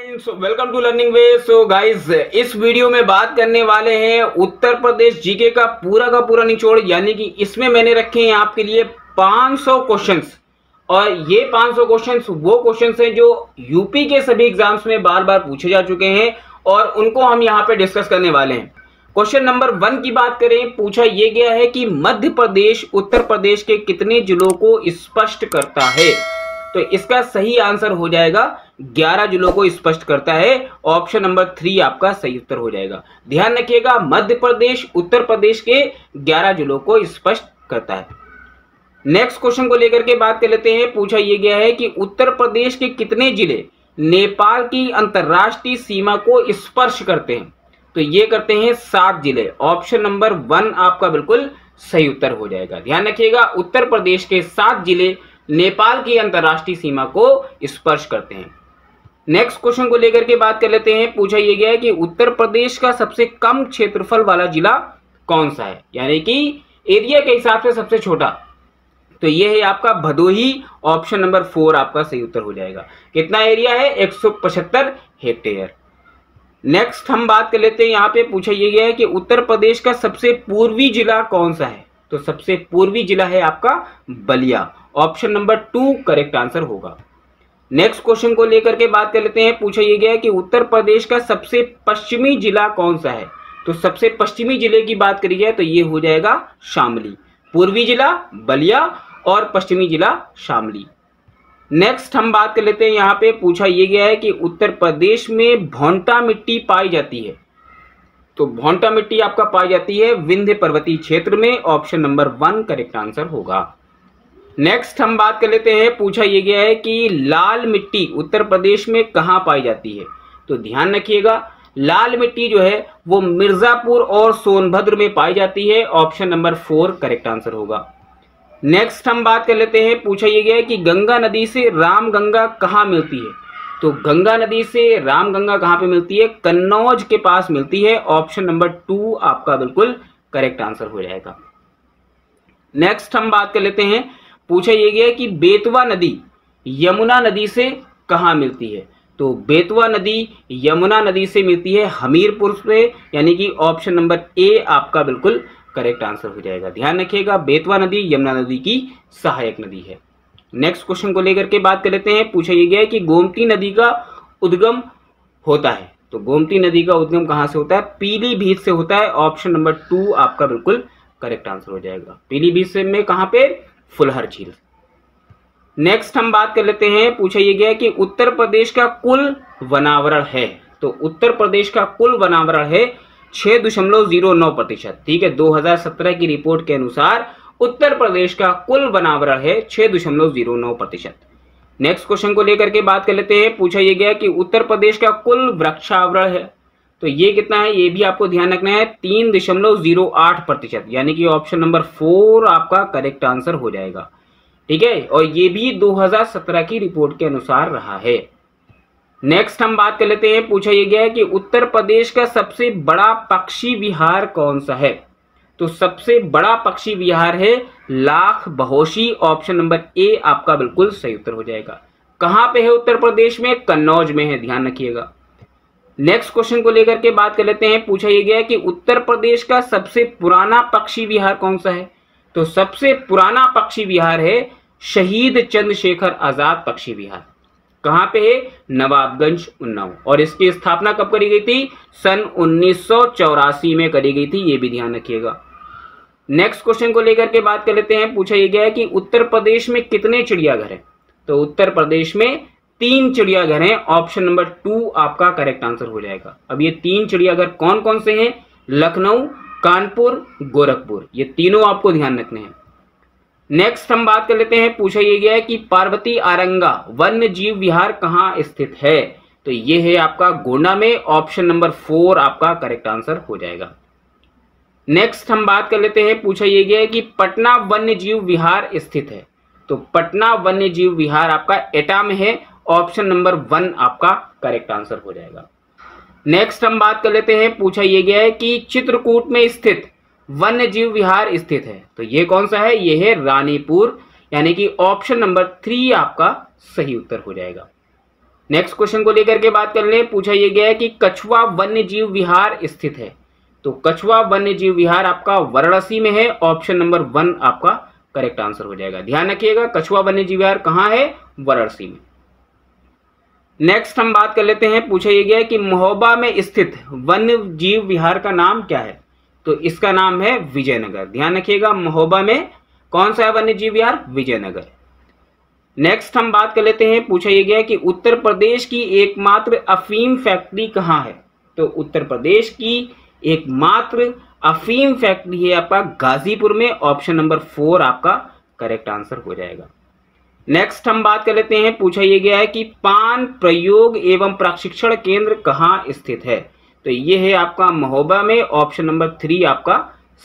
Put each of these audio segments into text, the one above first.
Friends welcome to learning way so guys इस video में बात करने वाले हैं उत्तर प्रदेश जीके का पूरा का पूरा निचोड़, यानी कि इसमें मैंने रखे हैं आपके लिए 500 क्वेश्चंस और ये 500 क्वेश्चंस वो क्वेश्चंस हैं जो यूपी के सभी एग्ज़ाम्स में बार बार पूछे जा चुके हैं और उनको हम यहाँ पे डिस्कस करने वाले हैं। क्वेश्चन नंबर वन की बात करें, पूछा यह गया है कि मध्य प्रदेश, उत्तर प्रदेश के कितने जिलों को स्पष्ट करता है? तो इसका सही आंसर हो जाएगा 11 जिलों को स्पष्ट करता है। ऑप्शन नंबर थ्री आपका सही उत्तर हो जाएगा। ध्यान रखिएगा, मध्य प्रदेश, उत्तर प्रदेश के 11 जिलों को स्पष्ट करता है। नेक्स्ट क्वेश्चन को लेकर के बात कर लेते हैं। पूछा यह गया है कि उत्तर प्रदेश के कितने ज़िले नेपाल की अंतर्राष्ट्रीय सीमा को स्पर्श करते हैं? तो ये करते हैं सात ज़िले। ऑप्शन नंबर वन आपका बिल्कुल सही उत्तर हो जाएगा। ध्यान रखिएगा, उत्तर प्रदेश के सात ज़िले नेपाल की अंतरराष्ट्रीय सीमा को स्पर्श करते हैं। नेक्स्ट क्वेश्चन को लेकर के बात कर लेते हैं। पूछा यह गया है कि उत्तर प्रदेश का सबसे कम क्षेत्रफल वाला जिला कौन सा है? यानी कि एरिया के हिसाब से सबसे छोटा। तो यह है आपका भदोही ऑप्शन नंबर फोर आपका सही उत्तर हो जाएगा। कितना एरिया है? एक सौ पचहत्तर हेक्टेयर। नेक्स्ट हम बात कर लेते हैं। यहाँ पे पूछा यह गया है कि उत्तर प्रदेश का सबसे पूर्वी जिला कौन सा है? तो सबसे पूर्वी जिला है आपका Ballia. Option number two correct answer होगा। नेक्स्ट क्वेश्चन को लेकर के बात कर लेते हैं। पूछा यह गया है कि उत्तर प्रदेश का सबसे पश्चिमी जिला कौन सा है? तो सबसे पश्चिमी ज़िले की बात करी जाए तो ये हो जाएगा शामली। पूर्वी जिला बलिया और पश्चिमी जिला शामली। नेक्स्ट हम बात कर लेते हैं यहाँ पे। पूछा यह गया है कि उत्तर प्रदेश में भोंटा मिट्टी पाई जाती है। तो भोंटा मिट्टी आपका पाई जाती है विंध्य पर्वतीय क्षेत्र में। Option number one correct answer होगा। नेक्स्ट हम बात कर लेते हैं, पूछा यह गया है कि लाल मिट्टी उत्तर प्रदेश में कहाँ पाई जाती है? तो ध्यान रखिएगा, लाल मिट्टी जो है, वो मिर्जापुर और सोनभद्र में पाई जाती है। Option number four correct answer होगा। नेक्स्ट हम बात कर लेते हैं, पूछा यह गया है कि गंगा नदी से राम गंगा कहाँ मिलती है? तो गंगा नदी से राम गंगा कहाँ पे मिलती है? कन्नौज के पास मिलती है। ऑप्शन नंबर टू आपका बिल्कुल करेक्ट आंसर हो जाएगा। नेक्स्ट हम बात कर लेते हैं पूछा यह गया कि बेतवा नदी यमुना नदी से कहाँ मिलती है? तो बेतवा नदी यमुना नदी से मिलती है हमीरपुर से, यानी कि ऑप्शन नंबर ए आपका बिल्कुल करेक्ट आंसर हो जाएगा। ध्यान रखिएगा, बेतवा नदी यमुना नदी की सहायक नदी है। नेक्स्ट क्वेश्चन को लेकर के बात कर लेते हैं। पूछा यह गया है कि गोमती नदी का उद्गम होता है। तो गोमती नदी का उद्गम कहाँ से होता है? पीलीभीत से होता है। ऑप्शन नंबर टू आपका बिल्कुल करेक्ट आंसर हो जाएगा। पीलीभीत से में कहाँ पे? फुलहर झील। नेक्स्ट हम बात कर लेते हैं पूछा यह गया कि उत्तर प्रदेश का कुल वनावरण है। तो उत्तर प्रदेश का कुल वनावरण है छह दशमलव ज़ीरो नौ प्रतिशत, ठीक है? 2017 की रिपोर्ट के अनुसार उत्तर प्रदेश का कुल वनावरण है छह दशमलव ज़ीरो नौ प्रतिशत। नेक्स्ट क्वेश्चन को लेकर के बात कर लेते हैं पूछा यह गया कि उत्तर प्रदेश का कुल वृक्षावरण है। तो ये कितना है? ये भी आपको ध्यान रखना है, तीन दशमलव ज़ीरो आठ प्रतिशत, यानी कि ऑप्शन नंबर फोर आपका करेक्ट आंसर हो जाएगा। ठीक है? और ये भी 2017 की रिपोर्ट के अनुसार रहा है। नेक्स्ट हम बात कर लेते हैं, पूछा यह गया है कि उत्तर प्रदेश का सबसे बड़ा पक्षी विहार कौन सा है? तो सबसे बड़ा पक्षी विहार है Lakh Bahosi option number A आपका बिल्कुल सही उत्तर हो जाएगा। कहाँ पे है उत्तर प्रदेश में? कन्नौज में है, ध्यान रखिएगा। नेक्स्ट क्वेश्चन को लेकर के बात कर लेते हैं। पूछा यह गया कि उत्तर प्रदेश का सबसे पुराना पक्षी विहार कौन सा है? तो सबसे पुराना पक्षी विहार है शहीद चंद्रशेखर आज़ाद पक्षी विहार। कहाँ पे है? नवाबगंज उन्नाव। और इसकी स्थापना कब करी गई थी? सन उन्नीस सौ चौरासी में करी गई थी, ये भी ध्यान रखिएगा। नेक्स्ट क्वेश्चन को लेकर के बात कर लेते हैं। पूछा यह गया है कि उत्तर प्रदेश में कितने चिड़ियाघर हैं? तो उत्तर प्रदेश में तीन चिड़ियाघर हैं ऑप्शन नंबर टू आपका करेक्ट आंसर हो जाएगा। अब ये तीन चिड़ियाघर कौन कौन से हैं? लखनऊ, कानपुर, गोरखपुर। ये तीनों आपको ध्यान रखने हैं। नेक्स्ट हम बात कर लेते हैं, पूछा यह गया है कि पार्वती आरंगा वन्य जीव विहार कहाँ स्थित है? तो ये है आपका गोंडा में ऑप्शन नंबर फोर आपका करेक्ट आंसर हो जाएगा। नेक्स्ट हम बात कर लेते हैं, पूछा यह गया है कि पटना वन्य जीव विहार स्थित है। तो पटना वन्य जीव विहार आपका एटा में है ऑप्शन नंबर वन आपका करेक्ट आंसर हो जाएगा। नेक्स्ट हम बात कर लेते हैं, पूछा यह गया है कि चित्रकूट में स्थित वन्य जीव विहार स्थित है। तो ये कौन सा है? ये है रानीपुर, यानी कि ऑप्शन नंबर थ्री आपका सही उत्तर हो जाएगा। नेक्स्ट क्वेश्चन को लेकर के बात कर ले, पूछा यह गया है कि कछुआ वन्य जीव विहार स्थित है। तो कछुआ वन्य जीव विहार आपका वाराणसी में है, ऑप्शन नंबर वन आपका करेक्ट आंसर हो जाएगा। ध्यान रखिएगा, कछुआ वन्य जीव विहार कहाँ है? वाराणसी में। नेक्स्ट हम बात कर लेते हैं, पूछा यह गया है कि महोबा में स्थित वन्य जीव विहार का नाम क्या है? तो इसका नाम है विजयनगर। ध्यान रखिएगा, महोबा में कौन सा है वन्य जीव विहार? विजयनगर। नेक्स्ट हम बात कर लेते हैं, पूछा यह गया कि उत्तर प्रदेश की एकमात्र अफीम फैक्ट्री कहाँ है? तो उत्तर प्रदेश की एकमात्र अफीम फैक्ट्री है आपका गाजीपुर में। ऑप्शन नंबर फोर आपका करेक्ट आंसर हो जाएगा। नेक्स्ट हम बात कर लेते हैं, पूछा यह गया है कि पान प्रयोग एवं प्रशिक्षण केंद्र कहाँ स्थित है? तो ये है आपका महोबा में ऑप्शन नंबर थ्री आपका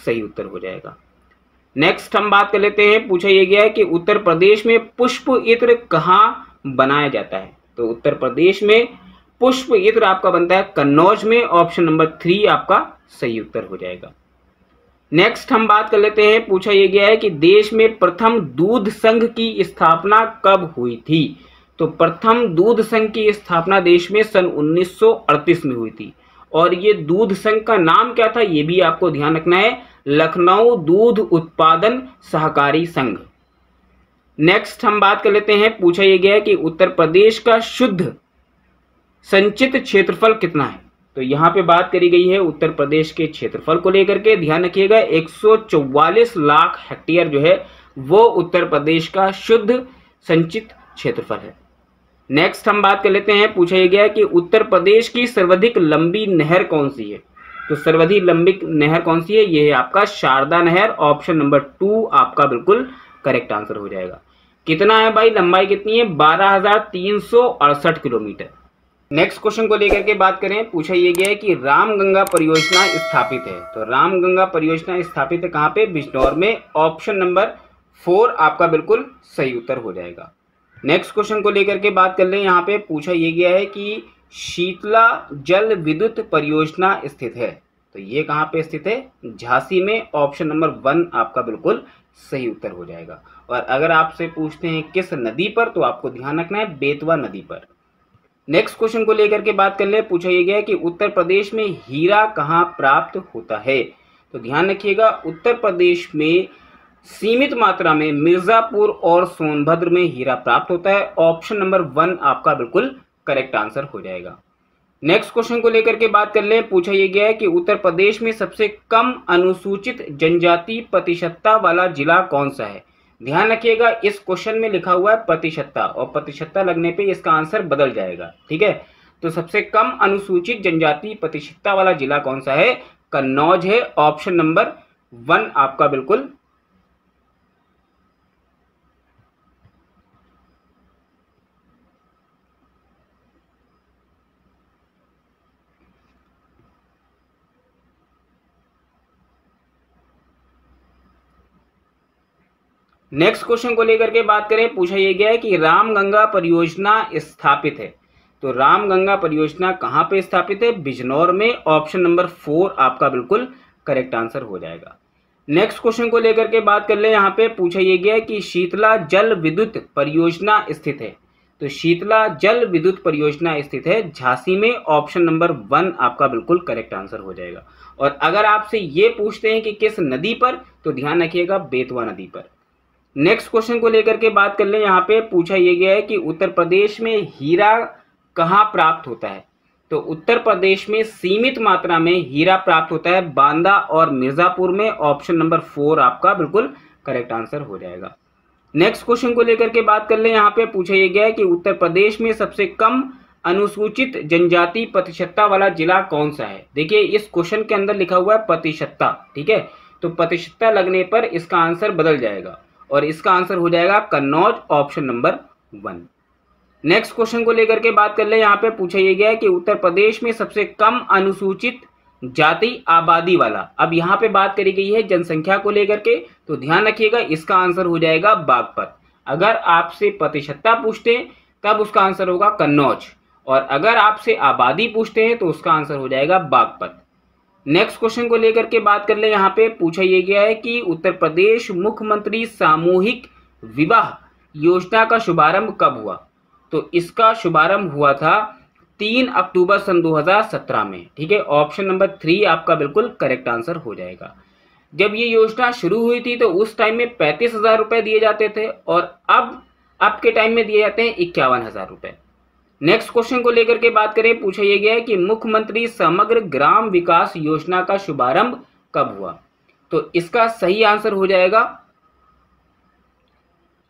सही उत्तर हो जाएगा। नेक्स्ट हम बात कर लेते हैं, पूछा यह गया है कि उत्तर प्रदेश में पुष्प इत्र कहाँ बनाया जाता है? तो उत्तर प्रदेश में पुष्प इत्र आपका बनता है कन्नौज में ऑप्शन नंबर थ्री आपका सही उत्तर हो जाएगा। नेक्स्ट हम बात कर लेते हैं, पूछा यह गया है कि देश में प्रथम दूध संघ की स्थापना कब हुई थी? तो प्रथम दूध संघ की स्थापना देश में सन 1938 में हुई थी। और ये दूध संघ का नाम क्या था, ये भी आपको ध्यान रखना है। लखनऊ दूध उत्पादन सहकारी संघ। नेक्स्ट हम बात कर लेते हैं, पूछा यह गया है कि उत्तर प्रदेश का शुद्ध संचित क्षेत्रफल कितना है? तो यहाँ पे बात करी गई है उत्तर प्रदेश के क्षेत्रफल को लेकर के। ध्यान रखिएगा 144 लाख हेक्टेयर जो है, वो उत्तर प्रदेश का शुद्ध संचित क्षेत्रफल है। नेक्स्ट हम बात कर लेते हैं, पूछा गया कि उत्तर प्रदेश की सर्वाधिक लंबी नहर कौन सी है? तो सर्वाधिक लंबी नहर कौन सी है? ये है आपका शारदा नहर ऑप्शन नंबर टू आपका बिल्कुल करेक्ट आंसर हो जाएगा। कितना है भाई? लंबाई कितनी है? बारह किलोमीटर। नेक्स्ट क्वेश्चन को लेकर के बात करें, पूछा यह गया है कि रामगंगा परियोजना स्थापित है। तो रामगंगा परियोजना स्थापित है कहाँ पे? बिजनौर में। ऑप्शन नंबर फोर आपका बिल्कुल सही उत्तर हो जाएगा। नेक्स्ट क्वेश्चन को लेकर के बात कर लें, यहाँ पे पूछा यह गया है कि शीतला जल विद्युत परियोजना स्थित है। तो ये कहाँ पे स्थित है? झांसी में। ऑप्शन नंबर वन आपका बिल्कुल सही उत्तर हो जाएगा। और अगर आपसे पूछते हैं किस नदी पर तो आपको ध्यान रखना है, बेतवा नदी पर। नेक्स्ट क्वेश्चन को लेकर के बात कर ले, पूछा यह गया कि उत्तर प्रदेश में हीरा कहाँ प्राप्त होता है? तो ध्यान रखिएगा, उत्तर प्रदेश में सीमित मात्रा में मिर्जापुर और सोनभद्र में हीरा प्राप्त होता है। ऑप्शन नंबर वन आपका बिल्कुल करेक्ट आंसर हो जाएगा। नेक्स्ट क्वेश्चन को लेकर के बात कर ले, पूछा यह गया है कि उत्तर प्रदेश में सबसे कम अनुसूचित जनजाति प्रतिशतता वाला जिला कौन सा है? ध्यान रखिएगा, इस क्वेश्चन में लिखा हुआ है प्रतिशतता और प्रतिशतता लगने पे इसका आंसर बदल जाएगा, ठीक है? तो सबसे कम अनुसूचित जनजाति प्रतिशतता वाला जिला कौन सा है? कन्नौज है ऑप्शन नंबर वन आपका बिल्कुल नेक्स्ट क्वेश्चन को लेकर के बात करें, पूछा यह गया है कि रामगंगा परियोजना स्थापित है। तो रामगंगा परियोजना कहाँ पे स्थापित है? बिजनौर में। ऑप्शन नंबर फोर आपका बिल्कुल करेक्ट आंसर हो जाएगा। नेक्स्ट क्वेश्चन को लेकर के बात कर ले, यहाँ पे पूछा यह गया है कि शीतला जल विद्युत परियोजना स्थित है। तो शीतला जल विद्युत परियोजना स्थित है झांसी में। ऑप्शन नंबर वन आपका बिल्कुल करेक्ट आंसर हो जाएगा। और अगर आपसे ये पूछते हैं कि किस नदी पर तो ध्यान रखिएगा बेतवा नदी पर। नेक्स्ट क्वेश्चन को लेकर के बात कर ले, यहाँ पे पूछा यह गया है कि उत्तर प्रदेश में हीरा कहाँ प्राप्त होता है? तो उत्तर प्रदेश में सीमित मात्रा में हीरा प्राप्त होता है बांदा और मिर्जापुर में। ऑप्शन नंबर फोर आपका बिल्कुल करेक्ट आंसर हो जाएगा। नेक्स्ट क्वेश्चन को लेकर के बात कर ले, यहाँ पे पूछा यह गया है कि उत्तर प्रदेश में सबसे कम अनुसूचित जनजाति प्रतिशतता वाला जिला कौन सा है? देखिए, इस क्वेश्चन के अंदर लिखा हुआ है प्रतिशतता, ठीक है? तो प्रतिशतता लगने पर इसका आंसर बदल जाएगा। और इसका आंसर हो जाएगा Kannauj option number one. Next question को लेकर के बात कर ले, यहाँ पे पूछा यह गया है कि उत्तर प्रदेश में सबसे कम अनुसूचित जाति आबादी वाला। अब यहाँ पे बात करी गई है जनसंख्या को लेकर के तो ध्यान रखिएगा, इसका आंसर हो जाएगा बागपत अगर आपसे प्रतिशतता पूछते हैं, तब उसका आंसर होगा कन्नौज। और अगर आपसे आबादी पूछते हैं तो उसका आंसर हो जाएगा बागपत। नेक्स्ट क्वेश्चन को लेकर के बात कर ले, यहाँ पे पूछा यह गया है कि उत्तर प्रदेश मुख्यमंत्री सामूहिक विवाह योजना का शुभारंभ कब हुआ? तो इसका शुभारंभ हुआ था तीन अक्टूबर सन 2017 में, ठीक है? ऑप्शन नंबर थ्री आपका बिल्कुल करेक्ट आंसर हो जाएगा। जब ये योजना शुरू हुई थी तो उस टाइम में पैंतीस हज़ार रुपए दिए जाते थे और अब अब के टाइम में दिए जाते हैं इक्यावन हज़ार रुपए नेक्स्ट क्वेश्चन को लेकर के बात करें, पूछा यह गया है कि मुख्यमंत्री समग्र ग्राम विकास योजना का शुभारंभ कब हुआ? तो इसका सही आंसर हो जाएगा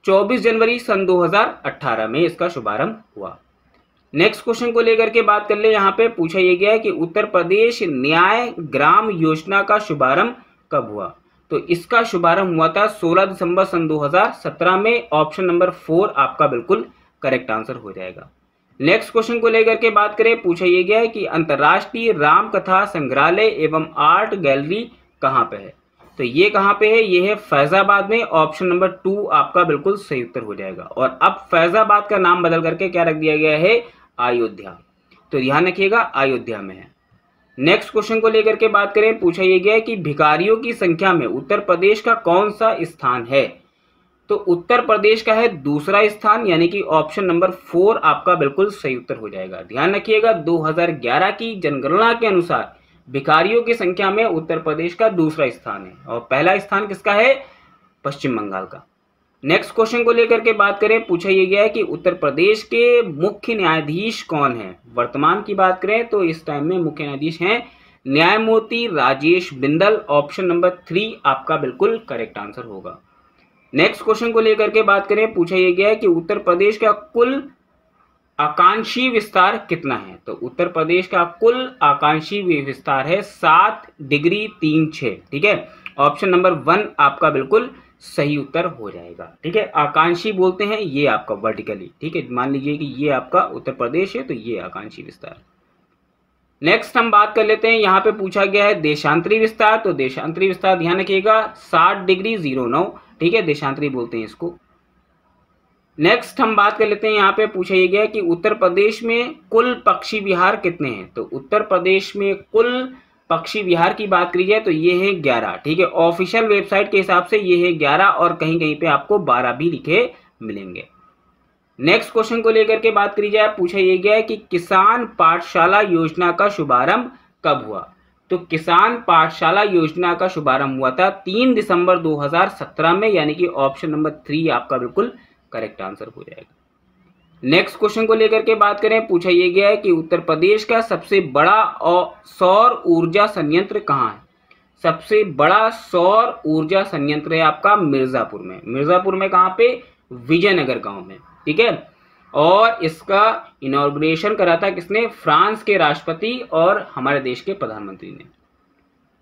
24 जनवरी सन 2018 में इसका शुभारंभ हुआ। नेक्स्ट क्वेश्चन को लेकर के बात कर ले, यहाँ पे पूछा यह गया है कि उत्तर प्रदेश न्याय ग्राम योजना का शुभारंभ कब हुआ? तो इसका शुभारंभ हुआ था 16 दिसंबर सन 2017 में ऑप्शन नंबर फोर आपका बिल्कुल करेक्ट आंसर हो जाएगा। नेक्स्ट क्वेश्चन को लेकर के बात करें, पूछा यह गया है कि अंतर्राष्ट्रीय रामकथा संग्रहालय एवं आर्ट गैलरी कहाँ पे है? तो ये कहाँ पे है? ये है फैजाबाद में। ऑप्शन नंबर टू आपका बिल्कुल सही उत्तर हो जाएगा। और अब फैजाबाद का नाम बदल करके क्या रख दिया गया है? अयोध्या। तो ध्यान रखिएगा, अयोध्या में है। नेक्स्ट क्वेश्चन को लेकर के बात करें, पूछा यह गया है कि भिखारियों की संख्या में उत्तर प्रदेश का कौन सा स्थान है? तो उत्तर प्रदेश का है दूसरा स्थान, यानी कि ऑप्शन नंबर फोर आपका बिल्कुल सही उत्तर हो जाएगा। ध्यान रखिएगा 2011 की जनगणना के अनुसार भिखारियों की संख्या में उत्तर प्रदेश का दूसरा स्थान है। और पहला स्थान किसका है? पश्चिम बंगाल का। नेक्स्ट क्वेश्चन को लेकर के बात करें, पूछा यह गया है कि उत्तर प्रदेश के मुख्य न्यायाधीश कौन है? वर्तमान की बात करें तो इस टाइम में मुख्य न्यायाधीश हैं न्यायमूर्ति Rajesh Bindal. Option number three आपका बिल्कुल करेक्ट आंसर होगा। नेक्स्ट क्वेश्चन को लेकर के बात करें, पूछा यह गया है कि उत्तर प्रदेश का कुल आकांक्षी विस्तार कितना है? तो उत्तर प्रदेश का कुल आकांक्षी विस्तार है सात डिग्री तीन छ ठीक है? ऑप्शन नंबर वन आपका बिल्कुल सही उत्तर हो जाएगा, ठीक है? आकांक्षी बोलते हैं, ये आपका वर्टिकली ठीक है? मान लीजिए कि ये आपका उत्तर प्रदेश है तो ये आकांक्षी विस्तार। नेक्स्ट हम बात कर लेते हैं, यहाँ पे पूछा गया है देशांतरी विस्तार तो देशांतरी विस्तार ध्यान रखिएगा साठ डिग्री ज़ीरो नौ ठीक है, देशांतरी बोलते हैं इसको। नेक्स्ट हम बात कर लेते हैं, यहाँ पे पूछा ये गया कि उत्तर प्रदेश में कुल पक्षी विहार कितने हैं? तो उत्तर प्रदेश में कुल पक्षी विहार की बात करी जाए तो ये है ग्यारह, ठीक है। ऑफिशियल वेबसाइट के हिसाब से ये है ग्यारह और कहीं कहीं पे आपको बारह भी लिखे मिलेंगे। नेक्स्ट क्वेश्चन को लेकर के बात करी जाए, पूछा यह गया है कि किसान पाठशाला योजना का शुभारंभ कब हुआ? तो किसान पाठशाला योजना का शुभारंभ हुआ था तीन दिसंबर 2017 में, यानी कि ऑप्शन नंबर थ्री आपका बिल्कुल करेक्ट आंसर हो जाएगा। नेक्स्ट क्वेश्चन को लेकर के बात करें, पूछा यह गया है कि उत्तर प्रदेश का सबसे बड़ा सौर ऊर्जा संयंत्र कहाँ है? सबसे बड़ा सौर ऊर्जा संयंत्र है आपका मिर्जापुर में। मिर्जापुर में कहाँ पे? विजयनगर गाँव में। ठीक है? और इसका इनॉग्रेशन करा था किसने? फ्रांस के राष्ट्रपति और हमारे देश के प्रधानमंत्री ने।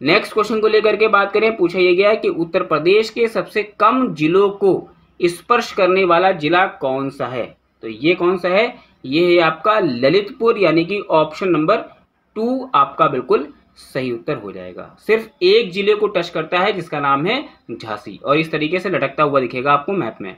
नेक्स्ट क्वेश्चन को लेकर के बात करें, पूछा यह गया कि उत्तर प्रदेश के सबसे कम जिलों को स्पर्श करने वाला जिला कौन सा है? तो ये कौन सा है? ये है आपका ललितपुर, यानी कि ऑप्शन नंबर टू आपका बिल्कुल सही उत्तर हो जाएगा। सिर्फ़ एक ज़िले को टच करता है, जिसका नाम है झांसी। और इस तरीके से लटकता हुआ दिखेगा आपको मैप में।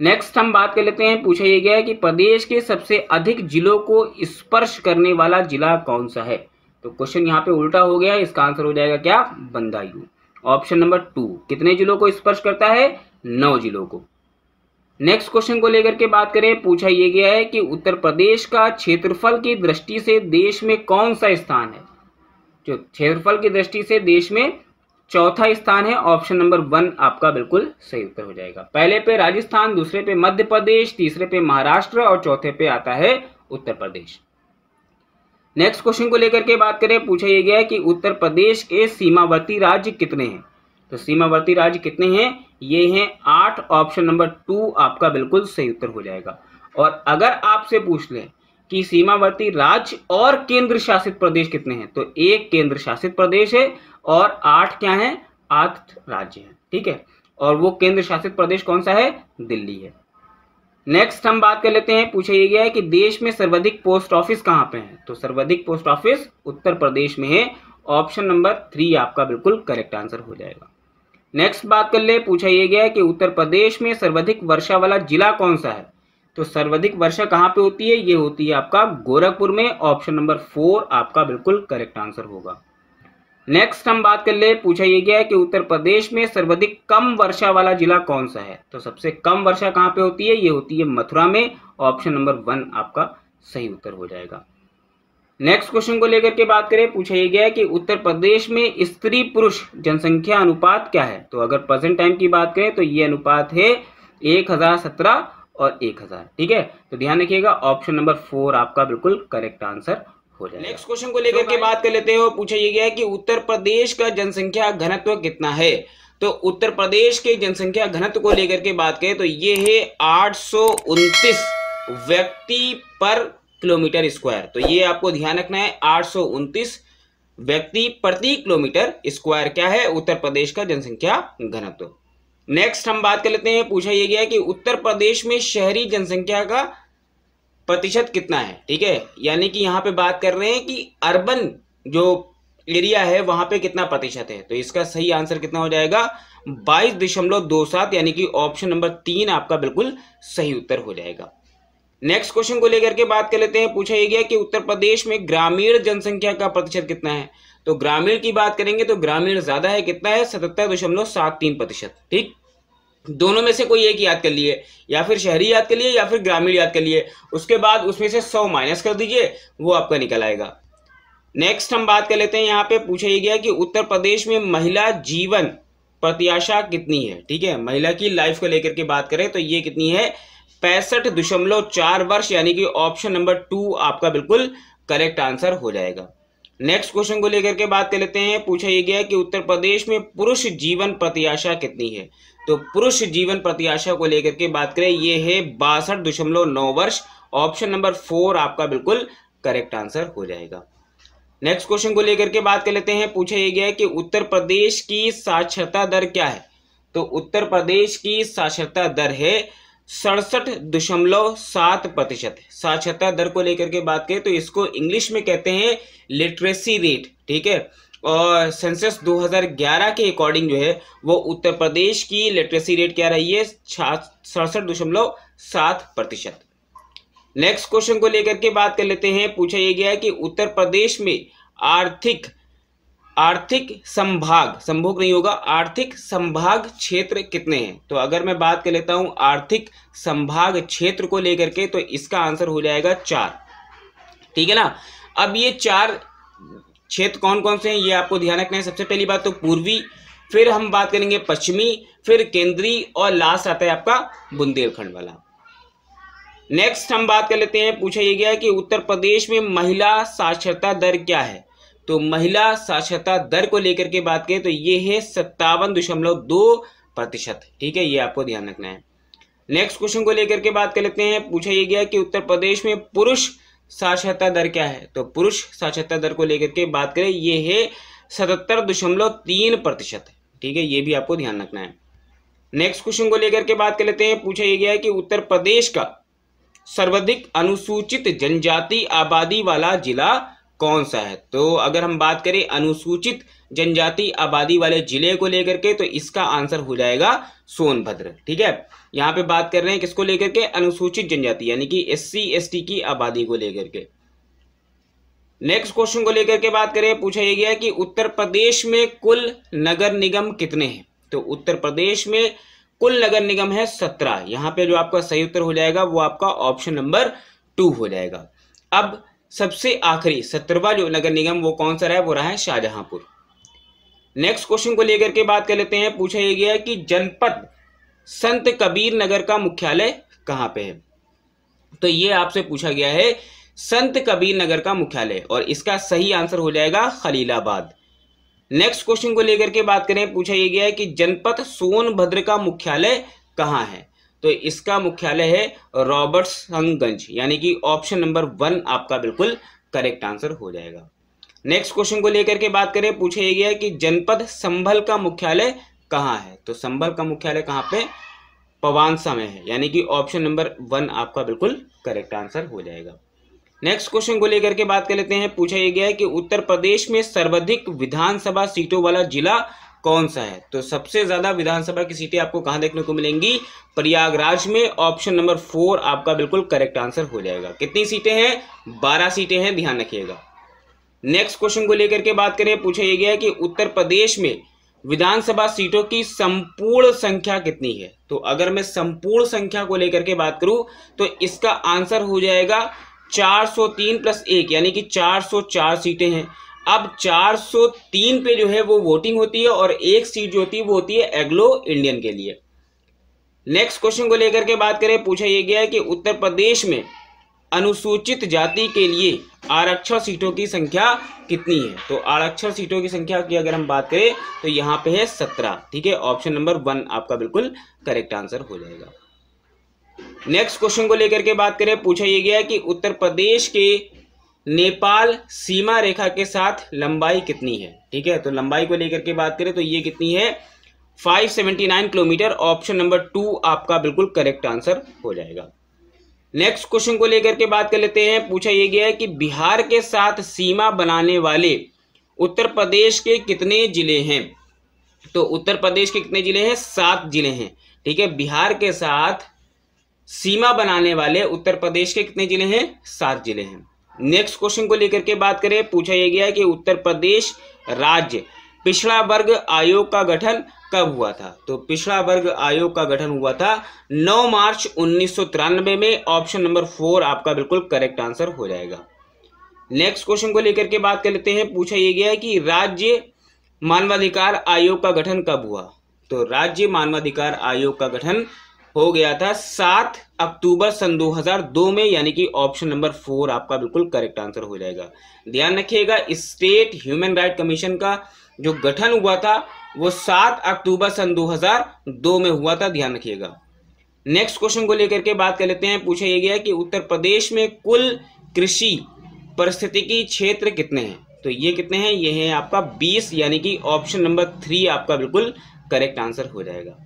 नेक्स्ट हम बात कर लेते हैं, पूछा यह गया है कि प्रदेश के सबसे अधिक जिलों को स्पर्श करने वाला जिला कौन सा है? तो क्वेश्चन यहाँ पे उल्टा हो गया, इसका आंसर हो जाएगा क्या? बंदायू। ऑप्शन नंबर टू कितने जिलों को स्पर्श करता है? नौ जिलों को। नेक्स्ट क्वेश्चन को लेकर के बात करें, पूछा यह गया है कि उत्तर प्रदेश का क्षेत्रफल की दृष्टि से देश में कौन सा स्थान है? जो क्षेत्रफल की दृष्टि से देश में चौथा स्थान है ऑप्शन नंबर वन आपका बिल्कुल सही उत्तर हो जाएगा। पहले पे राजस्थान, दूसरे पे मध्य प्रदेश, तीसरे पे महाराष्ट्र और चौथे पे आता है उत्तर प्रदेश। नेक्स्ट क्वेश्चन को लेकर के बात करें, पूछा यह गया है कि उत्तर प्रदेश के सीमावर्ती राज्य कितने हैं? तो सीमावर्ती राज्य कितने हैं? ये हैं आठ ऑप्शन नंबर टू आपका बिल्कुल सही उत्तर हो जाएगा। और अगर आपसे पूछ लें कि सीमावर्ती राज्य और केंद्र शासित प्रदेश कितने हैं तो एक केंद्र शासित प्रदेश है और आठ क्या है? आठ राज्य हैं, ठीक है? और वो केंद्र शासित प्रदेश कौन सा है? दिल्ली है। नेक्स्ट हम बात कर लेते हैं, पूछा यह गया है कि देश में सर्वाधिक पोस्ट ऑफ़िस कहाँ पे है? तो सर्वाधिक पोस्ट ऑफ़िस उत्तर प्रदेश में है। ऑप्शन नंबर थ्री आपका बिल्कुल करेक्ट आंसर हो जाएगा। नेक्स्ट बात कर ले, पूछा यह गया है कि उत्तर प्रदेश में सर्वाधिक वर्षा वाला जिला कौन सा है? तो सर्वाधिक वर्षा कहाँ पे होती है? ये होती है आपका गोरखपुर में। ऑप्शन नंबर फोर आपका बिल्कुल करेक्ट आंसर होगा। नेक्स्ट हम बात कर ले, पूछा ये गया है कि उत्तर प्रदेश में सर्वाधिक कम वर्षा वाला जिला कौन सा है? तो सबसे कम वर्षा कहाँ पे होती है? ये होती है मथुरा में। ऑप्शन नंबर वन आपका सही उत्तर हो जाएगा। नेक्स्ट क्वेश्चन को लेकर के बात करें, पूछा ये गया है कि उत्तर प्रदेश में स्त्री पुरुष जनसंख्या अनुपात क्या है? तो अगर प्रेजेंट टाइम की बात करें तो ये अनुपात है एक हज़ार सत्रह और एक हज़ार, ठीक है? तो ध्यान रखिएगा ऑप्शन नंबर फोर आपका बिल्कुल करेक्ट आंसर नेक्स्ट क्वेश्चन को लेकर के बात कर लेते हैं पूछा ये गया है कि उत्तर प्रदेश का जनसंख्या घनत्व कितना है? तो उत्तर प्रदेश के जनसंख्या घनत्व को लेकर के बात करें तो ये है आठ व्यक्ति पर किलोमीटर स्क्वायर। तो ये आपको ध्यान रखना है आठ व्यक्ति प्रति किलोमीटर स्क्वायर क्या है? उत्तर प्रदेश का जनसंख्या घनत्व। नेक्स्ट हम बात कर लेते हैं पूछा यह गया कि उत्तर प्रदेश में शहरी जनसंख्या का प्रतिशत कितना है, ठीक है? यानी कि यहाँ पे बात कर रहे हैं कि अर्बन जो एरिया है, वहाँ पे कितना प्रतिशत है? तो इसका सही आंसर कितना हो जाएगा? बाईस दशमलव दो सात, यानी कि ऑप्शन नंबर तीन आपका बिल्कुल सही उत्तर हो जाएगा। नेक्स्ट क्वेश्चन को लेकर के बात कर लेते हैं। पूछा गया कि उत्तर प्रदेश में ग्रामीण जनसंख्या का प्रतिशत कितना है? तो ग्रामीण की बात करेंगे तो ग्रामीण ज़्यादा है, कितना है? सतहत्तर दशमलव सात तीन प्रतिशत, ठीक? दोनों में से कोई एक याद कर लिए, या फिर शहरी याद कर लिए, या फिर ग्रामीण याद कर लिए, उसके बाद उसमें से सौ माइनस कर दीजिए, वो आपका निकल आएगा। नेक्स्ट हम बात कर लेते हैं, यहाँ पे पूछा गया कि उत्तर प्रदेश में महिला जीवन प्रत्याशा कितनी है? ठीक है, महिला की लाइफ को लेकर के बात करें तो ये कितनी है? पैंसठ दशमलव चार वर्ष, यानी कि ऑप्शन नंबर टू आपका बिल्कुल करेक्ट आंसर हो जाएगा। नेक्स्ट क्वेश्चन को लेकर के बात कर लेते हैं, पूछा यह गया कि उत्तर प्रदेश में पुरुष जीवन प्रत्याशा कितनी है? तो पुरुष जीवन प्रत्याशा को लेकर के बात करें, ये है बासठ दशमलव नौ वर्ष। ऑप्शन नंबर फोर आपका बिल्कुल करेक्ट आंसर हो जाएगा। नेक्स्ट क्वेश्चन को लेकर के बात कर लेते हैं। पूछा यह गया कि उत्तर प्रदेश की साक्षरता दर क्या है? तो उत्तर प्रदेश की साक्षरता दर है सड़सठ दशमलव सात प्रतिशत। साक्षरता दर को लेकर के बात करें तो इसको इंग्लिश में कहते हैं लिटरेसी रेट ठीक है? और सेंसस 2011 के अकॉर्डिंग जो है, वो उत्तर प्रदेश की लिटरेसी रेट क्या रही है? सड़सठ दशमलव सात प्रतिशत। नेक्स्ट क्वेश्चन को लेकर के बात कर लेते हैं। पूछा यह गया कि उत्तर प्रदेश में आर्थिक आर्थिक संभाग, संभोग नहीं होगा, आर्थिक संभाग क्षेत्र कितने हैं? तो अगर मैं बात कर लेता हूँ आर्थिक संभाग क्षेत्र को लेकर के तो इसका आंसर हो जाएगा चार। ठीक है ना? अब ये चार क्षेत्र कौन कौन से हैं, ये आपको ध्यान रखना है। सबसे पहली बात तो पूर्वी, फिर हम बात करेंगे पश्चिमी, फिर केंद्रीय और लास्ट आता है आपका बुंदेलखंड वाला। नेक्स्ट हम बात कर लेते हैं, पूछा यह गया कि उत्तर प्रदेश में महिला साक्षरता दर क्या है? तो महिला साक्षरता दर को लेकर के बात करें तो ये है सत्तावन दशमलव दो प्रतिशत। ठीक है, ये आपको ध्यान रखना है। नेक्स्ट क्वेश्चन को लेकर के बात कर लेते हैं, पूछा यह गया कि उत्तर प्रदेश में पुरुष साक्षरता दर क्या है? तो पुरुष साक्षरता दर को लेकर के बात करें, ये है सतहत्तर दशमलव तीन प्रतिशत। ठीक है, ये भी आपको ध्यान रखना है। नेक्स्ट क्वेश्चन को लेकर के बात कर लेते हैं। पूछा यह गया है कि उत्तर प्रदेश का सर्वाधिक अनुसूचित जनजाति आबादी वाला जिला कौन सा है? तो अगर हम बात करें अनुसूचित जनजाति आबादी वाले ज़िले को लेकर के तो इसका आंसर हो जाएगा सोनभद्र। ठीक है? यहाँ पे बात कर रहे हैं किसको लेकर के? अनुसूचित जनजाति, यानी कि एस सी की आबादी को लेकर के। नेक्स्ट क्वेश्चन को लेकर के बात करें, पूछा यह गया कि उत्तर प्रदेश में कुल नगर निगम कितने हैं? तो उत्तर प्रदेश में कुल नगर निगम है सत्रह। यहाँ पे जो आपका सही उत्तर हो जाएगा, वो आपका ऑप्शन नंबर टू हो जाएगा। अब सबसे आखिरी सत्रहवा जो नगर निगम, वो कौन सा रहा है? वो रहा है शाहजहांपुर। नेक्स्ट क्वेश्चन को लेकर के बात कर लेते हैं। पूछा यह गया कि जनपद संत कबीर नगर का मुख्यालय कहाँ पे है? तो ये आपसे पूछा गया है, संत कबीर नगर का मुख्यालय। और इसका सही आंसर हो जाएगा खलीलाबाद। नेक्स्ट क्वेश्चन को लेकर के बात करें। पूछा यह गया है कि जनपद सोनभद्र का मुख्यालय कहाँ है? तो इसका मुख्यालय है रॉबर्ट्सगंज यानी कि ऑप्शन नंबर वन आपका बिल्कुल करेक्ट आंसर हो जाएगा। नेक्स्ट क्वेश्चन को लेकर के बात करें, पूछा गया कि जनपद संभल का मुख्यालय कहाँ है? तो संभल का मुख्यालय कहाँ पे? पवानसा में है। यानी कि ऑप्शन नंबर वन आपका बिल्कुल करेक्ट आंसर हो जाएगा। नेक्स्ट क्वेश्चन को लेकर के बात कर लेते हैं। पूछा यह गया है कि उत्तर प्रदेश में सर्वाधिक विधानसभा सीटों वाला जिला कौन सा है? तो सबसे ज़्यादा विधानसभा की सीटें आपको कहाँ देखने को मिलेंगी? प्रयागराज में ऑप्शन नंबर फोर आपका बिल्कुल करेक्ट आंसर हो जाएगा। कितनी सीटें हैं? बारह सीटें हैं, ध्यान रखिएगा। नेक्स्ट क्वेश्चन को लेकर के बात करें, पूछा यह गया कि उत्तर प्रदेश में विधानसभा सीटों की संपूर्ण संख्या कितनी है? तो अगर मैं संपूर्ण संख्या को लेकर के बात करूँ तो इसका आंसर हो जाएगा 403 प्लस एक, यानी कि 404 सीटें हैं। अब 403 पे जो है वो वोटिंग होती है और एक सीट जो होती है वो होती है एग्लो इंडियन के लिए। नेक्स्ट क्वेश्चन को लेकर के बात करें, पूछा यह गया है कि उत्तर प्रदेश में अनुसूचित जाति के लिए आरक्षण सीटों की संख्या कितनी है? तो आरक्षण सीटों की संख्या की अगर हम बात करें तो यहाँ पे है सत्रह, ठीक है? ऑप्शन नंबर वन आपका बिल्कुल करेक्ट आंसर हो जाएगा। नेक्स्ट क्वेश्चन को लेकर के बात करें, पूछा यह गया कि उत्तर प्रदेश के नेपाल सीमा रेखा के साथ लंबाई कितनी है? ठीक है तो लंबाई को लेकर के बात करें तो ये कितनी है? 579 किलोमीटर ऑप्शन नंबर टू आपका बिल्कुल करेक्ट आंसर हो जाएगा। नेक्स्ट क्वेश्चन को लेकर के बात कर लेते हैं। पूछा यह गया है कि बिहार के साथ सीमा बनाने वाले उत्तर प्रदेश के कितने ज़िले हैं? तो उत्तर प्रदेश के कितने ज़िले हैं? सात ज़िले हैं। ठीक है, बिहार के साथ सीमा बनाने वाले उत्तर प्रदेश के कितने ज़िले हैं? सात ज़िले हैं। नेक्स्ट क्वेश्चन को लेकर के बात करें। पूछा यह गया है कि उत्तर प्रदेश राज्य पिछड़ा वर्ग आयोग का गठन कब हुआ था? तो पिछड़ा वर्ग आयोग का गठन हुआ था 9 मार्च उन्नीस सौ तिरानबे में। ऑप्शन नंबर फोर आपका बिल्कुल करेक्ट आंसर हो जाएगा। नेक्स्ट क्वेश्चन को लेकर के बात कर लेते हैं। पूछा यह गया है कि राज्य मानवाधिकार आयोग का गठन कब हुआ? तो राज्य मानवाधिकार आयोग का गठन हो गया था सात अक्टूबर सन 2002 में, यानी कि ऑप्शन नंबर फोर आपका बिल्कुल करेक्ट आंसर हो जाएगा। ध्यान रखिएगा, स्टेट ह्यूमन राइट कमीशन का जो गठन हुआ था, वो सात अक्टूबर सन 2002 में हुआ था, ध्यान रखिएगा। नेक्स्ट क्वेश्चन को लेकर के बात कर लेते हैं, पूछा यह गया कि उत्तर प्रदेश में कुल कृषि परिस्थितिकी क्षेत्र कितने हैं? तो ये कितने हैं? ये है आपका 20 यानी कि ऑप्शन नंबर थ्री आपका बिल्कुल करेक्ट आंसर हो जाएगा।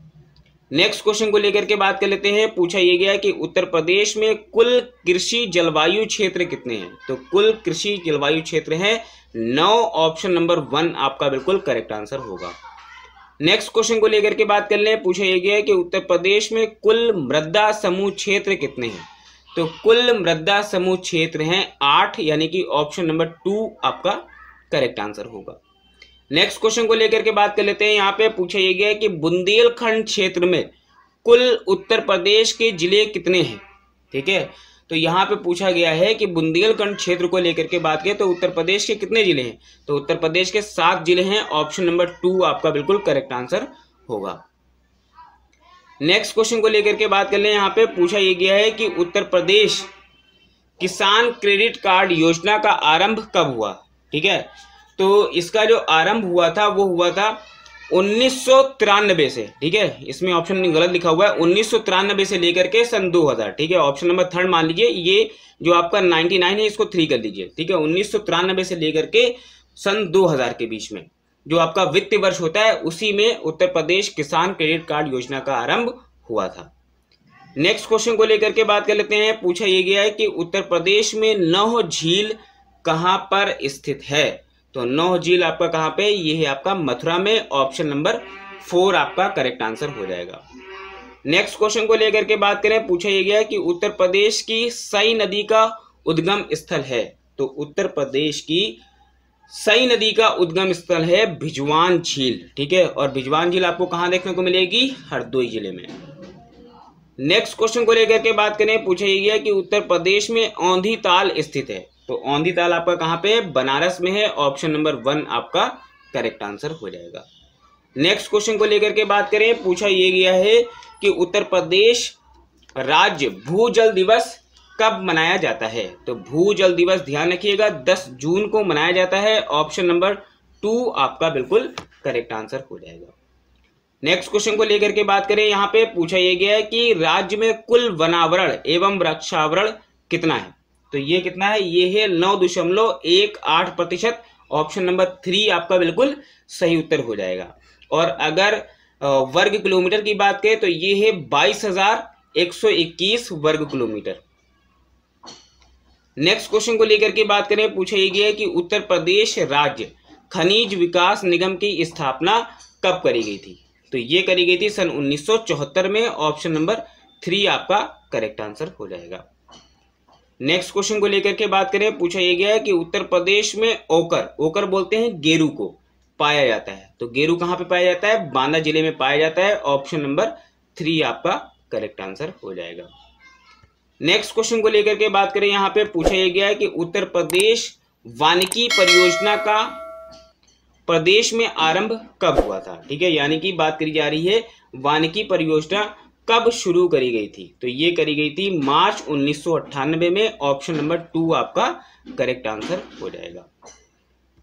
नेक्स्ट क्वेश्चन को लेकर के बात कर लेते हैं, पूछा यह गया कि उत्तर प्रदेश में कुल कृषि जलवायु क्षेत्र कितने हैं? तो कुल कृषि जलवायु क्षेत्र है नौ ऑप्शन नंबर वन आपका बिल्कुल करेक्ट आंसर होगा। नेक्स्ट क्वेश्चन को लेकर के बात कर ले, पूछा यह गया कि उत्तर प्रदेश में कुल मृदा समूह क्षेत्र कितने हैं? तो कुल मृदा समूह क्षेत्र हैं आठ, यानी कि ऑप्शन नंबर टू आपका करेक्ट आंसर होगा। नेक्स्ट क्वेश्चन को लेकर के बात कर लेते हैं। यहाँ पे पूछा यह गया कि बुंदेलखंड क्षेत्र में कुल उत्तर प्रदेश के ज़िले कितने हैं? ठीक है? तो यहाँ पे पूछा गया है कि बुंदेलखंड क्षेत्र को लेकर के बात करें तो उत्तर प्रदेश के कितने ज़िले हैं? तो उत्तर प्रदेश के सात ज़िले हैं ऑप्शन नंबर टू आपका बिल्कुल करेक्ट आंसर होगा। नेक्स्ट क्वेश्चन को लेकर के बात कर ले, यहाँ पे पूछा यह गया है कि उत्तर प्रदेश किसान क्रेडिट कार्ड योजना का आरंभ कब हुआ? ठीक है? तो इसका जो आरंभ हुआ था, वो हुआ था उन्नीस से ठीक है? इसमें ऑप्शन गलत लिखा हुआ है। उन्नीस से लेकर के सन 2000 ठीक है? ऑप्शन नंबर थर्ड मान लीजिए, ये जो आपका 99 है, इसको थ्री कर लीजिए ठीक है? उन्नीस से लेकर के सन 2000 के बीच में, जो आपका वित्त वर्ष होता है, उसी में उत्तर प्रदेश किसान क्रेडिट कार्ड योजना का आरंभ हुआ था। नेक्स्ट क्वेश्चन को लेकर के बात कर लेते हैं। पूछा यह गया है कि उत्तर प्रदेश में नौ झील कहाँ पर स्थित है? तो नौ झील आपका कहाँ पे? ये है आपका मथुरा में। ऑप्शन नंबर फोर आपका करेक्ट आंसर हो जाएगा। नेक्स्ट क्वेश्चन को लेकर के बात करें, पूछा यह गया कि उत्तर प्रदेश की सई नदी का उद्गम स्थल है। तो उत्तर प्रदेश की सई नदी का उद्गम स्थल है भिजवान झील, ठीक है? और भिजवान झील आपको कहाँ देखने को मिलेगी? हरदोई ज़िले में। नेक्स्ट क्वेश्चन को लेकर के बात करें, पूछा यह गया कि उत्तर प्रदेश में औंधी ताल स्थित है। तो औंधी ताल आपका कहाँ पे बनारस में है। ऑप्शन नंबर वन आपका करेक्ट आंसर हो जाएगा। नेक्स्ट क्वेश्चन को लेकर के बात करें। पूछा यह गया है कि उत्तर प्रदेश राज्य भूजल दिवस कब मनाया जाता है? तो भूजल दिवस ध्यान रखिएगा। 10 जून को मनाया जाता है। ऑप्शन नंबर टू आपका बिल्कुल करेक्ट आंसर हो जाएगा। नेक्स्ट क्वेश्चन को लेकर के बात करें। यहाँ पे पूछा यह गया है कि राज्य में कुल वनावरण एवं वृक्षावरण कितना है? तो ये कितना है? ये है नौ दशमलव एक आठ प्रतिशत। ऑप्शन नंबर थ्री आपका बिल्कुल सही उत्तर हो जाएगा। और अगर वर्ग किलोमीटर की बात करें तो ये है बाईस हज़ार एक सौ इक्कीस वर्ग किलोमीटर। नेक्स्ट क्वेश्चन को लेकर के बात करें, पूछा ये गया कि उत्तर प्रदेश राज्य खनिज विकास निगम की स्थापना कब करी गई थी? तो ये करी गई थी सन 1974 में। ऑप्शन नंबर थ्री आपका करेक्ट आंसर हो जाएगा। नेक्स्ट क्वेश्चन को लेकर के बात करें, पूछा यह गया है कि उत्तर प्रदेश में ओकर ओकर बोलते हैं गेरू को, पाया जाता है। तो गेरू कहाँ पे पाया जाता है? बांदा ज़िले में पाया जाता है। ऑप्शन नंबर थ्री आपका करेक्ट आंसर हो जाएगा। नेक्स्ट क्वेश्चन को लेकर के बात करें, यहाँ पे पूछा यह गया है कि उत्तर प्रदेश वानिकी परियोजना का प्रदेश में आरंभ कब हुआ था? ठीक है, यानी कि बात करी जा रही है वानिकी परियोजना कब शुरू करी गई थी? तो ये करी गई थी मार्च उन्नीस सौ अट्ठानबे में। ऑप्शन नंबर टू आपका करेक्ट आंसर हो जाएगा।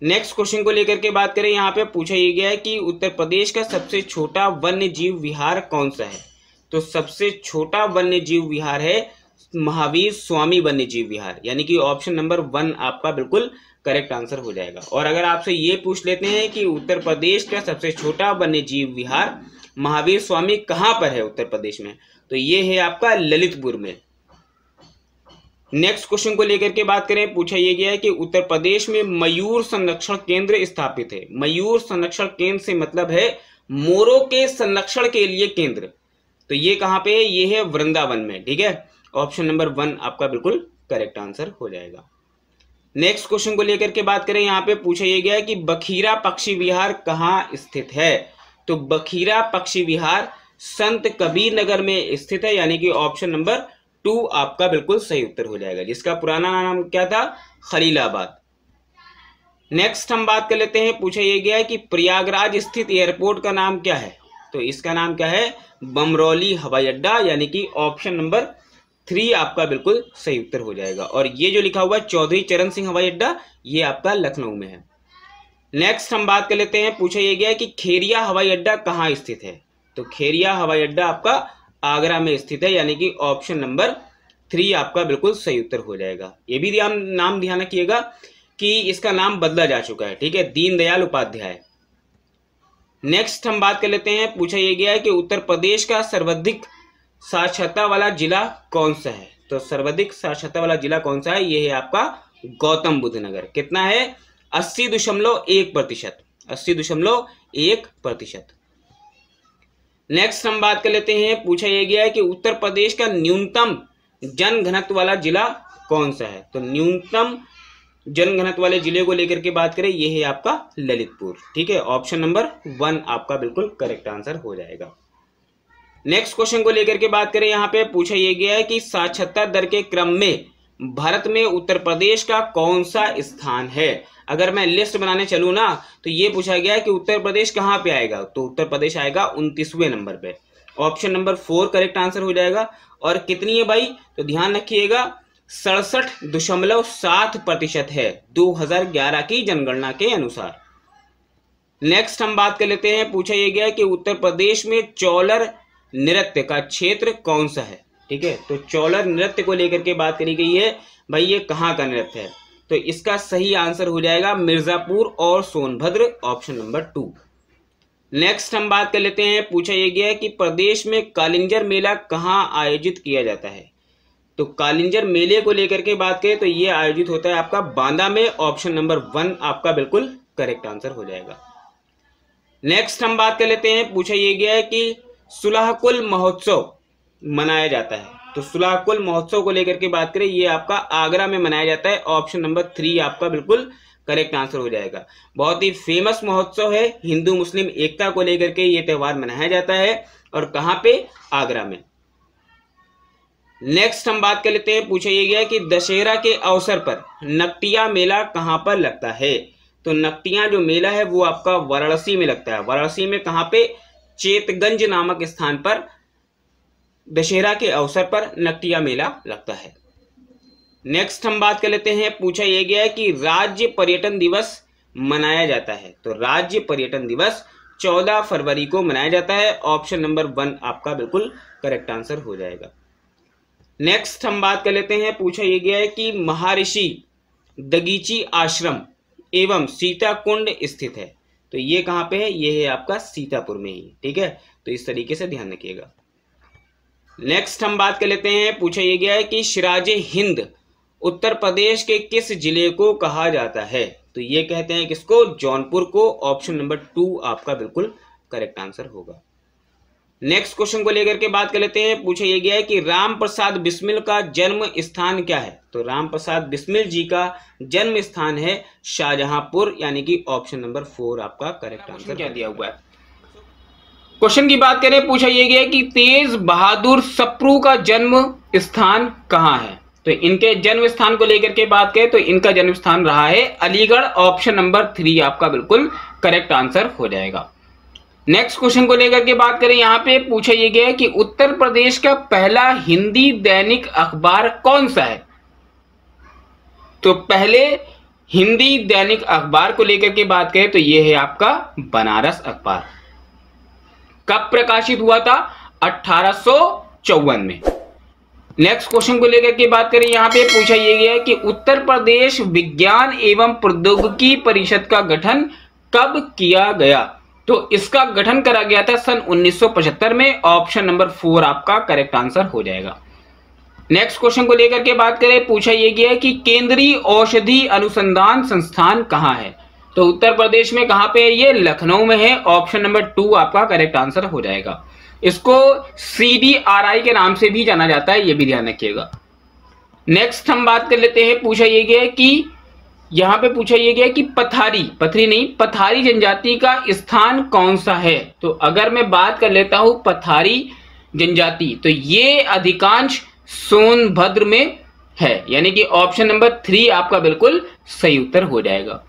नेक्स्ट क्वेश्चन को लेकर के बात करें, यहाँ पे पूछा यह गया है कि उत्तर प्रदेश का सबसे छोटा वन्य जीव विहार कौन सा है? तो सबसे छोटा वन्य जीव विहार है महावीर स्वामी वन्य जीव विहार। यानी कि ऑप्शन नंबर वन आपका बिल्कुल करेक्ट आंसर हो जाएगा। और अगर आपसे ये पूछ लेते हैं कि उत्तर प्रदेश का सबसे छोटा वन्य जीव विहार महावीर स्वामी कहाँ पर है उत्तर प्रदेश में? तो ये है आपका ललितपुर में। नेक्स्ट क्वेश्चन को लेकर के बात करें, पूछा यह गया है कि उत्तर प्रदेश में मयूर संरक्षण केंद्र स्थापित है। मयूर संरक्षण केंद्र से मतलब है मोरों के संरक्षण के लिए केंद्र। तो ये कहाँ पे है? ये है वृंदावन में, ठीक है? ऑप्शन नंबर वन आपका बिल्कुल करेक्ट आंसर हो जाएगा। नेक्स्ट क्वेश्चन को लेकर के बात करें, यहाँ पे पूछा यह गया है कि बखीरा पक्षी विहार कहाँ स्थित है? तो बखीरा पक्षी विहार संत कबीर नगर में स्थित है, यानी कि ऑप्शन नंबर टू आपका बिल्कुल सही उत्तर हो जाएगा। जिसका पुराना नाम क्या था? खलीलाबाद। नेक्स्ट हम बात कर लेते हैं, पूछा यह गया है कि प्रयागराज स्थित एयरपोर्ट का नाम क्या है? तो इसका नाम क्या है? बमरौली हवाई अड्डा, यानी कि ऑप्शन नंबर थ्री आपका बिल्कुल सही उत्तर हो जाएगा। और ये जो लिखा हुआ है, चौधरी चरण सिंह हवाई अड्डा, ये आपका लखनऊ में है। नेक्स्ट हम बात कर लेते हैं, पूछा यह गया कि खेरिया हवाई अड्डा कहाँ स्थित है? तो खेरिया हवाई अड्डा आपका आगरा में स्थित है, यानी कि ऑप्शन नंबर थ्री आपका बिल्कुल सही उत्तर हो जाएगा। ये भी ध्यान, नाम ध्यान रखिएगा कि इसका नाम बदला जा चुका है, ठीक है? दीनदयाल उपाध्याय। नेक्स्ट हम बात कर लेते हैं, पूछा यह गया है कि उत्तर प्रदेश का सर्वाधिक साक्षरता वाला जिला कौन सा है? तो सर्वाधिक साक्षरता वाला जिला कौन सा है? ये है आपका गौतम बुद्ध नगर। कितना है? अस्सी दशमलव एक प्रतिशत। अस्सी दशमलव एक प्रतिशत। नेक्स्ट हम बात कर लेते हैं, पूछा यह गया है कि उत्तर प्रदेश का न्यूनतम जन घनत्व वाला जिला कौन सा है? तो न्यूनतम जन वाले ज़िले को लेकर के बात करें यह है आपका ललितपुर। ठीक है ऑप्शन नंबर वन आपका बिल्कुल करेक्ट आंसर हो जाएगा। नेक्स्ट क्वेश्चन को लेकर के बात करें, यहाँ पे पूछा यह गया है कि साक्षरता दर के क्रम में भारत में उत्तर प्रदेश का कौन सा स्थान है? अगर मैं लिस्ट बनाने चलू ना तो ये पूछा गया है कि उत्तर प्रदेश कहाँ पे आएगा? तो उत्तर प्रदेश आएगा उनतीसवें नंबर पे। Option number four correct answer हो जाएगा। और कितनी है भाई? तो ध्यान रखिएगा, सड़सठ दशमलव सात प्रतिशत है 2011 की जनगणना के अनुसार। नेक्स्ट हम बात कर लेते हैं, पूछा यह गया कि उत्तर प्रदेश में चौलर नृत्य का क्षेत्र कौन सा है? ठीक है तो चौलर नृत्य को लेकर के बात करी गई है। भाई, ये कहाँ का नृत्य है? तो इसका सही आंसर हो जाएगा मिर्जापुर और Sonbhadra option number two next हम बात कर लेते हैं, पूछा यह गया कि प्रदेश में कालिंजर मेला कहाँ आयोजित किया जाता है? तो कालिंजर मेले को लेकर के बात करें तो ये आयोजित होता है आपका बांदा में ऑप्शन नंबर वन आपका बिल्कुल करेक्ट आंसर हो जाएगा। नेक्स्ट हम बात कर लेते हैं, पूछा यह गया है कि सुलहकुल महोत्सव मनाया जाता है। तो सुलहकुल महोत्सव को लेकर के बात करें, ये आपका आगरा में मनाया जाता है। ऑप्शन नंबर थ्री आपका बिल्कुल करेक्ट आंसर हो जाएगा। बहुत ही फ़ेमस महोत्सव है, हिंदू, मुस्लिम एकता को लेकर के ये त्यौहार मनाया जाता है और कहाँ पे? आगरा में। नेक्स्ट हम बात कर लेते हैं पूछा यह गया कि दशहरा के अवसर पर नकटिया मेला कहाँ पर लगता है? तो नकटिया जो मेला है, वो आपका वाराणसी में लगता है। वाराणसी में कहाँ पे? चेतगंज नामक स्थान पर दशहरा के अवसर पर नकटिया मेला लगता है। नेक्स्ट हम बात कर लेते हैं, पूछा यह गया है कि राज्य पर्यटन दिवस मनाया जाता है। तो राज्य पर्यटन दिवस 14 फरवरी को मनाया जाता है। ऑप्शन नंबर वन आपका बिल्कुल करेक्ट आंसर हो जाएगा। नेक्स्ट हम बात कर लेते हैं, पूछा यह गया है कि महर्षि दगीची आश्रम एवं सीता कुंड स्थित है। तो ये कहाँ पे है? ये है आपका सीतापुर में ही, ठीक है? तो इस तरीके से ध्यान रखिएगा। नेक्स्ट हम बात कर लेते हैं पूछा यह गया है कि सिराज हिंद उत्तर प्रदेश के किस ज़िले को कहा जाता है? तो ये कहते हैं किसको? जौनपुर को। ऑप्शन नंबर टू आपका बिल्कुल करेक्ट आंसर होगा। नेक्स्ट क्वेश्चन को लेकर के बात कर लेते हैं पूछा यह गया है कि राम प्रसाद बिस्मिल का जन्म स्थान क्या है? तो राम प्रसाद बिस्मिल जी का जन्म स्थान है शाहजहांपुर यानी कि ऑप्शन नंबर फोर आपका करेक्ट आंसर क्या दिया हुआ है? क्वेश्चन की बात करें, पूछा यह गया कि तेज बहादुर सप्रू का जन्म स्थान कहाँ है? तो इनके जन्म स्थान को लेकर के बात करें तो इनका जन्म स्थान रहा है अलीगढ़ ऑप्शन नंबर थ्री आपका बिल्कुल करेक्ट आंसर हो जाएगा। नेक्स्ट क्वेश्चन को लेकर के बात करें, यहाँ पे पूछा यह गया कि उत्तर प्रदेश का पहला हिंदी दैनिक अखबार कौन सा है? तो पहले हिंदी दैनिक अखबार को लेकर के बात करें तो यह है आपका बनारस अखबार। कब प्रकाशित हुआ था? अठारह में। नेक्स्ट क्वेश्चन को लेकर के बात करें, यहाँ पे पूछा यह गया है कि उत्तर प्रदेश विज्ञान एवं प्रौद्योगिकी परिषद का गठन कब किया गया? तो इसका गठन करा गया था सन 1975 में। ऑप्शन नंबर फोर आपका करेक्ट आंसर हो जाएगा। नेक्स्ट क्वेश्चन को लेकर के बात करें, पूछा यह गया है कि केंद्रीय औषधि अनुसंधान संस्थान कहाँ है? तो उत्तर प्रदेश में कहाँ पे है? ये लखनऊ में है। ऑप्शन नंबर टू आपका करेक्ट आंसर हो जाएगा। इसको सीडीआरआई के नाम से भी जाना जाता है, ये भी ध्यान रखिएगा। नेक्स्ट हम बात कर लेते हैं पूछा यह गया कि यहाँ पे पूछा यह गया कि पथारी, पथरी नहीं, पथारी जनजाति का स्थान कौन सा है? तो अगर मैं बात कर लेता हूँ, पथारी जनजाति तो ये अधिकांश सोनभद्र में है। यानी कि ऑप्शन नंबर थ्री आपका बिल्कुल सही उत्तर हो जाएगा।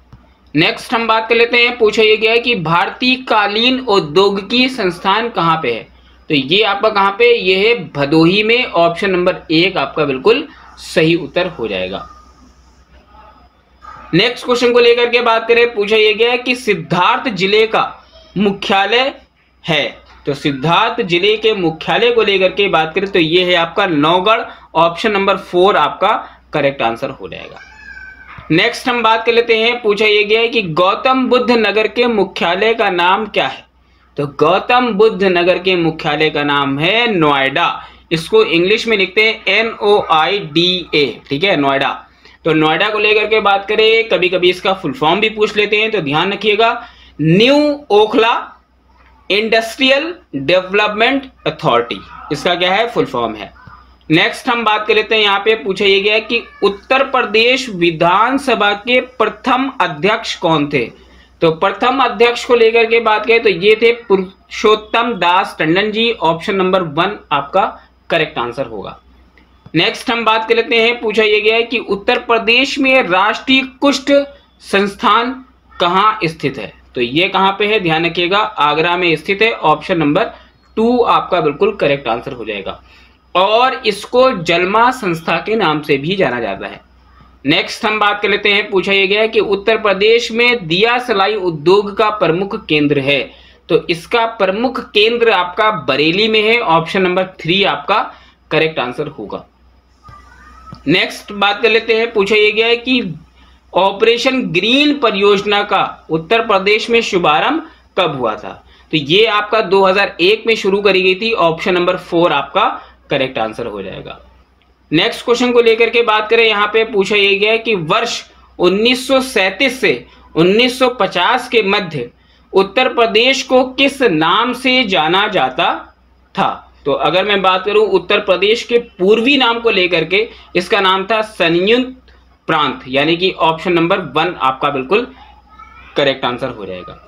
नेक्स्ट हम बात कर लेते हैं, पूछा यह गया है कि भारतीय कालीन औद्योगिकी संस्थान कहाँ पे है? तो ये आपका कहाँ पे? ये है भदोही में। ऑप्शन नंबर एक आपका बिल्कुल सही उत्तर हो जाएगा। नेक्स्ट क्वेश्चन को लेकर के बात करें, पूछा यह गया है कि सिद्धार्थ ज़िले का मुख्यालय है। तो सिद्धार्थ ज़िले के मुख्यालय को लेकर के बात करें तो ये है आपका नौगढ़। ऑप्शन नंबर फोर आपका करेक्ट आंसर हो जाएगा। नेक्स्ट हम बात कर लेते हैं, पूछा यह गया है कि गौतम बुद्ध नगर के मुख्यालय का नाम क्या है? तो गौतम बुद्ध नगर के मुख्यालय का नाम है नोएडा। इसको इंग्लिश में लिखते हैं N O I D A ठीक है, नोएडा। तो नोएडा को लेकर के बात करें कभी कभी इसका फुल फॉर्म भी पूछ लेते हैं तो ध्यान रखिएगा। New Okhla industrial development authority, इसका क्या है? फुल फॉर्म है। नेक्स्ट हम बात कर लेते हैं, यहाँ पे पूछा यह गया कि उत्तर प्रदेश विधानसभा के प्रथम अध्यक्ष कौन थे? तो प्रथम अध्यक्ष को लेकर के बात करें तो ये थे Purushottam Das Tandon ji option number one आपका करेक्ट आंसर होगा। नेक्स्ट हम बात कर लेते हैं, पूछा यह गया है कि उत्तर प्रदेश में राष्ट्रीय कुष्ठ संस्थान कहाँ स्थित है? तो ये कहाँ पे है? ध्यान रखिएगा, आगरा में स्थित है ऑप्शन नंबर टू आपका बिल्कुल करेक्ट आंसर हो जाएगा। और इसको जलमा संस्था के नाम से भी जाना जाता है। नेक्स्ट हम बात कर लेते हैं, पूछा यह गया है कि उत्तर प्रदेश में दिया सलाई उद्योग का प्रमुख केंद्र है। तो इसका प्रमुख केंद्र आपका बरेली में है ऑप्शन नंबर थ्री आपका करेक्ट आंसर होगा। नेक्स्ट बात कर लेते हैं, पूछा यह गया है कि ऑपरेशन ग्रीन परियोजना का उत्तर प्रदेश में शुभारंभ कब हुआ था? तो ये आपका 2001 में शुरू करी गई थी ऑप्शन नंबर फोर आपका करेक्ट आंसर हो जाएगा। नेक्स्ट क्वेश्चन को लेकर के बात करें, यहाँ पे पूछा यह गया कि वर्ष 1937 से 1950 के मध्य उत्तर प्रदेश को किस नाम से जाना जाता था? तो अगर मैं बात करूँ उत्तर प्रदेश के पूर्वी नाम को लेकर के, इसका नाम था संयुक्त प्रांत, यानी कि ऑप्शन नंबर वन आपका बिल्कुल करेक्ट आंसर हो जाएगा।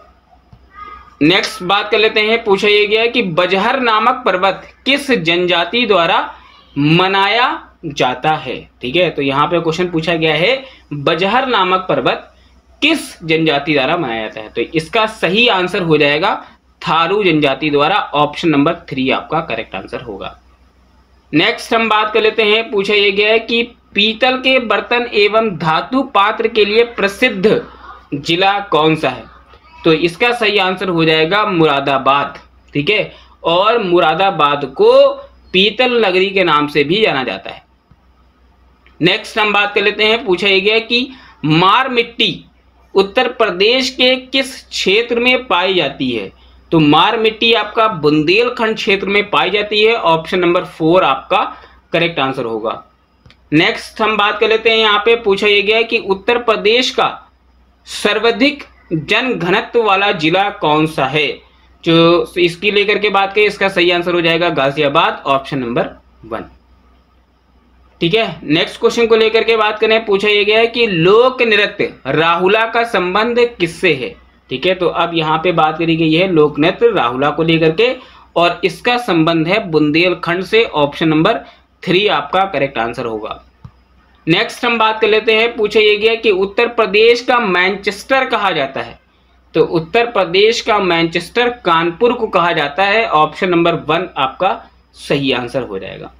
नेक्स्ट बात कर लेते हैं, पूछा यह गया है कि बजहर नामक पर्वत किस जनजाति द्वारा मनाया जाता है? ठीक है तो यहाँ पे क्वेश्चन पूछा गया है, बजहर नामक पर्वत किस जनजाति द्वारा मनाया जाता है? तो इसका सही आंसर हो जाएगा, थारू जनजाति द्वारा ऑप्शन नंबर थ्री आपका करेक्ट आंसर होगा। नेक्स्ट हम बात कर लेते हैं, पूछा यह गया है कि पीतल के बर्तन एवं धातु पात्र के लिए प्रसिद्ध जिला कौन सा है? तो इसका सही आंसर हो जाएगा मुरादाबाद, ठीक है? और मुरादाबाद को पीतल नगरी के नाम से भी जाना जाता है। नेक्स्ट हम बात कर लेते हैं, पूछा गया कि मार मिट्टी उत्तर प्रदेश के किस क्षेत्र में पाई जाती है? तो मार मिट्टी आपका बुंदेलखंड क्षेत्र में पाई जाती है। ऑप्शन नंबर फोर आपका करेक्ट आंसर होगा। नेक्स्ट हम बात कर लेते हैं, यहाँ पे पूछा यह गया कि उत्तर प्रदेश का सर्वाधिक जन घनत्व वाला जिला कौन सा है? जो इसकी लेकर के बात करें, इसका सही आंसर हो जाएगा गाजियाबाद ऑप्शन नंबर वन ठीक है? नेक्स्ट क्वेश्चन को लेकर के बात करें, पूछा यह गया है कि लोक नृत्य राहुला का संबंध किससे है? ठीक है तो अब यहाँ पे बात करी गई है लोक नृत्य राहुला को लेकर के, और इसका संबंध है बुंदेलखंड से ऑप्शन नंबर थ्री आपका करेक्ट आंसर होगा। नेक्स्ट हम बात कर लेते हैं, पूछा यह गया कि उत्तर प्रदेश का मैनचेस्टर कहा जाता है। तो उत्तर प्रदेश का मैनचेस्टर कानपुर को कहा जाता है। ऑप्शन नंबर वन आपका सही आंसर हो जाएगा।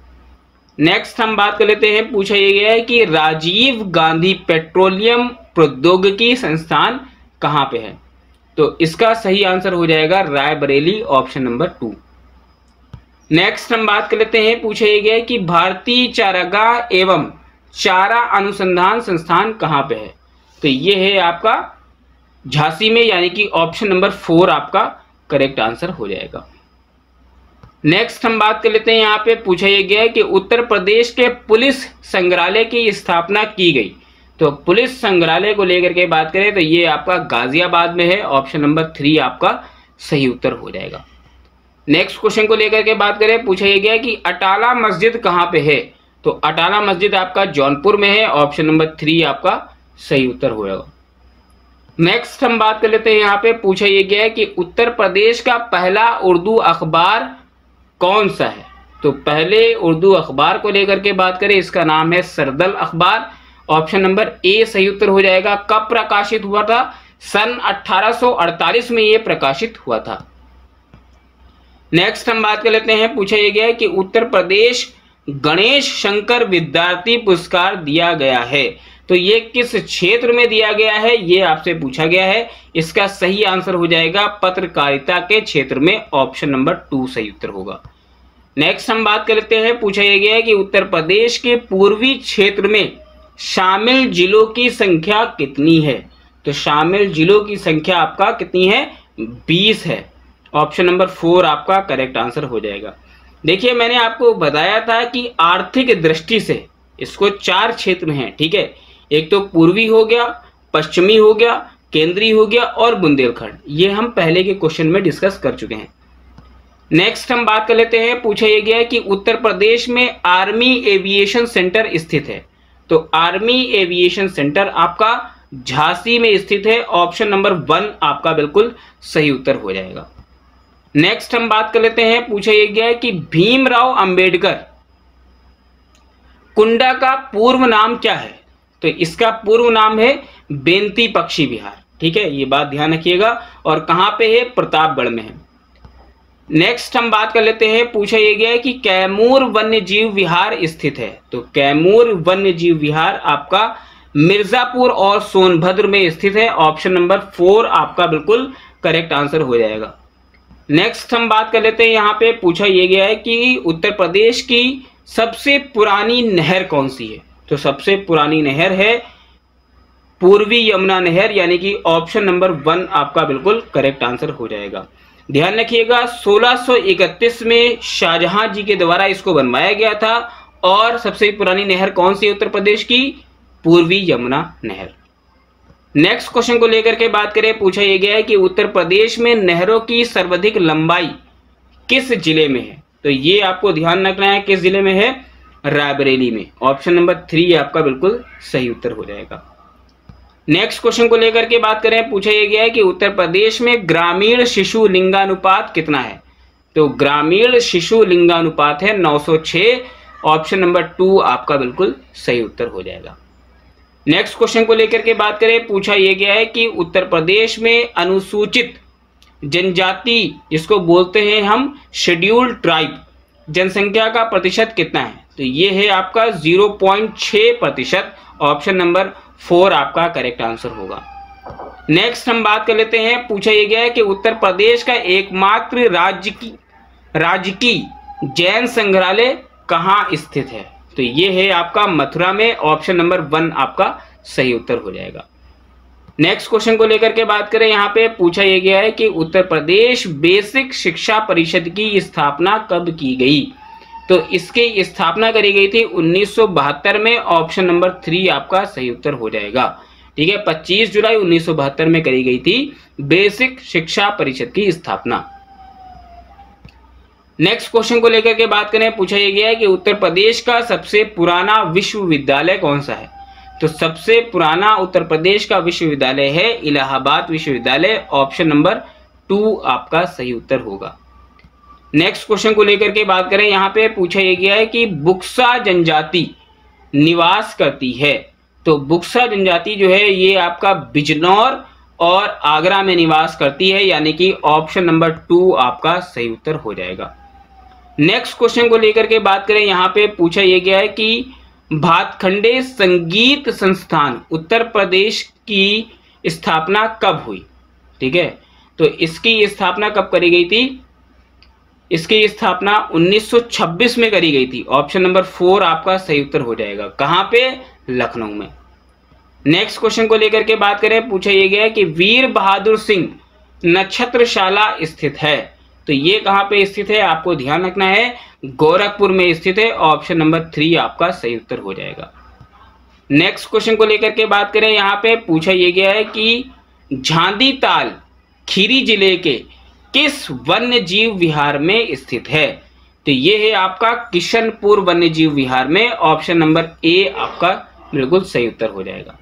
नेक्स्ट हम बात कर लेते हैं, पूछा यह गया है कि राजीव गांधी पेट्रोलियम प्रौद्योगिकी संस्थान कहाँ पे है? तो इसका सही आंसर हो जाएगा Raebareli option number two next हम बात कर लेते हैं, पूछा यह गया है कि भारतीय चारागाह एवं चारा अनुसंधान संस्थान कहाँ पे है? तो ये है आपका झांसी में, यानी कि ऑप्शन नंबर फोर आपका करेक्ट आंसर हो जाएगा। नेक्स्ट हम बात कर लेते हैं यहाँ पे, पूछा यह गया है कि उत्तर प्रदेश के पुलिस संग्रहालय की स्थापना की गई। तो पुलिस संग्रहालय को लेकर के बात करें तो ये आपका गाजियाबाद में है ऑप्शन नंबर थ्री आपका सही उत्तर हो जाएगा। नेक्स्ट क्वेश्चन को लेकर के बात करें, पूछा यह गया कि अटाला मस्जिद कहाँ पे है? तो अटाला मस्जिद आपका जौनपुर में है ऑप्शन नंबर थ्री आपका सही उत्तर हो जाएगा नेक्स्ट हम बात कर लेते हैं यहाँ पे, पूछा यह गया है कि उत्तर प्रदेश का पहला उर्दू अखबार कौन सा है? तो पहले उर्दू अखबार को लेकर के बात करें, इसका नाम है सरदल अखबार। ऑप्शन नंबर ए सही उत्तर हो जाएगा, कब प्रकाशित हुआ था? सन 1848 में यह प्रकाशित हुआ था। नेक्स्ट हम बात कर लेते हैं, पूछा यह गया है कि उत्तर प्रदेश गणेश शंकर विद्यार्थी पुरस्कार दिया गया है। तो ये किस क्षेत्र में दिया गया है, ये आपसे पूछा गया है। इसका सही आंसर हो जाएगा पत्रकारिता के क्षेत्र में, ऑप्शन नंबर टू सही उत्तर होगा। नेक्स्ट हम बात कर लेते हैं, पूछा यह गया है कि उत्तर प्रदेश के पूर्वी क्षेत्र में शामिल जिलों की संख्या कितनी है? तो शामिल जिलों की संख्या आपका कितनी है? बीस है। ऑप्शन नंबर फोर आपका करेक्ट आंसर हो जाएगा। देखिए, मैंने आपको बताया था कि आर्थिक दृष्टि से इसको चार क्षेत्र हैं, ठीक है? एक तो पूर्वी हो गया, पश्चिमी हो गया, केंद्रीय हो गया और बुंदेलखंड। ये हम पहले के क्वेश्चन में डिस्कस कर चुके हैं। नेक्स्ट हम बात कर लेते हैं, पूछा यह गया है कि उत्तर प्रदेश में आर्मी एविएशन सेंटर स्थित है। तो आर्मी एविएशन सेंटर आपका झांसी में स्थित है, ऑप्शन नंबर वन आपका बिल्कुल सही उत्तर हो जाएगा। नेक्स्ट हम बात कर लेते हैं, पूछा यह गया है कि भीमराव अंबेडकर, कुंडा का पूर्व नाम क्या है? तो इसका पूर्व नाम है बेंती पक्षी विहार। ठीक है, ये बात ध्यान रखिएगा। और कहाँ पे है? प्रतापगढ़ में है। नेक्स्ट हम बात कर लेते हैं, पूछा यह गया है कि कैमूर वन्य जीव विहार स्थित है। तो कैमूर वन्य जीव विहार आपका मिर्जापुर और सोनभद्र में स्थित है। ऑप्शन नंबर फोर आपका बिल्कुल करेक्ट आंसर हो जाएगा। नेक्स्ट हम बात कर लेते हैं, यहाँ पे पूछा यह गया है कि उत्तर प्रदेश की सबसे पुरानी नहर कौन सी है? तो सबसे पुरानी नहर है पूर्वी यमुना नहर, यानी कि ऑप्शन नंबर वन आपका बिल्कुल करेक्ट आंसर हो जाएगा। ध्यान रखिएगा 1631 में शाहजहां जी के द्वारा इसको बनवाया गया था, और सबसे पुरानी नहर कौन सी है उत्तर प्रदेश की? पूर्वी यमुना नहर। नेक्स्ट क्वेश्चन को लेकर के बात करें, पूछा यह गया है कि उत्तर प्रदेश में नहरों की सर्वाधिक लंबाई किस ज़िले में है? तो ये आपको ध्यान रखना है, किस ज़िले में है? रायबरेली में। ऑप्शन नंबर थ्री आपका बिल्कुल सही उत्तर हो जाएगा। नेक्स्ट क्वेश्चन को लेकर के बात करें, पूछा यह गया है कि उत्तर प्रदेश में ग्रामीण शिशु लिंगानुपात कितना है? तो ग्रामीण शिशु लिंगानुपात है 906 ऑप्शन नंबर टू आपका बिल्कुल सही उत्तर हो जाएगा। नेक्स्ट क्वेश्चन को लेकर के बात करें, पूछा यह गया है कि उत्तर प्रदेश में अनुसूचित जनजाति, जिसको बोलते हैं हम शेड्यूल्ड ट्राइब जनसंख्या का प्रतिशत कितना है? तो ये है आपका 0.6 प्रतिशत ऑप्शन नंबर फोर आपका करेक्ट आंसर होगा। नेक्स्ट हम बात कर लेते हैं, पूछा यह गया है कि उत्तर प्रदेश का एकमात्र राज्य की राज्य की जैन संग्रहालय कहाँ स्थित है? तो ये है आपका मथुरा में ऑप्शन नंबर वन आपका सही उत्तर हो जाएगा। नेक्स्ट क्वेश्चन को लेकर के बात करें, यहाँ पे पूछा यह गया है कि उत्तर प्रदेश बेसिक शिक्षा परिषद की स्थापना कब की गई? तो इसकी स्थापना करी गई थी उन्नीस सौ बहत्तर में ऑप्शन नंबर थ्री आपका सही उत्तर हो जाएगा। ठीक है 25 जुलाई उन्नीस सौ बहत्तर में करी गई थी बेसिक शिक्षा परिषद की स्थापना। नेक्स्ट क्वेश्चन को लेकर के बात करें, पूछा यह गया है कि उत्तर प्रदेश का सबसे पुराना विश्वविद्यालय कौन सा है? तो सबसे पुराना उत्तर प्रदेश का विश्वविद्यालय है इलाहाबाद विश्वविद्यालय। ऑप्शन नंबर टू आपका सही उत्तर होगा। नेक्स्ट क्वेश्चन को लेकर के बात करें, यहाँ पे पूछा यह गया है कि बुक्सा जनजाति निवास करती है। तो बुक्सा जनजाति जो है, ये आपका बिजनौर और आगरा में निवास करती है, यानी कि ऑप्शन नंबर टू आपका सही उत्तर हो जाएगा। नेक्स्ट क्वेश्चन को लेकर के बात करें, यहाँ पे पूछा यह गया है कि भातखंडे संगीत संस्थान उत्तर प्रदेश की स्थापना कब हुई? ठीक है? तो इसकी स्थापना कब करी गई थी? इसकी स्थापना 1926 में करी गई थी। ऑप्शन नंबर फोर आपका सही उत्तर हो जाएगा। कहाँ पे? लखनऊ में। नेक्स्ट क्वेश्चन को लेकर के बात करें, पूछा यह गया है कि वीर बहादुर सिंह नक्षत्रशाला स्थित है। तो ये कहाँ पे स्थित है? आपको ध्यान रखना है, गोरखपुर में स्थित है ऑप्शन नंबर थ्री आपका सही उत्तर हो जाएगा। नेक्स्ट क्वेश्चन को लेकर के बात करें, यहाँ पे पूछा यह गया है कि झांदी ताल खीरी ज़िले के किस वन्य जीव विहार में स्थित है? तो ये है आपका किशनपुर वन्य जीव विहार में ऑप्शन नंबर ए आपका बिल्कुल सही उत्तर हो जाएगा।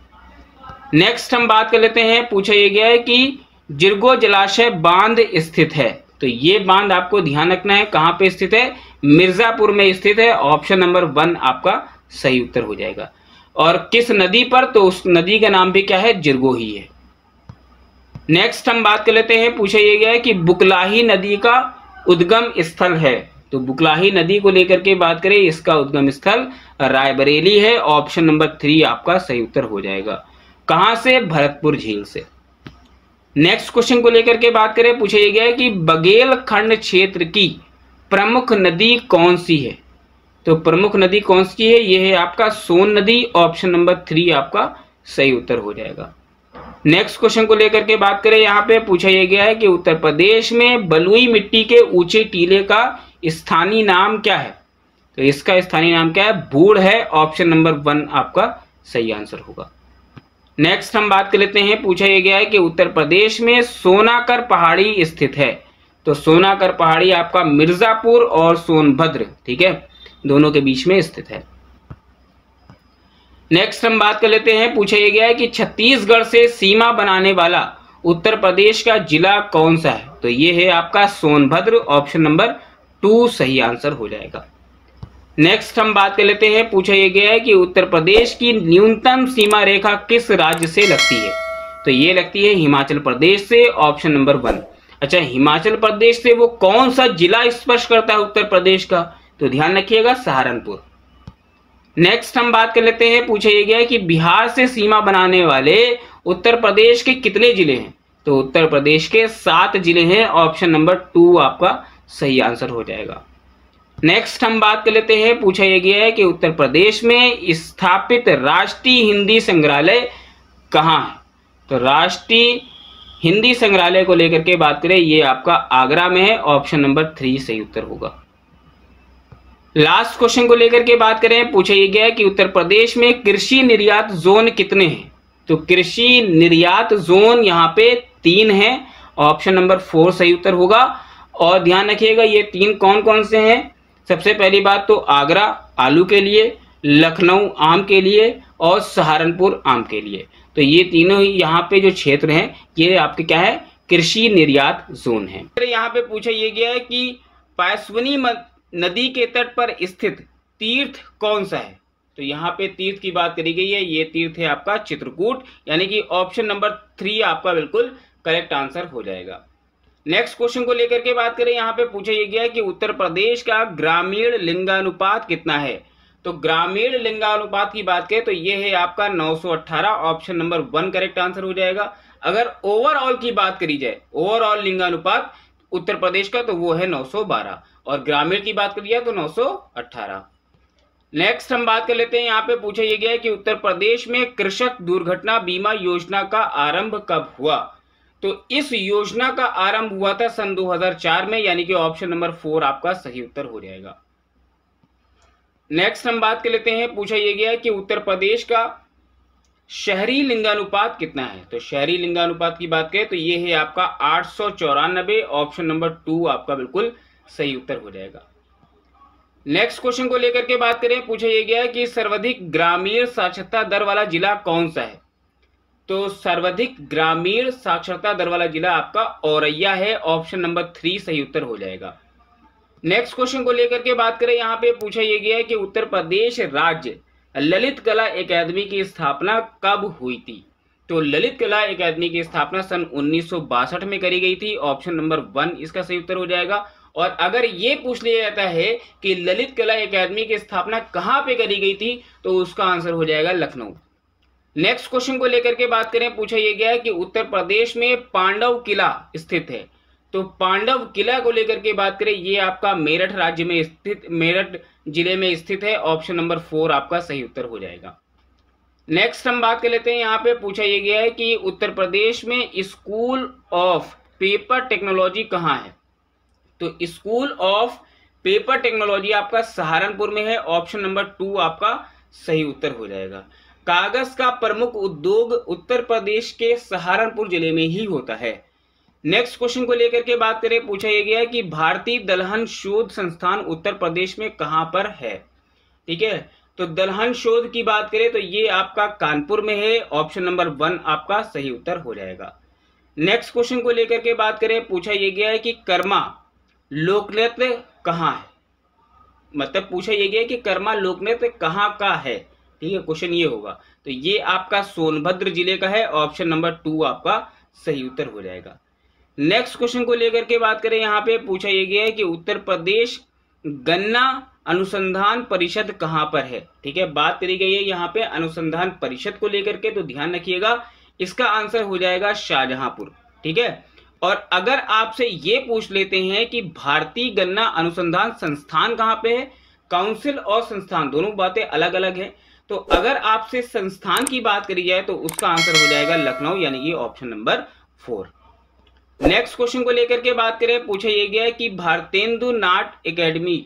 नेक्स्ट हम बात कर लेते हैं, पूछा यह गया है कि जिरगो जलाशय बाँध स्थित है। तो ये बाँध आपको ध्यान रखना है, कहाँ पे स्थित है? मिर्जापुर में स्थित है। ऑप्शन नंबर वन आपका सही उत्तर हो जाएगा। और किस नदी पर? तो उस नदी का नाम भी क्या है? जिरगो ही। है नेक्स्ट हम बात कर लेते हैं, पूछा यह गया है कि बुकलाही नदी का उद्गम स्थल है। तो बुकलाही नदी को लेकर के बात करें, इसका उद्गम स्थल रायबरेली है। ऑप्शन नंबर थ्री आपका सही उत्तर हो जाएगा। कहाँ से? भरतपुर झील से। नेक्स्ट क्वेश्चन को लेकर के बात करें, पूछा गया है कि बगेल खंड क्षेत्र की प्रमुख नदी कौन सी है? तो प्रमुख नदी कौन सी है? यह है आपका सोन नदी ऑप्शन नंबर थ्री आपका सही उत्तर हो जाएगा। नेक्स्ट क्वेश्चन को लेकर के बात करें, यहाँ पे पूछा यह गया है कि उत्तर प्रदेश में बलुई मिट्टी के ऊँचे टीले का स्थानीय नाम क्या है? तो इसका स्थानीय नाम क्या है? बूढ़ है ऑप्शन नंबर वन आपका सही आंसर होगा। नेक्स्ट हम बात कर लेते हैं, पूछा यह गया है कि उत्तर प्रदेश में सोनाकर पहाड़ी स्थित है। तो सोनाकर पहाड़ी आपका मिर्जापुर और सोनभद्र, ठीक है? दोनों के बीच में स्थित है। नेक्स्ट हम बात कर लेते हैं, पूछा यह गया है कि छत्तीसगढ़ से सीमा बनाने वाला उत्तर प्रदेश का जिला कौन सा है? तो ये है आपका सोनभद्र ऑप्शन नंबर टू सही आंसर हो जाएगा। नेक्स्ट हम बात कर लेते हैं, पूछा यह गया है कि उत्तर प्रदेश की न्यूनतम सीमा रेखा किस राज्य से लगती है? तो ये लगती है हिमाचल प्रदेश से ऑप्शन नंबर वन अच्छा हिमाचल प्रदेश से वो कौन सा जिला स्पर्श करता है उत्तर प्रदेश का? तो ध्यान रखिएगा सहारनपुर. नेक्स्ट हम बात कर लेते हैं, पूछा यह गया है कि बिहार से सीमा बनाने वाले उत्तर प्रदेश के कितने ज़िले हैं? तो उत्तर प्रदेश के सात ज़िले हैं ऑप्शन नंबर टू आपका सही आंसर हो जाएगा. नेक्स्ट हम बात कर लेते हैं, पूछा यह गया है कि उत्तर प्रदेश में स्थापित राष्ट्रीय हिंदी संग्रहालय कहाँ है? तो राष्ट्रीय हिंदी संग्रहालय को लेकर के बात करें, ये आपका आगरा में है ऑप्शन नंबर थ्री सही उत्तर होगा। लास्ट क्वेश्चन को लेकर के बात करें, पूछा यह गया है कि उत्तर प्रदेश में कृषि निर्यात जोन कितने हैं? तो कृषि निर्यात जोन यहाँ पे तीन है ऑप्शन नंबर फोर सही उत्तर होगा। और ध्यान रखिएगा, ये तीन कौन कौन से हैं? सबसे पहली बात तो आगरा आलू के लिए, लखनऊ आम के लिए और सहारनपुर आम के लिए। तो ये तीनों ही यहाँ पे जो क्षेत्र हैं, ये आपके क्या है? कृषि निर्यात जोन है। यहाँ पे पूछा ये गया है कि पायस्वनी नदी के तट पर स्थित तीर्थ कौन सा है? तो यहाँ पे तीर्थ की बात करी गई है, ये तीर्थ है आपका चित्रकूट, यानी कि ऑप्शन नंबर थ्री आपका बिल्कुल करेक्ट आंसर हो जाएगा। नेक्स्ट क्वेश्चन को लेकर के बात करें, यहाँ पे पूछा यह गया है कि उत्तर प्रदेश का ग्रामीण लिंगानुपात कितना है? तो ग्रामीण लिंगानुपात की बात करें तो ये है आपका 918 option number one correct answer हो जाएगा। अगर ओवरऑल की बात करी जाए ओवरऑल लिंगानुपात उत्तर प्रदेश का तो वो है 912 और ग्रामीण की बात करी जाए तो 918 नेक्स्ट हम बात कर लेते हैं, यहाँ पे पूछा यह गया है कि उत्तर प्रदेश में कृषक दुर्घटना बीमा योजना का आरंभ कब हुआ? तो इस योजना का आरंभ हुआ था सन 2004 में, यानी कि ऑप्शन नंबर फोर आपका सही उत्तर हो जाएगा। नेक्स्ट हम बात कर लेते हैं, पूछा यह गया कि उत्तर प्रदेश का शहरी लिंगानुपात कितना है? तो शहरी लिंगानुपात की बात करें तो ये है आपका आठ सौ चौरानबे ऑप्शन नंबर टू आपका बिल्कुल सही उत्तर हो जाएगा। नेक्स्ट क्वेश्चन को लेकर के बात करें, पूछा यह गया है कि सर्वाधिक ग्रामीण साक्षरता दर वाला जिला कौन सा है? तो सर्वाधिक ग्रामीण साक्षरता दर वाला जिला आपका औरैया है। ऑप्शन नंबर थ्री सही उत्तर हो जाएगा। नेक्स्ट क्वेश्चन को लेकर के बात करें, यहाँ पे पूछा यह गया है कि उत्तर प्रदेश राज्य ललित कला एकेडमी की स्थापना कब हुई थी? तो ललित कला एकेडमी की स्थापना सन उन्नीस सौ बासठ में करी गई थी। ऑप्शन नंबर वन इसका सही उत्तर हो जाएगा। और अगर ये पूछ लिया जाता है कि ललित कला एकेडमी की स्थापना कहाँ पे करी गई थी तो उसका आंसर हो जाएगा लखनऊ। नेक्स्ट क्वेश्चन को लेकर के बात करें, पूछा यह गया है कि उत्तर प्रदेश में पांडव किला स्थित है। तो पांडव किला को लेकर के बात करें, ये आपका मेरठ राज्य में स्थित, मेरठ ज़िले में स्थित है। ऑप्शन नंबर फोर आपका सही उत्तर हो जाएगा। नेक्स्ट हम बात कर लेते हैं, यहाँ पे पूछा यह गया है कि उत्तर प्रदेश में स्कूल ऑफ़ पेपर टेक्नोलॉजी कहाँ है? तो स्कूल ऑफ़ पेपर टेक्नोलॉजी आपका सहारनपुर में है। ऑप्शन नंबर टू आपका सही उत्तर हो जाएगा। कागज़ का प्रमुख उद्योग उत्तर प्रदेश के सहारनपुर ज़िले में ही होता है। नेक्स्ट क्वेश्चन को लेकर के बात करें, पूछा यह गया कि भारतीय दलहन शोध संस्थान उत्तर प्रदेश में कहाँ पर है? ठीक है तो दलहन शोध की बात करें तो ये आपका कानपुर में है ऑप्शन नंबर वन आपका सही उत्तर हो जाएगा। नेक्स्ट क्वेश्चन को लेकर के बात करें, पूछा यह गया है कि कर्मा लोकनृत्य कहाँ है? मतलब पूछा यह गया कि कर्मा लोकनृत्य कहाँ का है? ठीक है क्वेश्चन ये होगा। तो ये आपका सोनभद्र ज़िले का है ऑप्शन नंबर टू आपका सही उत्तर हो जाएगा। नेक्स्ट क्वेश्चन को लेकर के बात करें, यहाँ पे पूछा यह गया है कि उत्तर प्रदेश गन्ना अनुसंधान परिषद कहाँ पर है? ठीक है, बात करी गई है यहाँ पे अनुसंधान परिषद को लेकर के तो ध्यान रखिएगा, इसका आंसर हो जाएगा शाहजहांपुर। ठीक है, और अगर आपसे ये पूछ लेते हैं कि भारतीय गन्ना अनुसंधान संस्थान कहाँ पे है काउंसिल और संस्थान, दोनों बातें अलग अलग हैं। तो अगर आपसे संस्थान की बात करी जाए तो उसका आंसर हो जाएगा लखनऊ, यानी कि option number four next question को लेकर के बात करें, पूछा यह गया है कि भारतेंदु नाट्य एकेडमी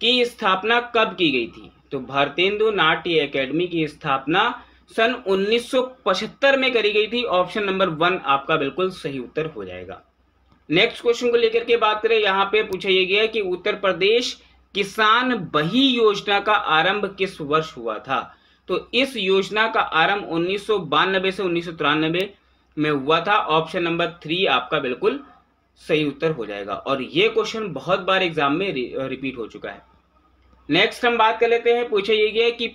की स्थापना कब की गई थी? तो भारतेंदु नाट्य एकेडमी की स्थापना सन 1975 में करी गई थी। ऑप्शन नंबर वन आपका बिल्कुल सही उत्तर हो जाएगा। नेक्स्ट क्वेश्चन को लेकर के बात करें, यहाँ पे पूछा यह गया कि उत्तर प्रदेश किसान बही योजना का आरंभ किस वर्ष हुआ था? तो इस योजना का आरंभ उन्नीस सौ बानबे से उन्नीस सौ तिरानबे में हुआ था। ऑप्शन नंबर थ्री आपका बिल्कुल सही उत्तर हो जाएगा। और ये क्वेश्चन बहुत बार एग्ज़ाम में रिपीट हो चुका है। नेक्स्ट हम बात कर लेते हैं। पूछा ये गया कि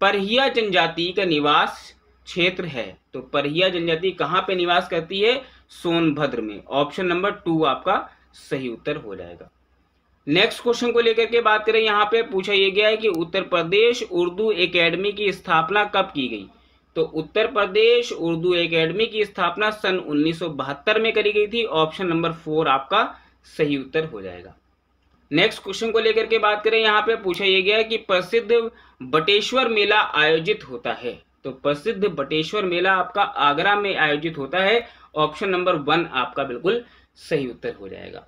परहिया जनजाति का निवास क्षेत्र है। तो परहिया जनजाति कहाँ पे निवास करती है? सोनभद्र में। ऑप्शन नंबर टू आपका सही उत्तर हो जाएगा। नेक्स्ट क्वेश्चन को लेकर के बात करें, यहाँ पे पूछा यह गया है कि उत्तर प्रदेश उर्दू एकेडमी की स्थापना कब की गई? तो उत्तर प्रदेश उर्दू एकेडमी की स्थापना सन 1972 में करी गई थी। ऑप्शन नंबर फोर आपका सही उत्तर हो जाएगा। नेक्स्ट क्वेश्चन को लेकर के बात करें, यहाँ पे पूछा यह गया है कि प्रसिद्ध बटेश्वर मेला आयोजित होता है। तो प्रसिद्ध बटेश्वर मेला आपका आगरा में आयोजित होता है। ऑप्शन नंबर वन आपका बिल्कुल सही उत्तर हो जाएगा।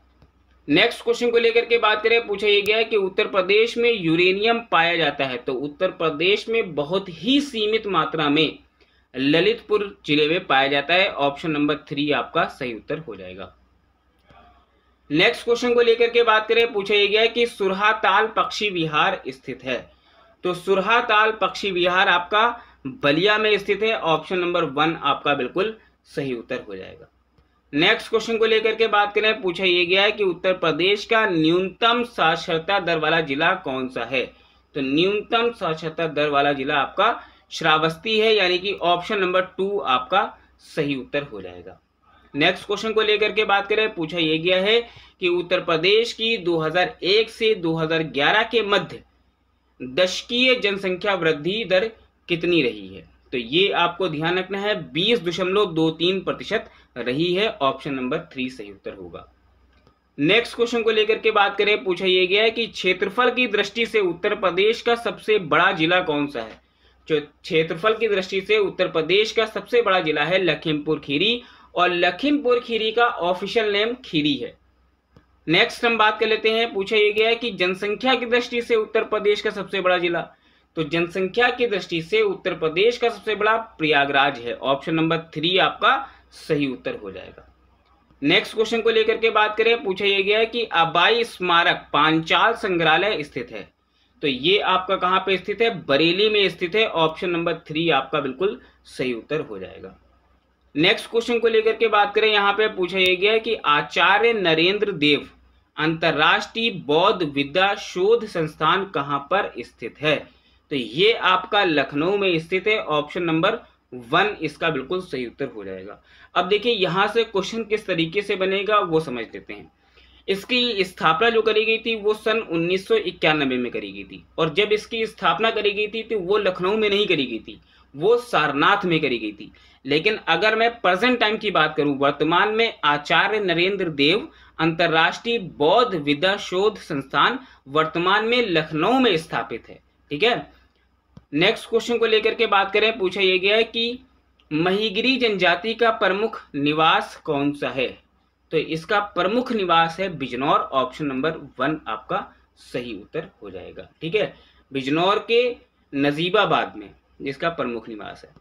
नेक्स्ट क्वेश्चन को लेकर के बात करें, पूछा यह गया कि उत्तर प्रदेश में यूरेनियम पाया जाता है। तो उत्तर प्रदेश में बहुत ही सीमित मात्रा में ललितपुर ज़िले में पाया जाता है। ऑप्शन नंबर थ्री आपका सही उत्तर हो जाएगा। नेक्स्ट क्वेश्चन को लेकर के बात करें, पूछा यह गया कि सुरहाताल पक्षी विहार स्थित है। तो सुरहाताल पक्षी विहार आपका बलिया में स्थित है। ऑप्शन नंबर वन आपका बिल्कुल सही उत्तर हो जाएगा। नेक्स्ट क्वेश्चन को लेकर के बात करें, पूछा यह गया है कि उत्तर प्रदेश का न्यूनतम साक्षरता दर वाला जिला कौन सा है? तो न्यूनतम साक्षरता दर वाला जिला आपका श्रावस्ती है, यानी कि ऑप्शन नंबर टू आपका सही उत्तर हो जाएगा। नेक्स्ट क्वेश्चन को लेकर के बात करें, पूछा यह गया है कि उत्तर प्रदेश की 2001 से 2011 के मध्य दशकीय जनसंख्या वृद्धि दर कितनी रही है? तो ये आपको ध्यान रखना है, बीस दशमलव दो तीन प्रतिशत रही है ऑप्शन नंबर थ्री सही उत्तर होगा। नेक्स्ट क्वेश्चन को लेकर के बात करें, पूछा यह गया है कि क्षेत्रफल की दृष्टि से उत्तर प्रदेश का सबसे बड़ा जिला कौन सा है? जो क्षेत्रफल की दृष्टि से उत्तर प्रदेश का सबसे बड़ा जिला है लखीमपुर खीरी, और लखीमपुर खीरी का ऑफिशियल नेम खीरी है। नेक्स्ट हम बात कर लेते हैं, पूछा यह गया है कि जनसंख्या की दृष्टि से उत्तर प्रदेश का सबसे बड़ा जिला। तो जनसंख्या की दृष्टि से उत्तर प्रदेश का सबसे बड़ा प्रयागराज है। ऑप्शन नंबर थ्री आपका सही उत्तर हो जाएगा। नेक्स्ट क्वेश्चन को लेकर के बात करें, पूछा यह गया है कि अबाई स्मारक पांचाल संग्रहालय स्थित है। तो ये आपका कहाँ पे स्थित है? बरेली में स्थित है। ऑप्शन नंबर थ्री आपका बिल्कुल सही उत्तर हो जाएगा। नेक्स्ट क्वेश्चन को लेकर के बात करें, यहाँ पे पूछा यह गया है कि आचार्य नरेंद्र देव अंतर्राष्ट्रीय बौद्ध विद्या शोध संस्थान कहाँ पर स्थित है? तो ये आपका लखनऊ में स्थित है। ऑप्शन नंबर वन इसका बिल्कुल सही उत्तर हो जाएगा। अब देखिए, यहाँ से क्वेश्चन किस तरीके से बनेगा, वो समझ लेते हैं। इसकी स्थापना जो करी गई थी, वो सन उन्नीस सौ इक्यानबे में करी गई थी। और जब इसकी स्थापना करी गई थी तो वो लखनऊ में नहीं करी गई थी, वो सारनाथ में करी गई थी। लेकिन अगर मैं प्रेजेंट टाइम की बात करूँ, वर्तमान में आचार्य नरेंद्र देव अंतर्राष्ट्रीय बौद्ध विद्या शोध संस्थान वर्तमान में लखनऊ में स्थापित है, ठीक है? नेक्स्ट क्वेश्चन को लेकर के बात करें, पूछा यह गया है कि महिगिरी जनजाति का प्रमुख निवास कौन सा है? तो इसका प्रमुख निवास है बिजनौर ऑप्शन नंबर वन आपका सही उत्तर हो जाएगा। ठीक है? बिजनौर के नजीबाबाद में जिसका प्रमुख निवास है।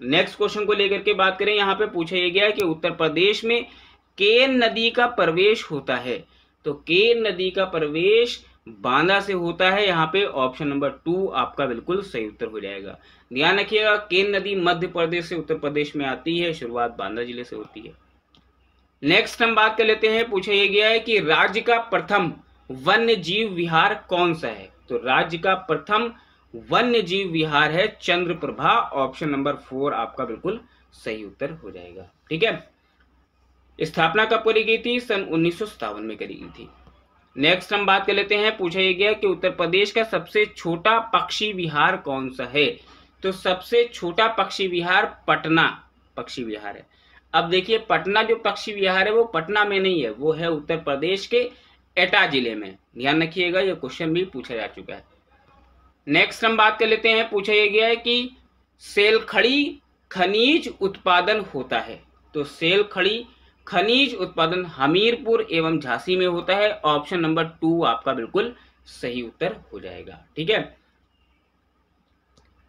नेक्स्ट क्वेश्चन को लेकर के बात करें, यहाँ पे पूछा यह गया है कि उत्तर प्रदेश में केन नदी का प्रवेश होता है? तो केन नदी का प्रवेश बांदा से होता है, यहाँ पे ऑप्शन नंबर टू आपका बिल्कुल सही उत्तर हो जाएगा। ध्यान रखिएगा, केन नदी मध्य प्रदेश से उत्तर प्रदेश में आती है, शुरुआत बांदा ज़िले से होती है। नेक्स्ट हम बात कर लेते हैं, पूछा यह गया है कि राज्य का प्रथम वन्य जीव विहार कौन सा है? तो राज्य का प्रथम वन्य जीव विहार है चंद्रप्रभा ऑप्शन नंबर फोर आपका बिल्कुल सही उत्तर हो जाएगा। ठीक है? स्थापना कब करी गई थी? सन उन्नीस सौ सत्तावन में करी गई थी। नेक्स्ट हम बात कर लेते हैं, पूछा गया कि उत्तर प्रदेश का सबसे छोटा पक्षी विहार कौन सा है? तो सबसे छोटा पक्षी विहार पटना, पक्षी विहार है। अब देखिए, पटना जो पक्षी विहार है, वो पटना में नहीं है, वो है उत्तर प्रदेश के एटा ज़िले में। ध्यान रखिएगा, ये क्वेश्चन भी पूछा जा चुका है। नेक्स्ट हम बात कर लेते हैं, पूछा यह गया है कि सेलखड़ी खनिज उत्पादन होता है। तो सेलखड़ी खनिज उत्पादन हमीरपुर एवं झांसी में होता है। ऑप्शन नंबर टू आपका बिल्कुल सही उत्तर हो जाएगा। ठीक है?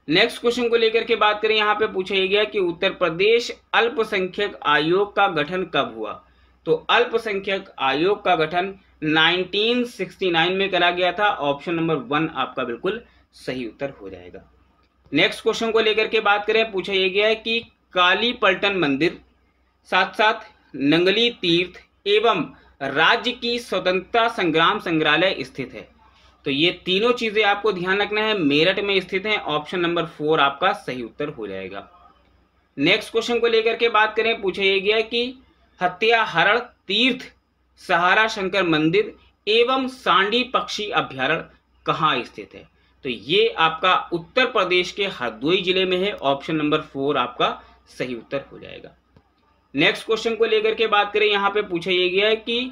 नेक्स्ट क्वेश्चन को लेकर के बात करें। यहाँ पे पूछा गया कि उत्तर प्रदेश अल्पसंख्यक आयोग का गठन कब हुआ? तो अल्पसंख्यक आयोग का गठन 1969 में करा गया था। ऑप्शन नंबर वन आपका बिल्कुल सही उत्तर हो जाएगा। नेक्स्ट क्वेश्चन को लेकर के बात करें। पूछा यह गया है कि काली पलटन मंदिर साथ साथ नंगली तीर्थ एवं राज्य की स्वतंत्रता संग्राम संग्रहालय स्थित है। तो ये तीनों चीज़ें आपको ध्यान रखना है। मेरठ में स्थित है। ऑप्शन नंबर फोर आपका सही उत्तर हो जाएगा। नेक्स्ट क्वेश्चन को लेकर के बात करें। पूछा यह गया कि हत्या हरण तीर्थ, सहारा, शंकर मंदिर एवं सांडी पक्षी अभ्यारण कहाँ स्थित है? तो ये आपका उत्तर प्रदेश के हरदोई ज़िले में है। ऑप्शन नंबर फोर आपका सही उत्तर हो जाएगा। नेक्स्ट क्वेश्चन को लेकर के बात करें, यहाँ पे पूछा यह गया है कि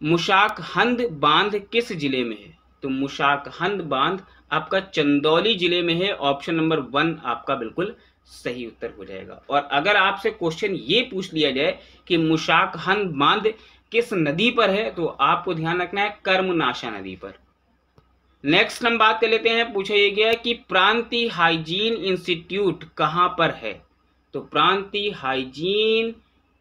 मुशाक हंद बाँध किस ज़िले में है? तो मुशाक हंद बाँध आपका चंदौली ज़िले में है ऑप्शन नंबर वन आपका बिल्कुल सही उत्तर हो जाएगा। और अगर आपसे क्वेश्चन ये पूछ लिया जाए कि मुशाक हंद बाँध किस नदी पर है तो आपको ध्यान रखना है कर्मनाशा नदी पर। नेक्स्ट हम बात कर लेते हैं, पूछा यह गया कि प्रांति हाइजीन इंस्टीट्यूट कहाँ पर है? तो प्रांतीय हाइजीन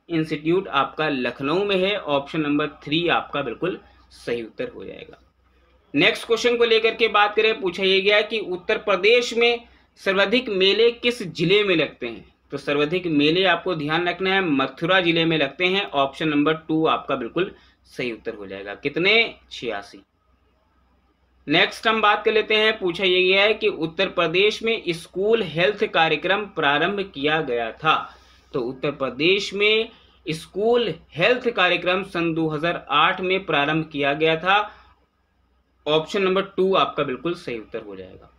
इंस्टीट्यूट आपका लखनऊ में है। ऑप्शन नंबर थ्री आपका बिल्कुल सही उत्तर हो जाएगा। नेक्स्ट क्वेश्चन को लेकर के बात करें, पूछा यह गया कि उत्तर प्रदेश में सर्वाधिक मेले किस ज़िले में लगते हैं? तो सर्वाधिक मेले आपको ध्यान रखना है, मथुरा ज़िले में लगते हैं। ऑप्शन नंबर टू आपका बिल्कुल सही उत्तर हो जाएगा। कितने? छियासी। नेक्स्ट हम बात कर लेते हैं, पूछा यह गया है कि उत्तर प्रदेश में स्कूल हेल्थ कार्यक्रम प्रारंभ किया गया था। तो उत्तर प्रदेश में स्कूल हेल्थ कार्यक्रम सन 2008 में प्रारंभ किया गया था। ऑप्शन नंबर टू आपका बिल्कुल सही उत्तर हो जाएगा।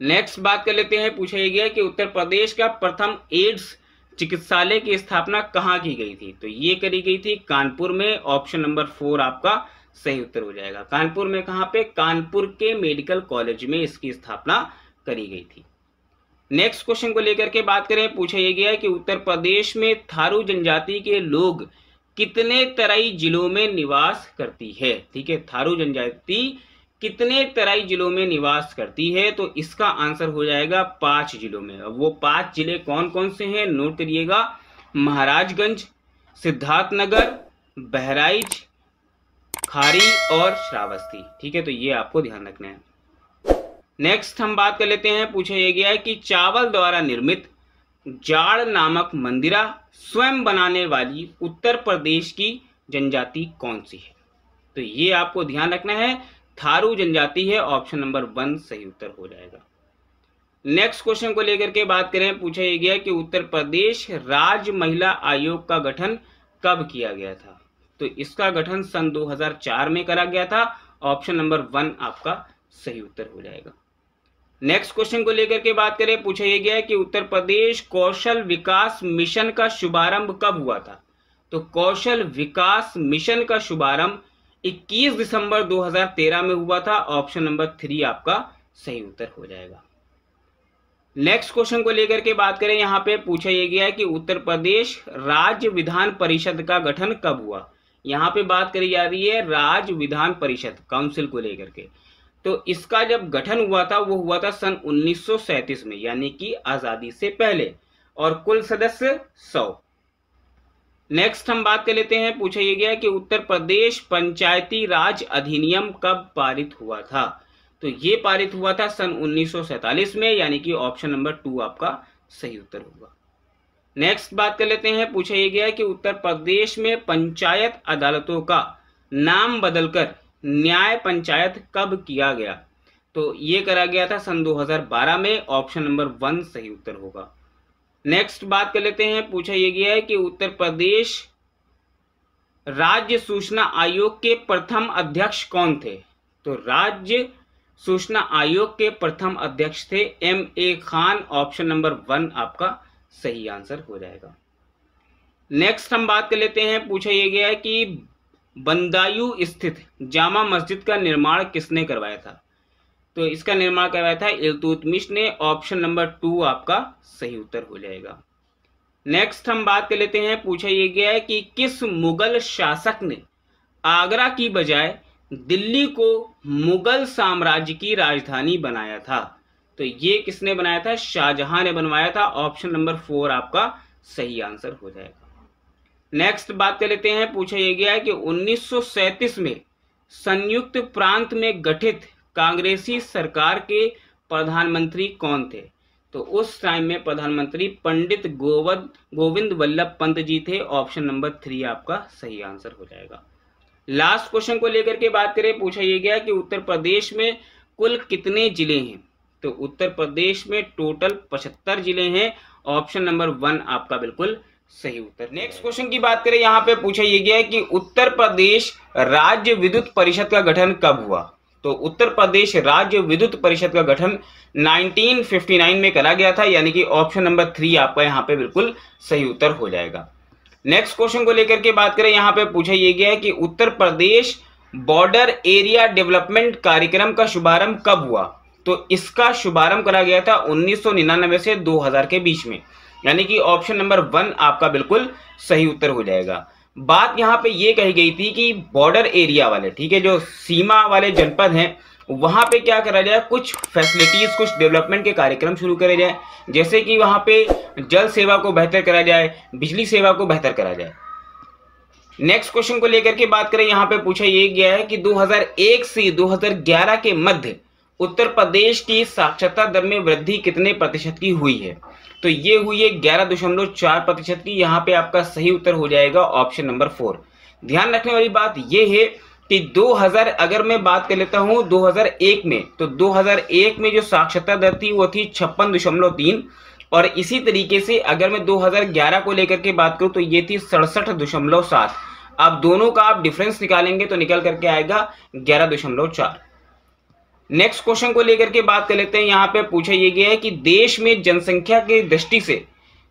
नेक्स्ट बात कर लेते हैं, पूछा गया कि उत्तर प्रदेश का प्रथम एड्स चिकित्सालय की स्थापना कहाँ की गई थी? तो ये करी गई थी कानपुर में, ऑप्शन नंबर फोर आपका सही उत्तर हो जाएगा। कानपुर में कहाँ पे? कानपुर के मेडिकल कॉलेज में इसकी स्थापना करी गई थी। नेक्स्ट क्वेश्चन को लेकर के बात करें, पूछा यह गया कि उत्तर प्रदेश में थारू जनजाति के लोग कितने तराई जिलों में निवास करती है? ठीक है, थारू जनजाति कितने तराई जिलों में निवास करती है? तो इसका आंसर हो जाएगा पाँच जिलों में। वो पाँच ज़िले कौन कौन से हैं? नोट करिएगा। महाराजगंज, सिद्धार्थनगर, बहराइच खारी और श्रावस्ती। ठीक है तो ये आपको ध्यान रखना है। नेक्स्ट हम बात कर लेते हैं, पूछा यह गया है कि चावल द्वारा निर्मित जाड़ नामक मंदिरा स्वयं बनाने वाली उत्तर प्रदेश की जनजाति कौन सी है? तो ये आपको ध्यान रखना है, थारू जनजाति है ऑप्शन नंबर वन सही उत्तर हो जाएगा। नेक्स्ट क्वेश्चन को लेकर के बात करें, पूछा यह गया कि उत्तर प्रदेश राज्य महिला आयोग का गठन कब किया गया था? तो इसका गठन सन 2004 में करा गया था। ऑप्शन नंबर वन आपका सही उत्तर हो जाएगा। नेक्स्ट क्वेश्चन को लेकर के बात करें, पूछा यह गया कि उत्तर प्रदेश कौशल विकास मिशन का शुभारंभ कब हुआ था? तो कौशल विकास मिशन का शुभारंभ 21 दिसंबर 2013 में हुआ था। ऑप्शन नंबर थ्री आपका सही उत्तर हो जाएगा। नेक्स्ट क्वेश्चन को लेकर के बात करें, यहाँ पे पूछा यह गया है कि उत्तर प्रदेश राज्य विधान परिषद का गठन कब हुआ? यहाँ पे बात करी जा रही है राज्य विधान परिषद काउंसिल को लेकर के। तो इसका जब गठन हुआ था, वो हुआ था सन उन्नीस में, यानी कि आज़ादी से पहले, और कुल सदस्य सौ। नेक्स्ट हम बात कर लेते हैं, पूछा यह गया कि उत्तर प्रदेश पंचायती राज अधिनियम कब पारित हुआ था? तो ये पारित हुआ था सन उन्नीस में, यानी कि ऑप्शन नंबर टू आपका सही उत्तर होगा। नेक्स्ट बात कर लेते हैं, पूछा यह गया कि उत्तर प्रदेश में पंचायत अदालतों का नाम बदलकर न्याय पंचायत कब किया गया? तो ये करा गया था सन 2012 में ऑप्शन नंबर वन सही उत्तर होगा। नेक्स्ट बात कर लेते हैं, पूछा यह गया है कि उत्तर प्रदेश राज्य सूचना आयोग के प्रथम अध्यक्ष कौन थे? तो राज्य सूचना आयोग के प्रथम अध्यक्ष थे M A Khan option number one आपका। सही आंसर हो जाएगा। नेक्स्ट हम बात कर लेते हैं, पूछा यह गया है कि बंदायु स्थित जामा मस्जिद का निर्माण किसने करवाया था? तो इसका निर्माण करवाया था इल्तुतमिश ने ऑप्शन नंबर टू आपका सही उत्तर हो जाएगा। नेक्स्ट हम बात कर लेते हैं, पूछा यह गया है कि किस मुगल शासक ने आगरा की बजाय दिल्ली को मुगल साम्राज्य की राजधानी बनाया था? तो ये किसने बनाया था? शाहजहां ने बनवाया था। ऑप्शन नंबर फोर आपका सही आंसर हो जाएगा। नेक्स्ट बात कर लेते हैं। पूछा यह गया है कि 1937 में संयुक्त प्रांत में गठित कांग्रेसी सरकार के प्रधानमंत्री कौन थे? तो उस टाइम में प्रधानमंत्री पंडित गोवद, गोविंद वल्लभ पंत जी थे। ऑप्शन नंबर थ्री आपका सही आंसर हो जाएगा। लास्ट क्वेश्चन को लेकर के बात करें। पूछा यह गया कि उत्तर प्रदेश में कुल कितने ज़िले हैं? तो उत्तर प्रदेश में टोटल पचहत्तर ज़िले हैं। ऑप्शन नंबर वन आपका बिल्कुल सही उत्तर। नेक्स्ट क्वेश्चन की बात करें, यहाँ पे पूछा यह गया है कि उत्तर प्रदेश राज्य विद्युत परिषद का गठन कब हुआ? तो उत्तर प्रदेश राज्य विद्युत परिषद का गठन 1959 में करा गया था, यानी कि ऑप्शन नंबर थ्री आपका यहाँ पे बिल्कुल सही उत्तर हो जाएगा। नेक्स्ट क्वेश्चन को लेकर के बात करें, यहाँ पे पूछा यह गया है कि Uttar Pradesh border area development कार्यक्रम का शुभारंभ कब हुआ? तो इसका शुभारंभ करा गया था उन्नीस सौ निन्यानवे से 2000 के बीच में। यानी कि ऑप्शन नंबर वन आपका बिल्कुल सही उत्तर हो जाएगा। बात यहाँ पे ये कही गई थी कि बॉर्डर एरिया वाले, ठीक है, जो सीमा वाले जनपद हैं, वहाँ पे क्या करा जाए, कुछ फैसिलिटीज़ कुछ डेवलपमेंट के कार्यक्रम शुरू करे जाए। जैसे कि वहाँ पे जल सेवा को बेहतर करा जाए, बिजली सेवा को बेहतर करा जाए। नेक्स्ट क्वेश्चन को लेकर के बात करें, यहाँ पे पूछा यह गया है कि 2001 से 2011 के मध्य उत्तर प्रदेश की साक्षरता दर में वृद्धि कितने प्रतिशत की हुई है? तो ये हुई है ग्यारह दशमलव चार प्रतिशत की। यहाँ पे आपका सही उत्तर हो जाएगा ऑप्शन नंबर फोर। ध्यान रखने वाली बात यह है कि 2000 अगर मैं बात कर लेता हूँ 2001 में तो 2001 में जो साक्षरता दर थी वो थी छप्पन दशमलव तीन। और इसी तरीके से अगर मैं 2011 को लेकर के बात करूँ तो ये थी सड़सठ दशमलव सात। अब दोनों का आप डिफरेंस निकालेंगे तो निकल करके आएगा ग्यारह दशमलव चार। नेक्स्ट क्वेश्चन को लेकर के बात कर लेते हैं। यहाँ पे पूछा यह गया है कि देश में जनसंख्या की दृष्टि से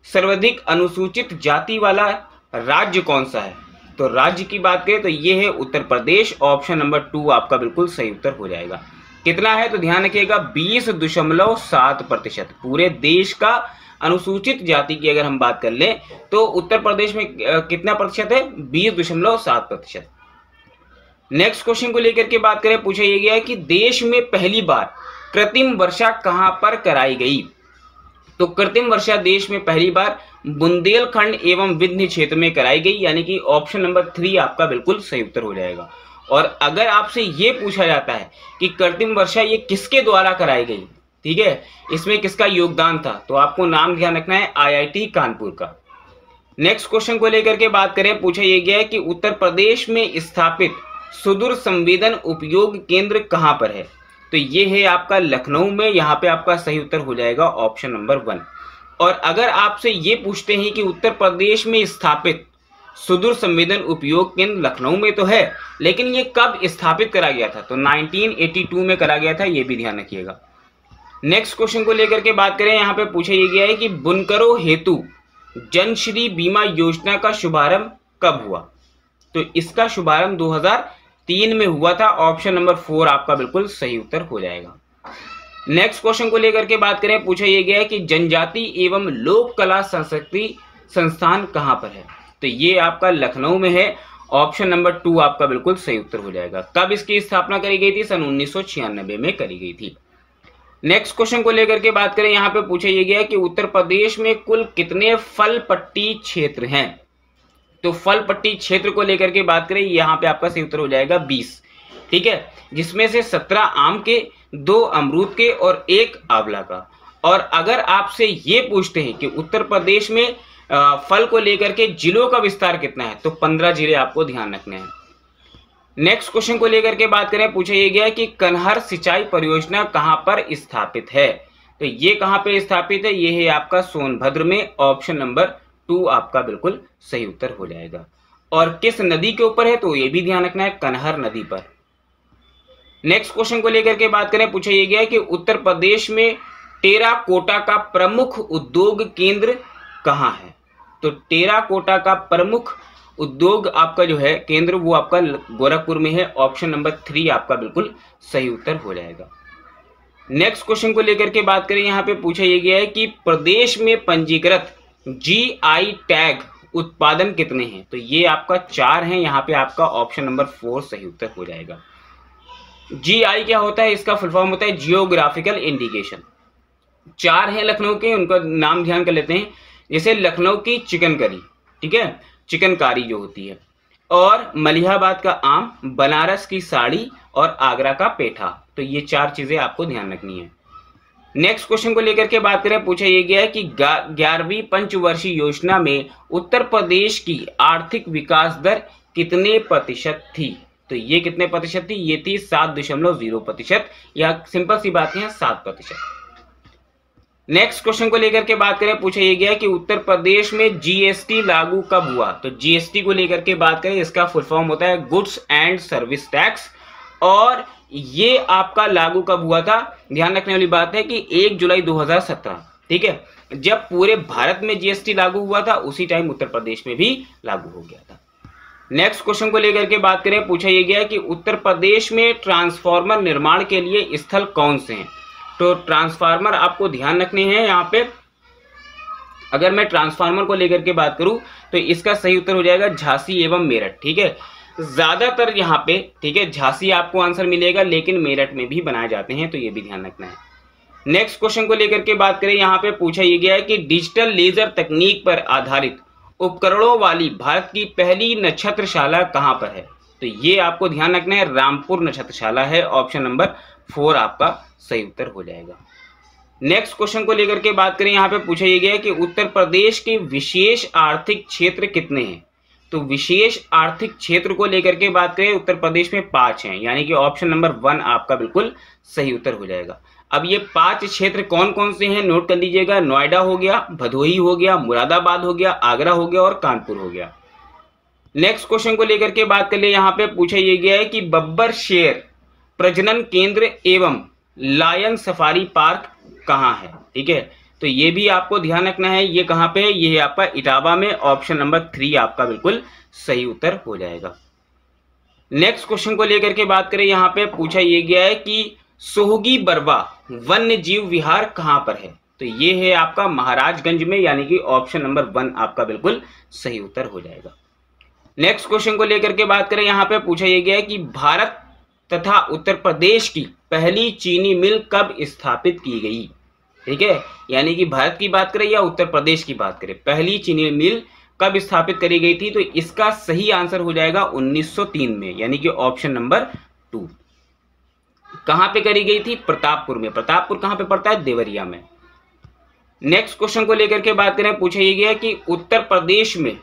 सर्वाधिक अनुसूचित जाति वाला राज्य कौन सा है? तो राज्य की बात करें तो ये है Uttar Pradesh. Option number two आपका बिल्कुल सही उत्तर हो जाएगा। कितना है तो ध्यान रखिएगा, बीस दशमलव सात प्रतिशत। पूरे देश का अनुसूचित जाति की अगर हम बात कर लें तो उत्तर प्रदेश में कितना प्रतिशत है? बीस दशमलव सात प्रतिशत। नेक्स्ट क्वेश्चन को लेकर के बात करें, पूछा यह गया है कि देश में पहली बार कृत्रिम वर्षा कहाँ पर कराई गई? तो कृत्रिम वर्षा देश में पहली बार बुंदेलखंड एवं विंध्य क्षेत्र में कराई गई, यानी कि ऑप्शन नंबर थ्री आपका बिल्कुल सही उत्तर हो जाएगा। और अगर आपसे ये पूछा जाता है कि कृत्रिम वर्षा ये किसके द्वारा कराई गई? ठीक है, इसमें किसका योगदान था? तो आपको नाम ध्यान रखना है आईआईटी कानपुर का। नेक्स्ट क्वेश्चन को लेकर के बात करें, पूछा यह गया है कि उत्तर प्रदेश में स्थापित सुदूर संवेदन उपयोग केंद्र कहाँ पर है? तो ये है आपका लखनऊ में, यहाँ पे आपका सही उत्तर हो जाएगा ऑप्शन नंबर वन। और अगर आपसे ये पूछते हैं कि उत्तर प्रदेश में स्थापित सुदूर संवेदन उपयोग केंद्र लखनऊ में तो है, लेकिन ये कब स्थापित करा गया था? तो 1982 में करा गया था, ये भी ध्यान रखिएगा। नेक्स्ट क्वेश्चन को लेकर के बात करें, यहाँ पे पूछा ये गया है कि बुनकरों हेतु जनश्री बीमा योजना का शुभारंभ कब हुआ? तो इसका शुभारंभ 2003 में हुआ था ऑप्शन नंबर फोर आपका बिल्कुल सही उत्तर हो जाएगा। नेक्स्ट क्वेश्चन को लेकर के बात करें, पूछा यह गया है कि जनजाति एवं लोक कला संस्कृति संस्थान कहाँ पर है? तो ये आपका लखनऊ में है ऑप्शन नंबर टू आपका बिल्कुल सही उत्तर हो जाएगा। कब इसकी स्थापना करी गई थी, सन उन्नीस सौ छियानबे में करी गई थी। नेक्स्ट क्वेश्चन को लेकर के बात करें, यहाँ पे पूछा यह गया कि उत्तर प्रदेश में कुल कितने फल पट्टी क्षेत्र हैं? तो फल पट्टी क्षेत्र को लेकर के बात करें, यहाँ पे आपका सही उत्तर हो जाएगा बीस। ठीक है? जिसमें से सत्रह आम के, दो अमरूद के और एक आंवला का। और अगर आपसे ये पूछते हैं कि उत्तर प्रदेश में फल को लेकर के जिलों का विस्तार कितना है तो पंद्रह ज़िले आपको ध्यान रखने हैं। नेक्स्ट क्वेश्चन को लेकर के बात करें, पूछा यह गया कि कन्हर सिंचाई परियोजना कहाँ पर स्थापित है? तो ये कहाँ पे स्थापित है? ये है आपका सोनभद्र में ऑप्शन नंबर टू आपका बिल्कुल सही उत्तर हो जाएगा। और किस नदी के ऊपर है तो ये भी ध्यान रखना है, कन्हर नदी पर। नेक्स्ट क्वेश्चन को लेकर के बात करें, पूछा यह गया कि उत्तर प्रदेश में टेरा कोटा का प्रमुख उद्योग केंद्र कहाँ है? तो टेरा कोटा का प्रमुख उद्योग आपका जो है, केंद्र वो आपका गोरखपुर में है। ऑप्शन नंबर थ्री आपका बिल्कुल सही उत्तर हो जाएगा। नेक्स्ट क्वेश्चन को लेकर के बात करें, यहाँ पे पूछा यह गया है कि प्रदेश में पंजीकृत जी आई टैग उत्पादन कितने हैं? तो ये आपका चार है, यहाँ पे आपका ऑप्शन नंबर फोर सही उत्तर हो जाएगा। जी आई क्या होता है? इसका फुल फॉर्म होता है जियोग्राफिकल इंडिकेशन चार हैं लखनऊ के, उनका नाम ध्यान कर लेते हैं। जैसे लखनऊ की चिकन करी ठीक है? चिकनकारी जो होती है। और मलिहाबाद का आम, बनारस की साड़ी और आगरा का पेठा। तो ये चार चीज़ें आपको ध्यान रखनी है। नेक्स्ट क्वेश्चन को लेकर के बात करें, पूछा यह गया है कि ग्यारहवीं पंचवर्षीय योजना में उत्तर प्रदेश की आर्थिक विकास दर कितने प्रतिशत थी? तो ये कितने प्रतिशत थी? ये थी सात दशमलव ज़ीरो प्रतिशत। या सिंपल सी बात है, सात प्रतिशत। नेक्स्ट क्वेश्चन को लेकर के बात करें, पूछा यह गया कि उत्तर प्रदेश में जीएसटी लागू कब हुआ? तो जीएसटी को लेकर के बात करें, इसका फुल फॉर्म होता है गुड्स एंड सर्विस टैक्स और ये आपका लागू कब हुआ था? ध्यान रखने वाली बात है कि 1 जुलाई 2017 ठीक है? जब पूरे भारत में जीएसटी लागू हुआ था, उसी टाइम उत्तर प्रदेश में भी लागू हो गया था। नेक्स्ट क्वेश्चन को लेकर के बात करें, पूछा यह गया कि उत्तर प्रदेश में ट्रांसफार्मर निर्माण के लिए स्थल कौन से हैं? तो ट्रांसफार्मर आपको ध्यान रखने हैं यहाँ पे। अगर मैं ट्रांसफार्मर को लेकर के बात करूँ तो इसका सही उत्तर हो जाएगा झांसी एवं मेरठ, ठीक है? ज़्यादातर यहाँ पे, ठीक है, झांसी आपको आंसर मिलेगा, लेकिन मेरठ में भी बनाए जाते हैं तो ये भी ध्यान रखना है। नेक्स्ट क्वेश्चन को लेकर के बात करें, यहाँ पे पूछा यह गया है कि डिजिटल लेजर तकनीक पर आधारित उपकरणों वाली भारत की पहली नक्षत्रशाला कहाँ पर है? तो ये आपको ध्यान रखना है, रामपुर नक्षत्रशाला है, ऑप्शन नंबर फोर आपका सही उत्तर हो जाएगा। नेक्स्ट क्वेश्चन को लेकर के बात करें, यहाँ पे पूछा यह गया है कि उत्तर प्रदेश के विशेष आर्थिक क्षेत्र कितने हैं? तो विशेष आर्थिक क्षेत्र को लेकर के बात करें, उत्तर प्रदेश में पाँच हैं, यानी कि ऑप्शन नंबर वन आपका बिल्कुल सही उत्तर हो जाएगा। अब ये पाँच क्षेत्र कौन कौन से हैं नोट कर लीजिएगा, नोएडा हो गया, भदोही हो गया, मुरादाबाद हो गया, आगरा हो गया और कानपुर हो गया। नेक्स्ट क्वेश्चन को लेकर के बात कर ले, यहाँ पे पूछा यह गया है कि बब्बर शेर प्रजनन केंद्र एवं लायन सफारी पार्क कहाँ है? ठीक है? तो ये भी आपको ध्यान रखना है, ये कहाँ पे ये है आपका इटावा में ऑप्शन नंबर थ्री आपका बिल्कुल सही उत्तर हो जाएगा। नेक्स्ट क्वेश्चन को लेकर के बात करें, यहाँ पे पूछा ये गया है कि सोहगी बरवा वन्य जीव विहार कहाँ पर है? तो ये है आपका महाराजगंज में, यानी कि ऑप्शन नंबर वन आपका बिल्कुल सही उत्तर हो जाएगा। नेक्स्ट क्वेश्चन को लेकर के बात करें, यहाँ पे पूछा यह गया है कि भारत तथा उत्तर प्रदेश की पहली चीनी मिल कब स्थापित की गई? ठीक है? यानी कि भारत की बात करें या उत्तर प्रदेश की बात करें, पहली चीनी मिल कब स्थापित करी गई थी? तो इसका सही आंसर हो जाएगा 1903 में, यानी कि ऑप्शन नंबर टू। कहाँ पे करी गई थी? प्रतापपुर में। प्रतापपुर कहाँ पे पड़ता है? देवरिया में। नेक्स्ट क्वेश्चन को लेकर के बात करें, पूछा ये गया कि उत्तर प्रदेश में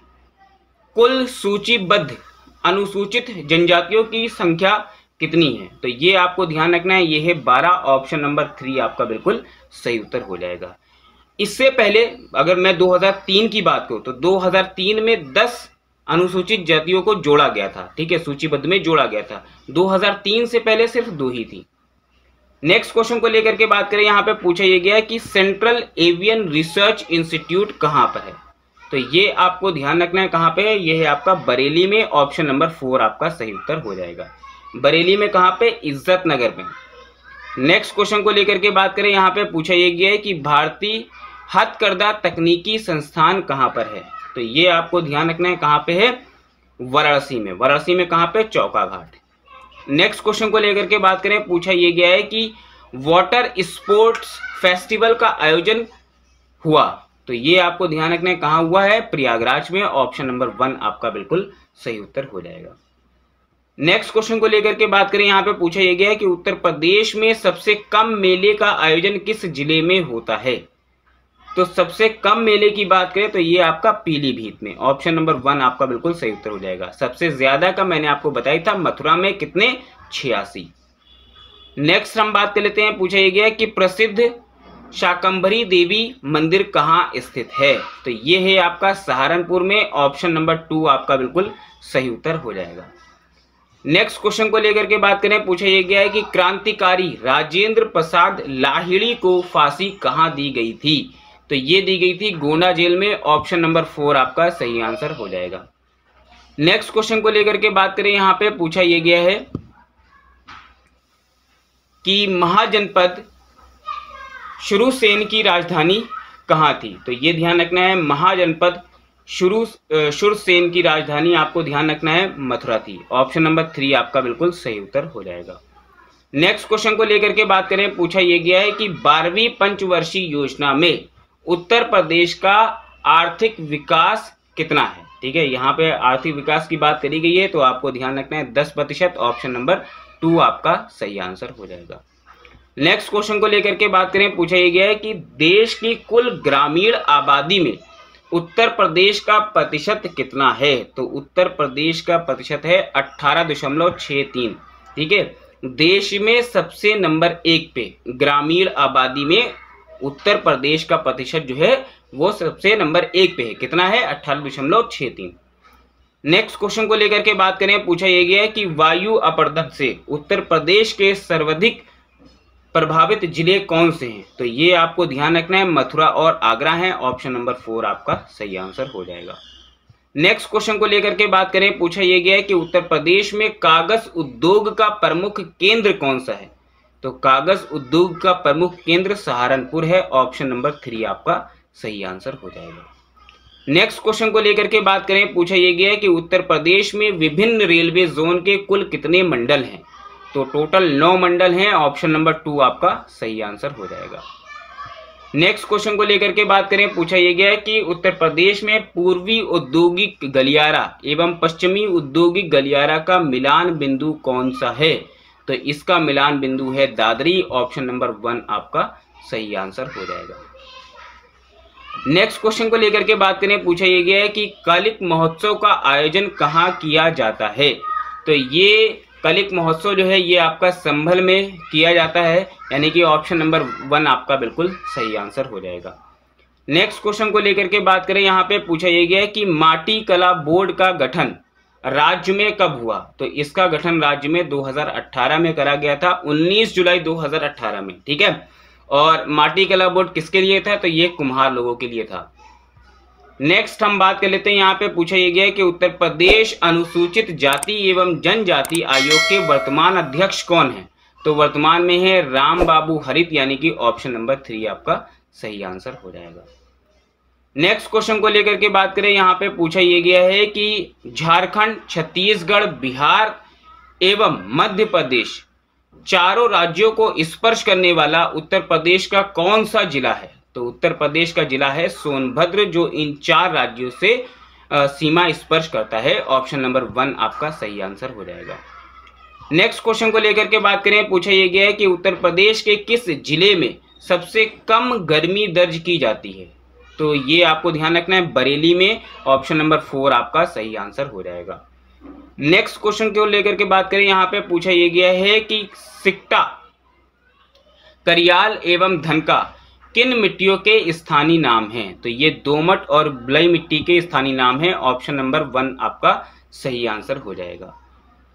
कुल सूचीबद्ध अनुसूचित जनजातियों की संख्या कितनी है? तो ये आपको ध्यान रखना है, ये है बारह, ऑप्शन नंबर थ्री आपका बिल्कुल सही उत्तर हो जाएगा। इससे पहले अगर मैं 2003 की बात करूँ तो 2003 में 10 अनुसूचित जातियों को जोड़ा गया था, ठीक है, सूचीबद्ध में जोड़ा गया था। 2003 से पहले सिर्फ़ दो ही थी। नेक्स्ट क्वेश्चन को लेकर के बात करें, यहाँ पे पूछा यह गया कि सेंट्रल एवियन रिसर्च इंस्टीट्यूट कहाँ पर है? तो ये आपको ध्यान रखना है कहाँ पे है, ये है आपका बरेली में, ऑप्शन नंबर फोर आपका सही उत्तर हो जाएगा। बरेली में कहाँ पे? इज़्ज़त नगर में। नेक्स्ट क्वेश्चन को लेकर के बात करें, यहाँ पे पूछा यह गया है कि भारतीय हथकरदा तकनीकी संस्थान कहाँ पर है? तो ये आपको ध्यान रखना है, कहाँ पे है? वाराणसी में। वाराणसी में कहाँ पे? चौका घाट नेक्स्ट क्वेश्चन को लेकर के बात करें, पूछा यह गया है कि वाटर स्पोर्ट्स फेस्टिवल का आयोजन हुआ। तो ये आपको ध्यान रखना है, कहाँ हुआ है? प्रयागराज में। ऑप्शन नंबर वन आपका बिल्कुल सही उत्तर हो जाएगा। नेक्स्ट क्वेश्चन को लेकर के बात करें, यहाँ पे पूछा यह गया है कि उत्तर प्रदेश में सबसे कम मेले का आयोजन किस ज़िले में होता है? तो सबसे कम मेले की बात करें तो ये आपका पीलीभीत में। ऑप्शन नंबर वन आपका बिल्कुल सही उत्तर हो जाएगा। सबसे ज़्यादा का मैंने आपको बताया था, मथुरा में कितने? छियासी। नेक्स्ट हम बात कर लेते हैं, पूछा यह गया कि प्रसिद्ध शाकंभरी देवी मंदिर कहाँ स्थित है? तो ये है आपका सहारनपुर में। ऑप्शन नंबर टू आपका बिल्कुल सही उत्तर हो जाएगा। नेक्स्ट क्वेश्चन को लेकर के बात करें, पूछा यह गया है कि क्रांतिकारी राजेंद्र प्रसाद लाहिड़ी को फांसी कहाँ दी गई थी? तो ये दी गई थी गोना जेल में ऑप्शन नंबर फोर आपका सही आंसर हो जाएगा। नेक्स्ट क्वेश्चन को लेकर के बात करें, यहाँ पे पूछा यह गया है कि महाजनपद शुरू सेन की राजधानी कहाँ थी? तो ये ध्यान रखना है, महाजनपद शुरू शुरसेन की राजधानी आपको ध्यान रखना है मथुरा थी ऑप्शन नंबर थ्री आपका बिल्कुल सही उत्तर हो जाएगा। नेक्स्ट क्वेश्चन को लेकर के बात करें, पूछा यह गया है कि बारहवीं पंचवर्षीय योजना में उत्तर प्रदेश का आर्थिक विकास कितना है? ठीक है, यहाँ पे आर्थिक विकास की बात करी गई है तो आपको ध्यान रखना है दस प्रतिशत ऑप्शन नंबर टू आपका सही आंसर हो जाएगा। नेक्स्ट क्वेश्चन को लेकर के बात करें, पूछा यह गया है कि देश की कुल ग्रामीण आबादी में उत्तर प्रदेश का प्रतिशत कितना है? तो उत्तर प्रदेश का प्रतिशत है अट्ठारह दशमलव छ तीन। ठीक है? देश में सबसे नंबर एक पे, ग्रामीण आबादी में उत्तर प्रदेश का प्रतिशत जो है, वो सबसे नंबर एक पे है। कितना है? अट्ठारह दशमलव छ तीन। नेक्स्ट क्वेश्चन को लेकर के बात करें, पूछा यह गया है कि वायु अपर्दन से उत्तर प्रदेश के सर्वाधिक प्रभावित ज़िले कौन से हैं? तो ये आपको ध्यान रखना है, मथुरा और आगरा है। ऑप्शन नंबर फोर आपका सही आंसर हो जाएगा। नेक्स्ट क्वेश्चन को लेकर के बात करें, पूछा यह गया है कि उत्तर प्रदेश में कागज़ उद्योग का प्रमुख केंद्र कौन सा है? तो कागज़ उद्योग का प्रमुख केंद्र सहारनपुर है। ऑप्शन नंबर थ्री आपका सही आंसर हो जाएगा। नेक्स्ट क्वेश्चन को लेकर के बात करें, पूछा यह गया है कि उत्तर प्रदेश में विभिन्न रेलवे जोन के कुल कितने मंडल हैं? तो टोटल नौ मंडल हैं ऑप्शन नंबर टू आपका सही आंसर हो जाएगा। नेक्स्ट क्वेश्चन को लेकर के बात करें, पूछा यह गया है कि उत्तर प्रदेश में पूर्वी औद्योगिक गलियारा एवं पश्चिमी औद्योगिक गलियारा का मिलान बिंदु कौन सा है? तो इसका मिलान बिंदु है दादरी ऑप्शन नंबर वन आपका सही आंसर हो जाएगा। नेक्स्ट क्वेश्चन को लेकर के बात करें, पूछा यह गया है कि कालिक महोत्सव का आयोजन कहाँ किया जाता है? तो ये कलिक महोत्सव जो है, ये आपका संभल में किया जाता है, यानी कि ऑप्शन नंबर वन आपका बिल्कुल सही आंसर हो जाएगा। नेक्स्ट क्वेश्चन को लेकर के बात करें, यहाँ पे पूछा यह गया है कि माटी कला बोर्ड का गठन राज्य में कब हुआ? तो इसका गठन राज्य में 2018 में करा गया था 19 जुलाई 2018 में, ठीक है? और माटी कला बोर्ड किसके लिए था? तो ये कुम्हार लोगों के लिए था। नेक्स्ट हम बात कर लेते हैं, यहाँ पे पूछा यह गया कि उत्तर प्रदेश अनुसूचित जाति एवं जनजाति आयोग के वर्तमान अध्यक्ष कौन है? तो वर्तमान में है राम बाबू हरित, यानी कि ऑप्शन नंबर थ्री आपका सही आंसर हो जाएगा। नेक्स्ट क्वेश्चन को लेकर के बात करें, यहाँ पे पूछा यह गया है कि झारखंड, छत्तीसगढ़, बिहार एवं मध्य प्रदेश चारों राज्यों को स्पर्श करने वाला उत्तर प्रदेश का कौन सा जिला है? तो उत्तर प्रदेश का जिला है सोनभद्र, जो इन चार राज्यों से सीमा स्पर्श करता है। ऑप्शन नंबर वन आपका सही आंसर हो जाएगा। नेक्स्ट क्वेश्चन को लेकर के बात करें, पूछा यह गया है कि उत्तर प्रदेश के किस ज़िले में सबसे कम गर्मी दर्ज की जाती है? तो ये आपको ध्यान रखना है, बरेली में। ऑप्शन नंबर फोर आपका सही आंसर हो जाएगा। नेक्स्ट क्वेश्चन को लेकर के बात करें, यहाँ पे पूछा यह गया है कि सिक्टा, करियाल एवं धनका किन मिट्टियों के स्थानीय नाम हैं? तो ये दोमट और बलई मिट्टी के स्थानीय नाम हैं। ऑप्शन नंबर वन आपका सही आंसर हो जाएगा।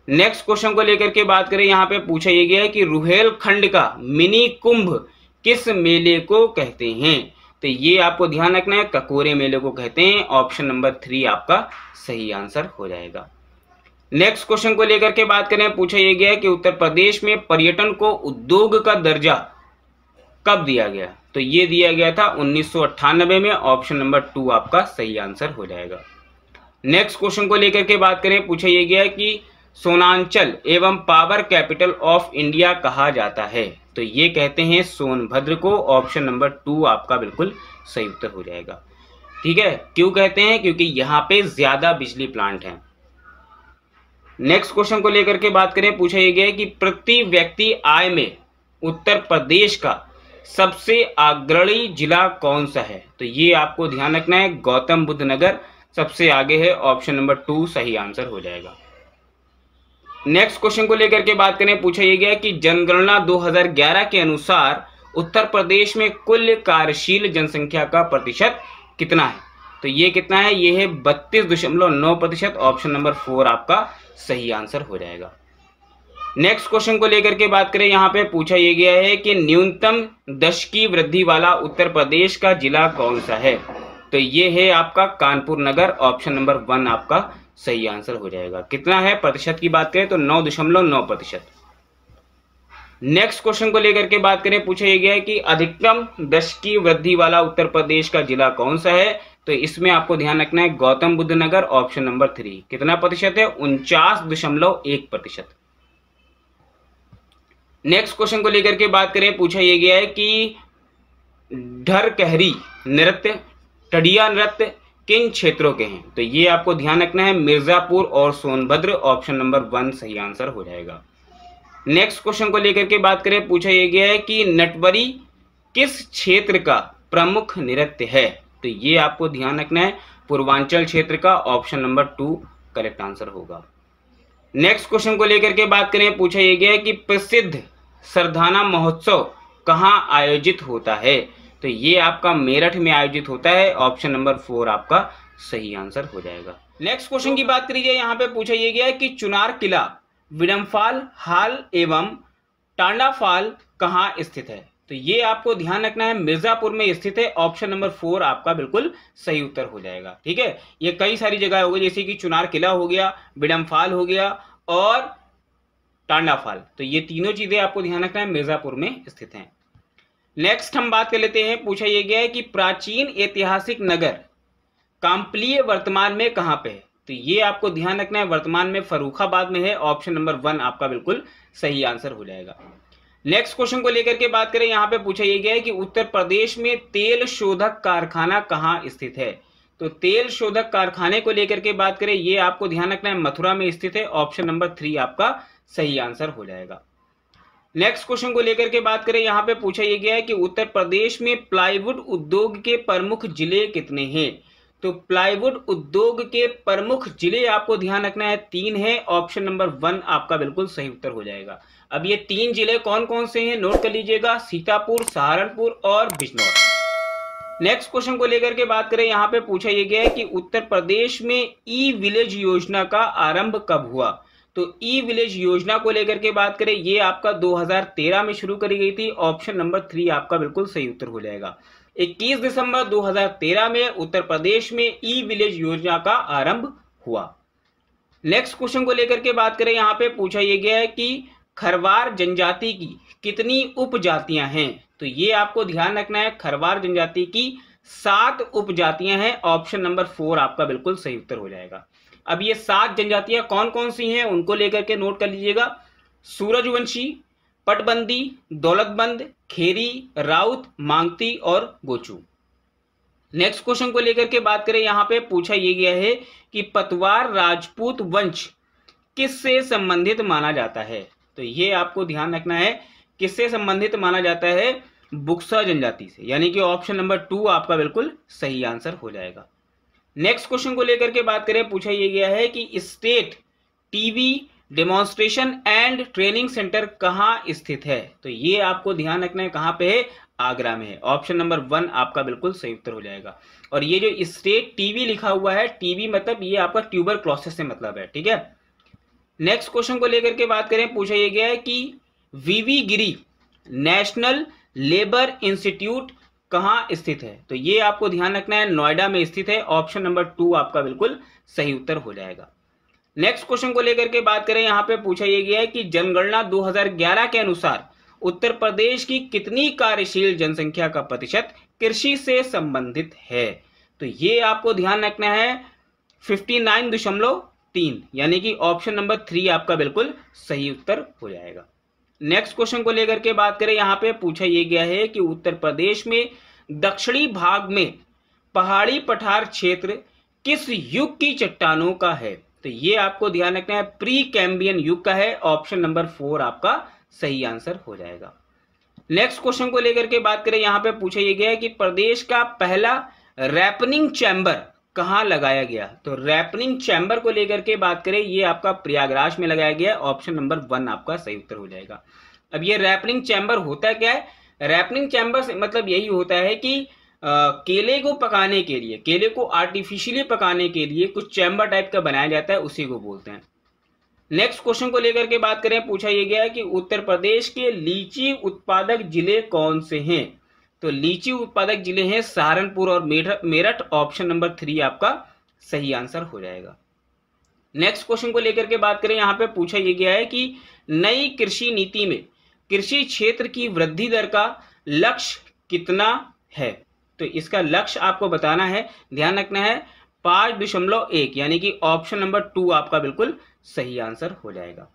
नेक्स्ट क्वेश्चन को लेकर के बात करें, यहाँ पे पूछा यह गया है कि रुहेल खंड का मिनी कुंभ किस मेले को कहते हैं? तो ये आपको ध्यान रखना है, ककोरे मेले को कहते हैं। ऑप्शन नंबर थ्री आपका सही आंसर हो जाएगा। नेक्स्ट क्वेश्चन को लेकर के बात करें, पूछा यह गया है कि उत्तर प्रदेश में पर्यटन को उद्योग का दर्जा कब दिया गया? तो ये दिया गया था उन्नीस सौ अट्ठानबे में ऑप्शन नंबर टू आपका सही आंसर हो जाएगा। नेक्स्ट क्वेश्चन को लेकर के बात करें, पूछा यह गया कि सोनांचल एवं पावर कैपिटल ऑफ़ इंडिया कहा जाता है? तो ये कहते हैं सोनभद्र को ऑप्शन नंबर टू आपका बिल्कुल सही उत्तर हो जाएगा। ठीक है? क्यों कहते हैं? क्योंकि यहाँ पे ज़्यादा बिजली प्लांट हैं। नेक्स्ट क्वेश्चन को लेकर के बात करें, पूछा यह गया कि प्रति व्यक्ति आय में उत्तर प्रदेश का सबसे अग्रणी जिला कौन सा है? तो ये आपको ध्यान रखना है, गौतम बुद्ध नगर सबसे आगे है ऑप्शन नंबर टू सही आंसर हो जाएगा। नेक्स्ट क्वेश्चन को लेकर के बात करें, पूछा यह गया कि जनगणना 2011 के अनुसार उत्तर प्रदेश में कुल कार्यशील जनसंख्या का प्रतिशत कितना है? तो ये कितना है? ये है बत्तीस दशमलव नौ प्रतिशत ऑप्शन नंबर फोर आपका सही आंसर हो जाएगा। नेक्स्ट क्वेश्चन को लेकर के बात करें, यहाँ पे पूछा यह गया है कि न्यूनतम दश की वृद्धि वाला उत्तर प्रदेश का जिला कौन सा है? तो ये है आपका Kanpur Nagar option number one आपका सही आंसर हो जाएगा। कितना है प्रतिशत की बात करें तो नौ दशमलव नौ प्रतिशत। नेक्स्ट क्वेश्चन को लेकर के बात करें, पूछा यह गया है कि अधिकतम दश की वृद्धि वाला उत्तर प्रदेश का जिला कौन सा है? तो इसमें आपको ध्यान रखना है, Gautam Buddh Nagar option number three कितना प्रतिशत है? उनचास दशमलव एक प्रतिशत। नेक्स्ट क्वेश्चन को लेकर के बात करें, पूछा यह गया है कि ढर कहरी, नृत्य, टडिया नृत्य किन क्षेत्रों के हैं? तो ये आपको ध्यान रखना है, मिर्जापुर और सोनभद्र ऑप्शन नंबर वन सही आंसर हो जाएगा। नेक्स्ट क्वेश्चन को लेकर के बात करें, पूछा यह गया है कि नटवरी किस क्षेत्र का प्रमुख नृत्य है? तो ये आपको ध्यान रखना है, पूर्वांचल क्षेत्र का option number two correct answer होगा। नेक्स्ट क्वेश्चन को लेकर के बात करें, पूछा यह गया कि प्रसिद्ध सरधाना महोत्सव कहाँ आयोजित होता है? तो ये आपका मेरठ में आयोजित होता है ऑप्शन नंबर फोर आपका सही आंसर हो जाएगा। नेक्स्ट क्वेश्चन की बात करिए यहाँ पे पूछा यह गया है कि चुनार किला विडम्फाल हाल एवं टांडाफाल कहाँ स्थित है? तो ये आपको ध्यान रखना है, मिर्जापुर में स्थित है ऑप्शन नंबर फोर आपका बिल्कुल सही उत्तर हो जाएगा, ठीक है? ये कई सारी जगह हो गई, जैसे कि चुनार किला हो गया, बिडमफाल हो गया और टांडाफाल तो ये तीनों चीज़ें आपको ध्यान रखना है, मिर्जापुर में स्थित हैं। नेक्स्ट हम बात कर लेते हैं, पूछा यह गया है कि प्राचीन ऐतिहासिक नगर काम्पलीय वर्तमान में कहाँ पे है? तो ये आपको ध्यान रखना है, वर्तमान में फरूखाबाद में है ऑप्शन नंबर वन आपका बिल्कुल सही आंसर हो जाएगा। नेक्स्ट क्वेश्चन को लेकर के बात करें, यहाँ पे पूछा यह गया है कि उत्तर प्रदेश में तेल शोधक कारखाना कहाँ स्थित है? तो तेल शोधक कारखाने को लेकर के बात करें, ये आपको ध्यान रखना है, मथुरा में स्थित है ऑप्शन नंबर थ्री आपका सही आंसर हो जाएगा। नेक्स्ट क्वेश्चन को लेकर के बात करें, यहाँ पे पूछा यह गया है कि उत्तर प्रदेश में प्लाईवुड उद्योग के प्रमुख ज़िले कितने हैं? तो प्लाईवुड उद्योग के प्रमुख ज़िले आपको ध्यान रखना है, तीन है ऑप्शन नंबर वन आपका बिल्कुल सही उत्तर हो जाएगा। अब ये तीन ज़िले कौन कौन से हैं नोट कर लीजिएगा, सीतापुर, सहारनपुर और बिजनौर। नेक्स्ट क्वेश्चन को लेकर के बात करें, यहाँ पे पूछा यह गया है कि उत्तर प्रदेश में ई विलेज योजना का आरंभ कब हुआ? तो ई विलेज योजना को लेकर के बात करें, ये आपका 2013 में शुरू करी गई थी ऑप्शन नंबर थ्री आपका बिल्कुल सही उत्तर हो जाएगा। 21 दिसंबर 2013 में उत्तर प्रदेश में ई विलेज योजना का आरंभ हुआ। नेक्स्ट क्वेश्चन को लेकर के बात करें, यहाँ पे पूछा यह गया है कि खरवार जनजाति की कितनी उपजातियाँ हैं? तो ये आपको ध्यान रखना है, खरवार जनजाति की सात उपजातियाँ हैं। ऑप्शन नंबर फोर आपका बिल्कुल सही उत्तर हो जाएगा। अब ये सात जनजातियाँ कौन कौन सी हैं, उनको लेकर के नोट कर लीजिएगा। सूरजवंशी, पटबंदी, दौलतबंद, खेरी, राउत, मांगती और गोचू। नेक्स्ट क्वेश्चन को लेकर के बात करें, यहाँ पे पूछा यह गया है कि पतवार राजपूत वंश किससे संबंधित माना जाता है? तो ये आपको ध्यान रखना है, किससे संबंधित माना जाता है? बुक्सा जनजाति से, यानी कि ऑप्शन नंबर टू आपका बिल्कुल सही आंसर हो जाएगा। नेक्स्ट क्वेश्चन को लेकर के बात करें, पूछा यह गया है कि state TV demonstration and training centre कहाँ स्थित है? तो ये आपको ध्यान रखना है, कहाँ पे है? आगरा में है। ऑप्शन नंबर वन आपका बिल्कुल सही उत्तर हो जाएगा। और ये जो स्टेट टीवी लिखा हुआ है टीवी मतलब ये आपका ट्यूबर क्लॉसेस से मतलब है, ठीक है? नेक्स्ट क्वेश्चन को लेकर के बात करें, पूछा यह गया है कि V V Giri national labour institute कहाँ स्थित है? तो ये आपको ध्यान रखना है, नोएडा में स्थित है। ऑप्शन नंबर टू आपका बिल्कुल सही उत्तर हो जाएगा। नेक्स्ट क्वेश्चन को लेकर के बात करें, यहाँ पे पूछा यह गया है कि जनगणना 2011 के अनुसार उत्तर प्रदेश की कितनी कार्यशील जनसंख्या का प्रतिशत कृषि से संबंधित है? तो ये आपको ध्यान रखना है फिफ्टी नाइन दशमलव तीन, यानी कि ऑप्शन नंबर थ्री आपका बिल्कुल सही उत्तर हो जाएगा। नेक्स्ट क्वेश्चन को लेकर के बात करें, यहाँ पे पूछा यह गया है कि उत्तर प्रदेश में, दक्षिणी भाग में पहाड़ी पठार क्षेत्र किस युग की चट्टानों का है? तो ये आपको ध्यान रखना है प्री कैम्बियन युग का है ऑप्शन नंबर फोर आपका सही आंसर हो जाएगा। नेक्स्ट क्वेश्चन को लेकर के बात करें, यहाँ पे पूछा यह गया है कि प्रदेश का पहला रैपनिंग चैम्बर कहाँ लगाया गया? तो रैपनिंग चैम्बर को लेकर के बात करें ये आपका प्रयागराज में लगाया गया ऑप्शन नंबर वन आपका सही उत्तर हो जाएगा। अब ये रैपनिंग चैम्बर होता क्या है? रैपनिंग चैम्बर मतलब यही होता है कि आ, केले को पकाने के लिए केले को आर्टिफिशियली पकाने के लिए कुछ चैम्बर टाइप का बनाया जाता है उसी को बोलते हैं। नेक्स्ट क्वेश्चन को लेकर के बात करें पूछा यह गया है कि उत्तर प्रदेश के लीची उत्पादक ज़िले कौन से हैं? तो लीची उत्पादक ज़िले हैं सहारनपुर और मेरठ। ऑप्शन नंबर थ्री आपका सही आंसर हो जाएगा। नेक्स्ट क्वेश्चन को लेकर के बात करें, यहाँ पे पूछा यह गया है कि नई कृषि नीति में कृषि क्षेत्र की वृद्धि दर का लक्ष्य कितना है? तो इसका लक्ष्य आपको बताना है, ध्यान रखना है, पाँच दशमलव एक, यानी कि ऑप्शन नंबर टू आपका बिल्कुल सही आंसर हो जाएगा।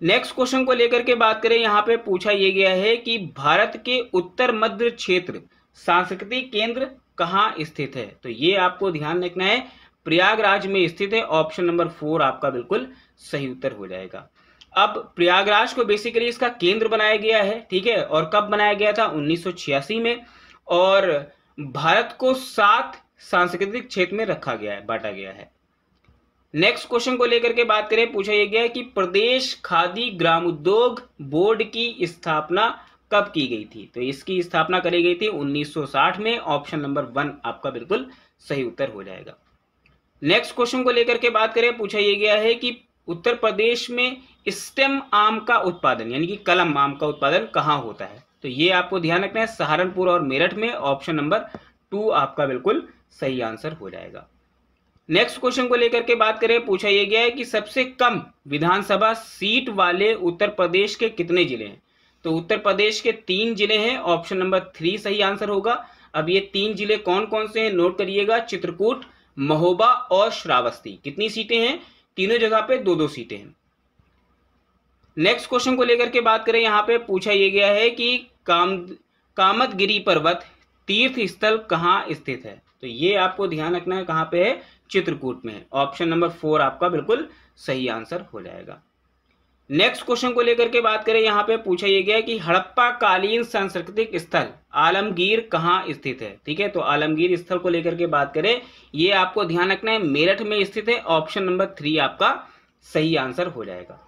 नेक्स्ट क्वेश्चन को लेकर के बात करें, यहाँ पे पूछा यह गया है कि भारत के उत्तर मध्य क्षेत्र, सांस्कृतिक केंद्र कहाँ स्थित है? तो ये आपको ध्यान रखना है, प्रयागराज में स्थित है ऑप्शन नंबर फोर आपका बिल्कुल सही उत्तर हो जाएगा। अब प्रयागराज को बेसिकली इसका केंद्र बनाया गया है, ठीक है, और कब बनाया गया था? 1986 में, और भारत को सात सांस्कृतिक क्षेत्र में रखा गया है, बांटा गया है। नेक्स्ट क्वेश्चन को लेकर के बात करें, पूछा यह गया कि प्रदेश खादी ग्राम उद्योग बोर्ड की स्थापना कब की गई थी? तो इसकी स्थापना करी गई थी 1960 में ऑप्शन नंबर वन आपका बिल्कुल सही उत्तर हो जाएगा। नेक्स्ट क्वेश्चन को लेकर के बात करें, पूछा यह गया है कि उत्तर प्रदेश में स्टेम आम का उत्पादन, यानी कि कलम आम का उत्पादन कहाँ होता है? तो ये आपको ध्यान रखना है, सहारनपुर और मेरठ में ऑप्शन नंबर टू आपका बिल्कुल सही आंसर हो जाएगा। नेक्स्ट क्वेश्चन को लेकर के बात करें, पूछा यह गया है कि सबसे कम विधानसभा सीट वाले उत्तर प्रदेश के कितने ज़िले हैं? तो उत्तर प्रदेश के तीन ज़िले हैं ऑप्शन नंबर थ्री सही आंसर होगा। अब ये तीन ज़िले कौन कौन से हैं नोट करिएगा, चित्रकूट, महोबा और श्रावस्ती। कितनी सीटें हैं? तीनों जगह पे दो दो सीटें हैं। नेक्स्ट क्वेश्चन को लेकर के बात करें, यहाँ पे पूछा यह गया है कि काम, कामतगिरी पर्वत तीर्थ स्थल कहाँ स्थित है? तो ये आपको ध्यान रखना है कहाँ पे है? चित्रकूट में। ऑप्शन नंबर फोर आपका बिल्कुल सही आंसर हो जाएगा। नेक्स्ट क्वेश्चन को लेकर के बात करें, यहाँ पे पूछा यह गया कि हड़प्पा कालीन सांस्कृतिक स्थल, आलमगीर कहाँ स्थित है? ठीक है तो आलमगीर स्थल को लेकर के बात करें, ये आपको ध्यान रखना है, मेरठ में स्थित है ऑप्शन नंबर थ्री आपका सही आंसर हो जाएगा।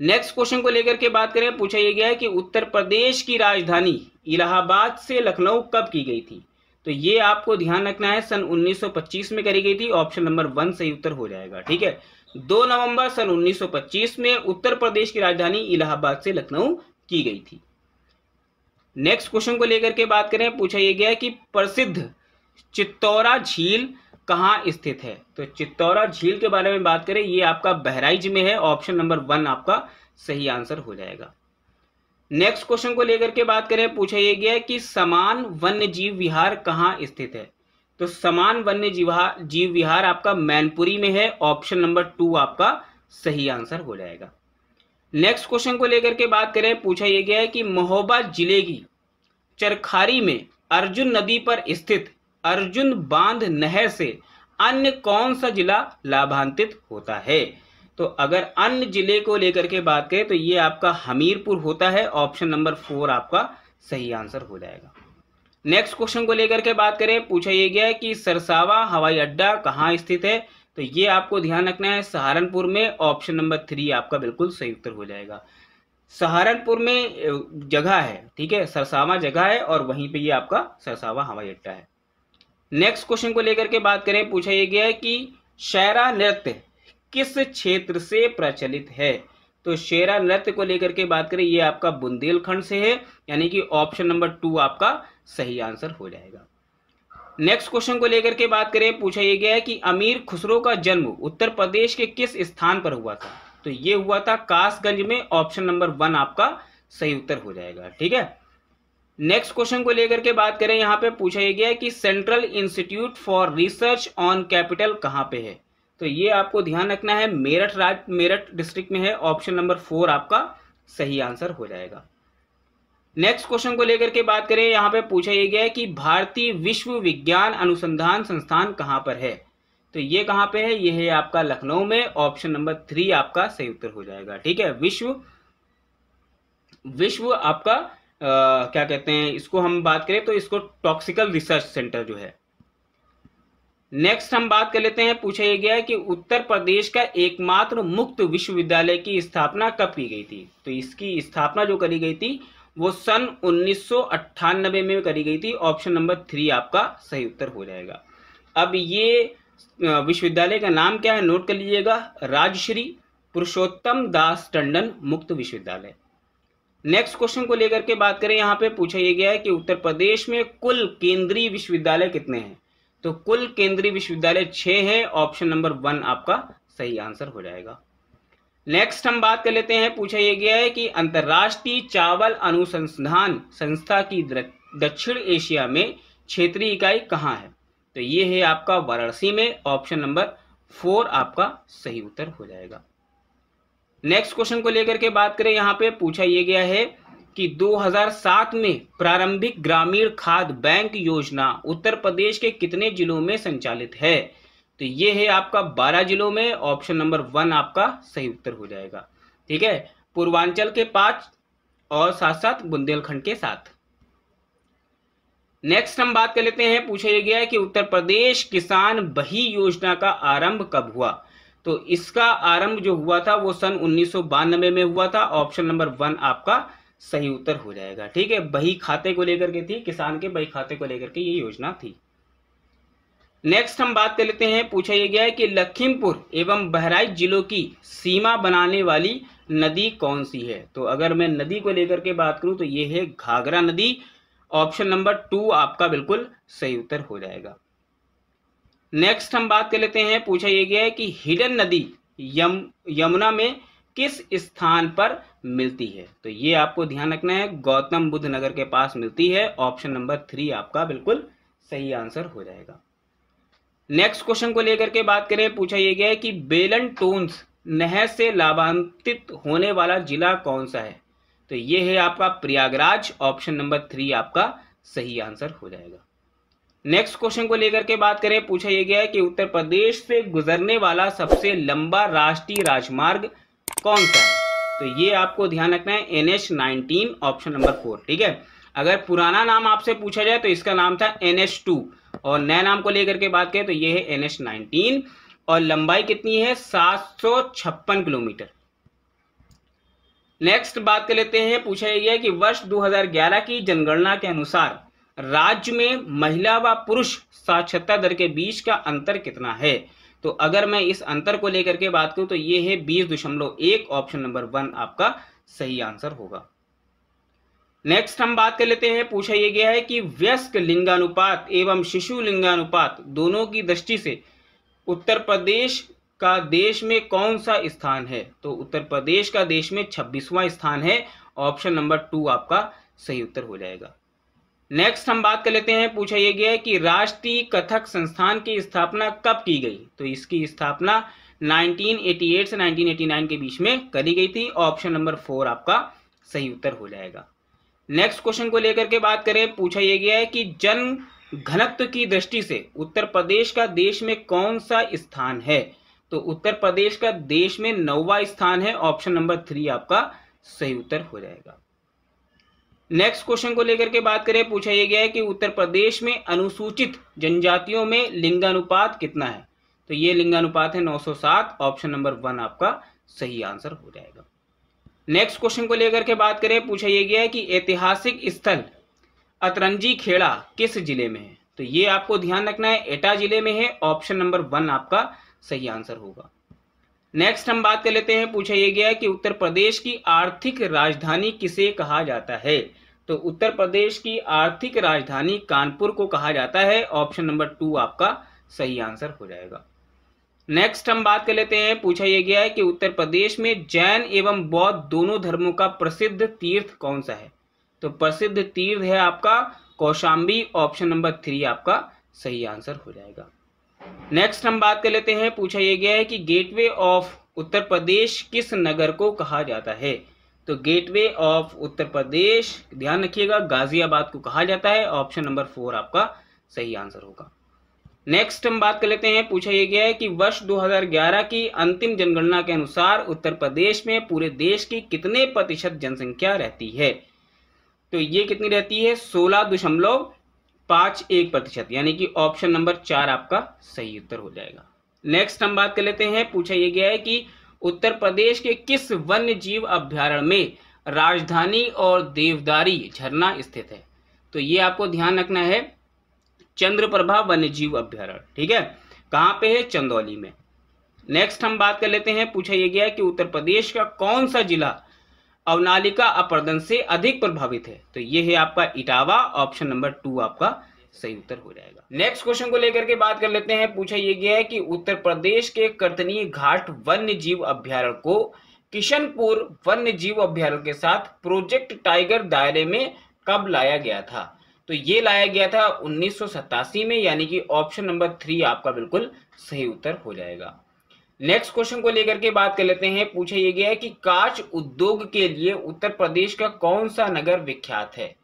नेक्स्ट क्वेश्चन को लेकर के बात करें, पूछा यह गया है कि उत्तर प्रदेश की राजधानी इलाहाबाद से लखनऊ कब की गई थी? तो ये आपको ध्यान रखना है, सन 1925 में करी गई थी ऑप्शन नंबर वन सही उत्तर हो जाएगा, ठीक है? दो नवंबर सन 1925 में उत्तर प्रदेश की राजधानी इलाहाबाद से लखनऊ की गई थी। नेक्स्ट क्वेश्चन को लेकर के बात करें, पूछा यह गया कि प्रसिद्ध चित्तौरा झील कहाँ स्थित है? तो चित्तौरा झील के बारे में बात करें, ये आपका बहराइच में है ऑप्शन नंबर वन आपका सही आंसर हो जाएगा। नेक्स्ट क्वेश्चन को लेकर के बात करें, पूछा यह गया कि समान वन्य जीव विहार कहाँ स्थित है? तो समान वन्य जीव विहार आपका मैनपुरी में है ऑप्शन नंबर टू आपका सही आंसर हो जाएगा। नेक्स्ट क्वेश्चन को लेकर के बात करें, पूछा यह गया है कि महोबा ज़िले की चरखारी में अर्जुन नदी पर स्थित अर्जुन बाँध नहर से अन्य कौन सा जिला लाभान्वित होता है? तो अगर अन्य ज़िले को लेकर के बात करें तो ये आपका हमीरपुर होता है ऑप्शन नंबर फोर आपका सही आंसर हो जाएगा। नेक्स्ट क्वेश्चन को लेकर के बात करें, पूछा यह गया कि सरसावा हवाई अड्डा कहाँ स्थित है? तो ये आपको ध्यान रखना है, सहारनपुर में ऑप्शन नंबर थ्री आपका बिल्कुल सही उत्तर हो जाएगा। सहारनपुर में जगह है, ठीक है, सरसावा जगह है और वहीं पे ये आपका सरसावा हवाई अड्डा है। नेक्स्ट क्वेश्चन को लेकर के बात करें, पूछा यह गया है कि शैरा नृत्य किस क्षेत्र से प्रचलित है? तो शेरा नृत्य को लेकर के बात करें, ये आपका बुंदेलखंड से है, यानी कि ऑप्शन नंबर टू आपका सही आंसर हो जाएगा। नेक्स्ट क्वेश्चन को लेकर के बात करें, पूछा यह गया है कि अमीर खुसरो का जन्म उत्तर प्रदेश के किस स्थान पर हुआ था? तो ये हुआ था कासगंज में ऑप्शन नंबर वन आपका सही उत्तर हो जाएगा, ठीक है? नेक्स्ट क्वेश्चन को लेकर के बात करें, यहाँ पे पूछा यह गया है कि central institute for research on capital कहाँ पे है? तो ये आपको ध्यान रखना है मेरठ राज मेरठ डिस्ट्रिक्ट में है ऑप्शन नंबर फोर आपका सही आंसर हो जाएगा। नेक्स्ट क्वेश्चन को लेकर के बात करें यहाँ पे पूछा यह गया है कि भारतीय विश्व विज्ञान अनुसंधान संस्थान कहाँ पर है? तो ये कहाँ पे है? ये है आपका लखनऊ में ऑप्शन नंबर थ्री आपका सही उत्तर हो जाएगा ठीक है? विश्व विश्व आपका आ, क्या कहते हैं इसको हम बात करें तो इसको टॉक्सिकल रिसर्च सेंटर जो है नेक्स्ट हम बात कर लेते हैं, पूछा गया है कि उत्तर प्रदेश का एकमात्र मुक्त विश्वविद्यालय की स्थापना कब की गई थी? तो इसकी स्थापना जो करी गई थी, वो सन उन्नीस सौ अट्ठानबे में करी गई थी। ऑप्शन नंबर थ्री आपका सही उत्तर हो जाएगा। अब ये विश्वविद्यालय का नाम क्या है? नोट कर लीजिएगा। राजश्री पुरुषोत्तम दास टंडन मुक्त विश्वविद्यालय। नेक्स्ट क्वेश्चन को लेकर के बात करें, यहाँ पे पूछा यह गया है कि उत्तर प्रदेश में कुल केंद्रीय विश्वविद्यालय कितने हैं? तो कुल केंद्रीय विश्वविद्यालय छह है ऑप्शन नंबर वन आपका सही आंसर हो जाएगा। नेक्स्ट हम बात कर लेते हैं, पूछा यह गया है कि अंतर्राष्ट्रीय चावल अनुसंधान संस्था की दक्षिण एशिया में क्षेत्रीय इकाई कहाँ है? तो ये है आपका वाराणसी में ऑप्शन नंबर फोर आपका सही उत्तर हो जाएगा। नेक्स्ट क्वेश्चन को लेकर के बात करें, यहाँ पे पूछा यह गया है कि 2007 में प्रारंभिक ग्रामीण खाद बैंक योजना उत्तर प्रदेश के कितने जिलों में संचालित है? तो ये है आपका बारह जिलों में ऑप्शन नंबर वन आपका सही उत्तर हो जाएगा। ठीक है? पूर्वांचल के पाँच और साथ साथ बुंदेलखंड के साथ नेक्स्ट हम बात कर लेते हैं, पूछा गया है कि उत्तर प्रदेश किसान बही योजना का आरंभ कब हुआ? तो इसका आरंभ जो हुआ था वो सन उन्नीस सौ बानबे में हुआ था ऑप्शन नंबर वन आपका सही उत्तर हो जाएगा। ठीक है, बही खाते को लेकर के थी, किसान के बही खाते को लेकर के ये योजना थी। नेक्स्ट हम बात कर लेते हैं, पूछा यह गया है कि लखीमपुर एवं बहराइच जिलों की सीमा बनाने वाली नदी कौन सी है? तो अगर मैं नदी को लेकर के बात करूँ तो ये है घाघरा नदी। ऑप्शन नंबर टू आपका बिल्कुल सही उत्तर हो जाएगा। नेक्स्ट हम बात कर लेते हैं, पूछा यह गया है कि हिडन नदी यम, यमुना में किस स्थान पर मिलती है। तो ये आपको ध्यान रखना है, गौतम बुद्ध नगर के पास मिलती है। ऑप्शन नंबर थ्री आपका बिल्कुल सही आंसर हो जाएगा। नेक्स्ट क्वेश्चन को लेकर के बात करें, पूछा यह गया है कि बेलन टोन्स नहर से लाभान्वित होने वाला जिला कौन सा है? तो ये है आपका प्रयागराज। ऑप्शन नंबर थ्री आपका सही आंसर हो जाएगा। नेक्स्ट क्वेश्चन को लेकर के बात करें, पूछा यह गया है कि उत्तर प्रदेश से गुजरने वाला सबसे लंबा राष्ट्रीय राजमार्ग कौन सा है? तो ये आपको ध्यान रखना है N H nineteen option number four ठीक है? अगर पुराना नाम आपसे पूछा जाए तो इसका नाम था एन एच टू और नए नाम को लेकर के बात करें तो ये है एन एच नाइनटीन, और लंबाई कितनी है? सात सौ छप्पन किलोमीटर। नेक्स्ट बात कर लेते हैं, पूछा गया कि वर्ष 2011 की जनगणना के अनुसार राज्य में महिला व पुरुष साक्षरता दर के बीच का अंतर कितना है? तो अगर मैं इस अंतर को लेकर के बात करूँ तो ये है बीस दशमलव एक ऑप्शन नंबर वन आपका सही आंसर होगा। नेक्स्ट हम बात कर लेते हैं, पूछा यह गया है कि व्यस्क लिंगानुपात एवं शिशु लिंगानुपात दोनों की दृष्टि से उत्तर प्रदेश का देश में कौन सा स्थान है? तो उत्तर प्रदेश का देश में छब्बीसवां स्थान है ऑप्शन नंबर टू आपका सही उत्तर हो जाएगा। नेक्स्ट हम बात कर लेते हैं, पूछा यह गया है कि राष्ट्रीय कथक संस्थान की स्थापना कब की गई? तो इसकी स्थापना 1988 से 1989 के बीच में करी गई थी। ऑप्शन नंबर फोर आपका सही उत्तर हो जाएगा। नेक्स्ट क्वेश्चन को लेकर के बात करें, पूछा यह गया है कि जन घनत्व की दृष्टि से उत्तर प्रदेश का देश में कौन सा स्थान है? तो उत्तर प्रदेश का देश में नौवा स्थान है। ऑप्शन नंबर थ्री आपका सही उत्तर हो जाएगा। नेक्स्ट क्वेश्चन को लेकर के बात करें, पूछा यह गया है कि उत्तर प्रदेश में अनुसूचित जनजातियों में लिंगानुपात कितना है? तो ये लिंगानुपात है 907 ऑप्शन नंबर वन आपका सही आंसर हो जाएगा। नेक्स्ट क्वेश्चन को लेकर के बात करें, पूछा यह गया है कि ऐतिहासिक स्थल अतरंजी खेड़ा किस ज़िले में है? तो ये आपको ध्यान रखना है, एटा ज़िले में है ऑप्शन नंबर वन आपका सही आंसर होगा। नेक्स्ट हम बात कर लेते हैं, पूछा यह गया है कि उत्तर प्रदेश की आर्थिक राजधानी किसे कहा जाता है? तो उत्तर प्रदेश की आर्थिक राजधानी कानपुर को कहा जाता है। ऑप्शन नंबर टू आपका सही आंसर हो जाएगा। नेक्स्ट हम बात कर लेते हैं, पूछा यह गया है कि उत्तर प्रदेश में जैन एवं बौद्ध दोनों धर्मों का प्रसिद्ध तीर्थ कौन सा है? तो प्रसिद्ध तीर्थ है आपका कौशाम्बी। ऑप्शन नंबर थ्री आपका सही आंसर हो जाएगा। नेक्स्ट हम बात कर लेते हैं, पूछा यह गया है कि गेटवे ऑफ़ उत्तर प्रदेश किस नगर को कहा जाता है? तो गेटवे ऑफ़ उत्तर प्रदेश, ध्यान रखिएगा, गाजियाबाद को कहा जाता है ऑप्शन नंबर फोर आपका सही आंसर होगा। नेक्स्ट हम बात कर लेते हैं, पूछा यह गया है कि वर्ष 2011 की अंतिम जनगणना के अनुसार उत्तर प्रदेश में पूरे देश की कितने प्रतिशत जनसंख्या रहती है? तो ये कितनी रहती है? सोलह दशमलव पाँच एक प्रतिशत, यानी कि ऑप्शन नंबर चार आपका सही उत्तर हो जाएगा। नेक्स्ट हम बात कर लेते हैं, पूछा यह गया है कि उत्तर प्रदेश के किस वन्य जीव अभ्यारण्य में राजधानी और देवदारी झरना स्थित है? तो ये आपको ध्यान रखना है, चंद्रप्रभा वन्य जीव अभ्यारण्य, ठीक है? कहाँ पे है? चंदौली में। नेक्स्ट हम बात कर लेते हैं, पूछा यह गया है कि उत्तर प्रदेश का कौन सा जिला अवनालिका अपर्दन से अधिक प्रभावित है। तो ये है आपका इटावा ऑप्शन नंबर टू आपका सही उत्तर हो जाएगा। नेक्स्ट क्वेश्चन को लेकर के बात कर लेते हैं। पूछा यह गया है कि उत्तर प्रदेश के कर्तनीय घाट वन्य जीव अभ्यारण्य को किशनपुर वन्य जीव अभ्यारण के साथ प्रोजेक्ट टाइगर दायरे में कब लाया गया था? तो ये लाया गया था उन्नीस सौ सतासी में, यानी कि ऑप्शन नंबर थ्री आपका बिल्कुल सही उत्तर हो जाएगा। नेक्स्ट क्वेश्चन को लेकर के बात कर लेते हैं। पूछा यह गया है कि काच उद्योग के लिए उत्तर प्रदेश का कौन सा नगर विख्यात है?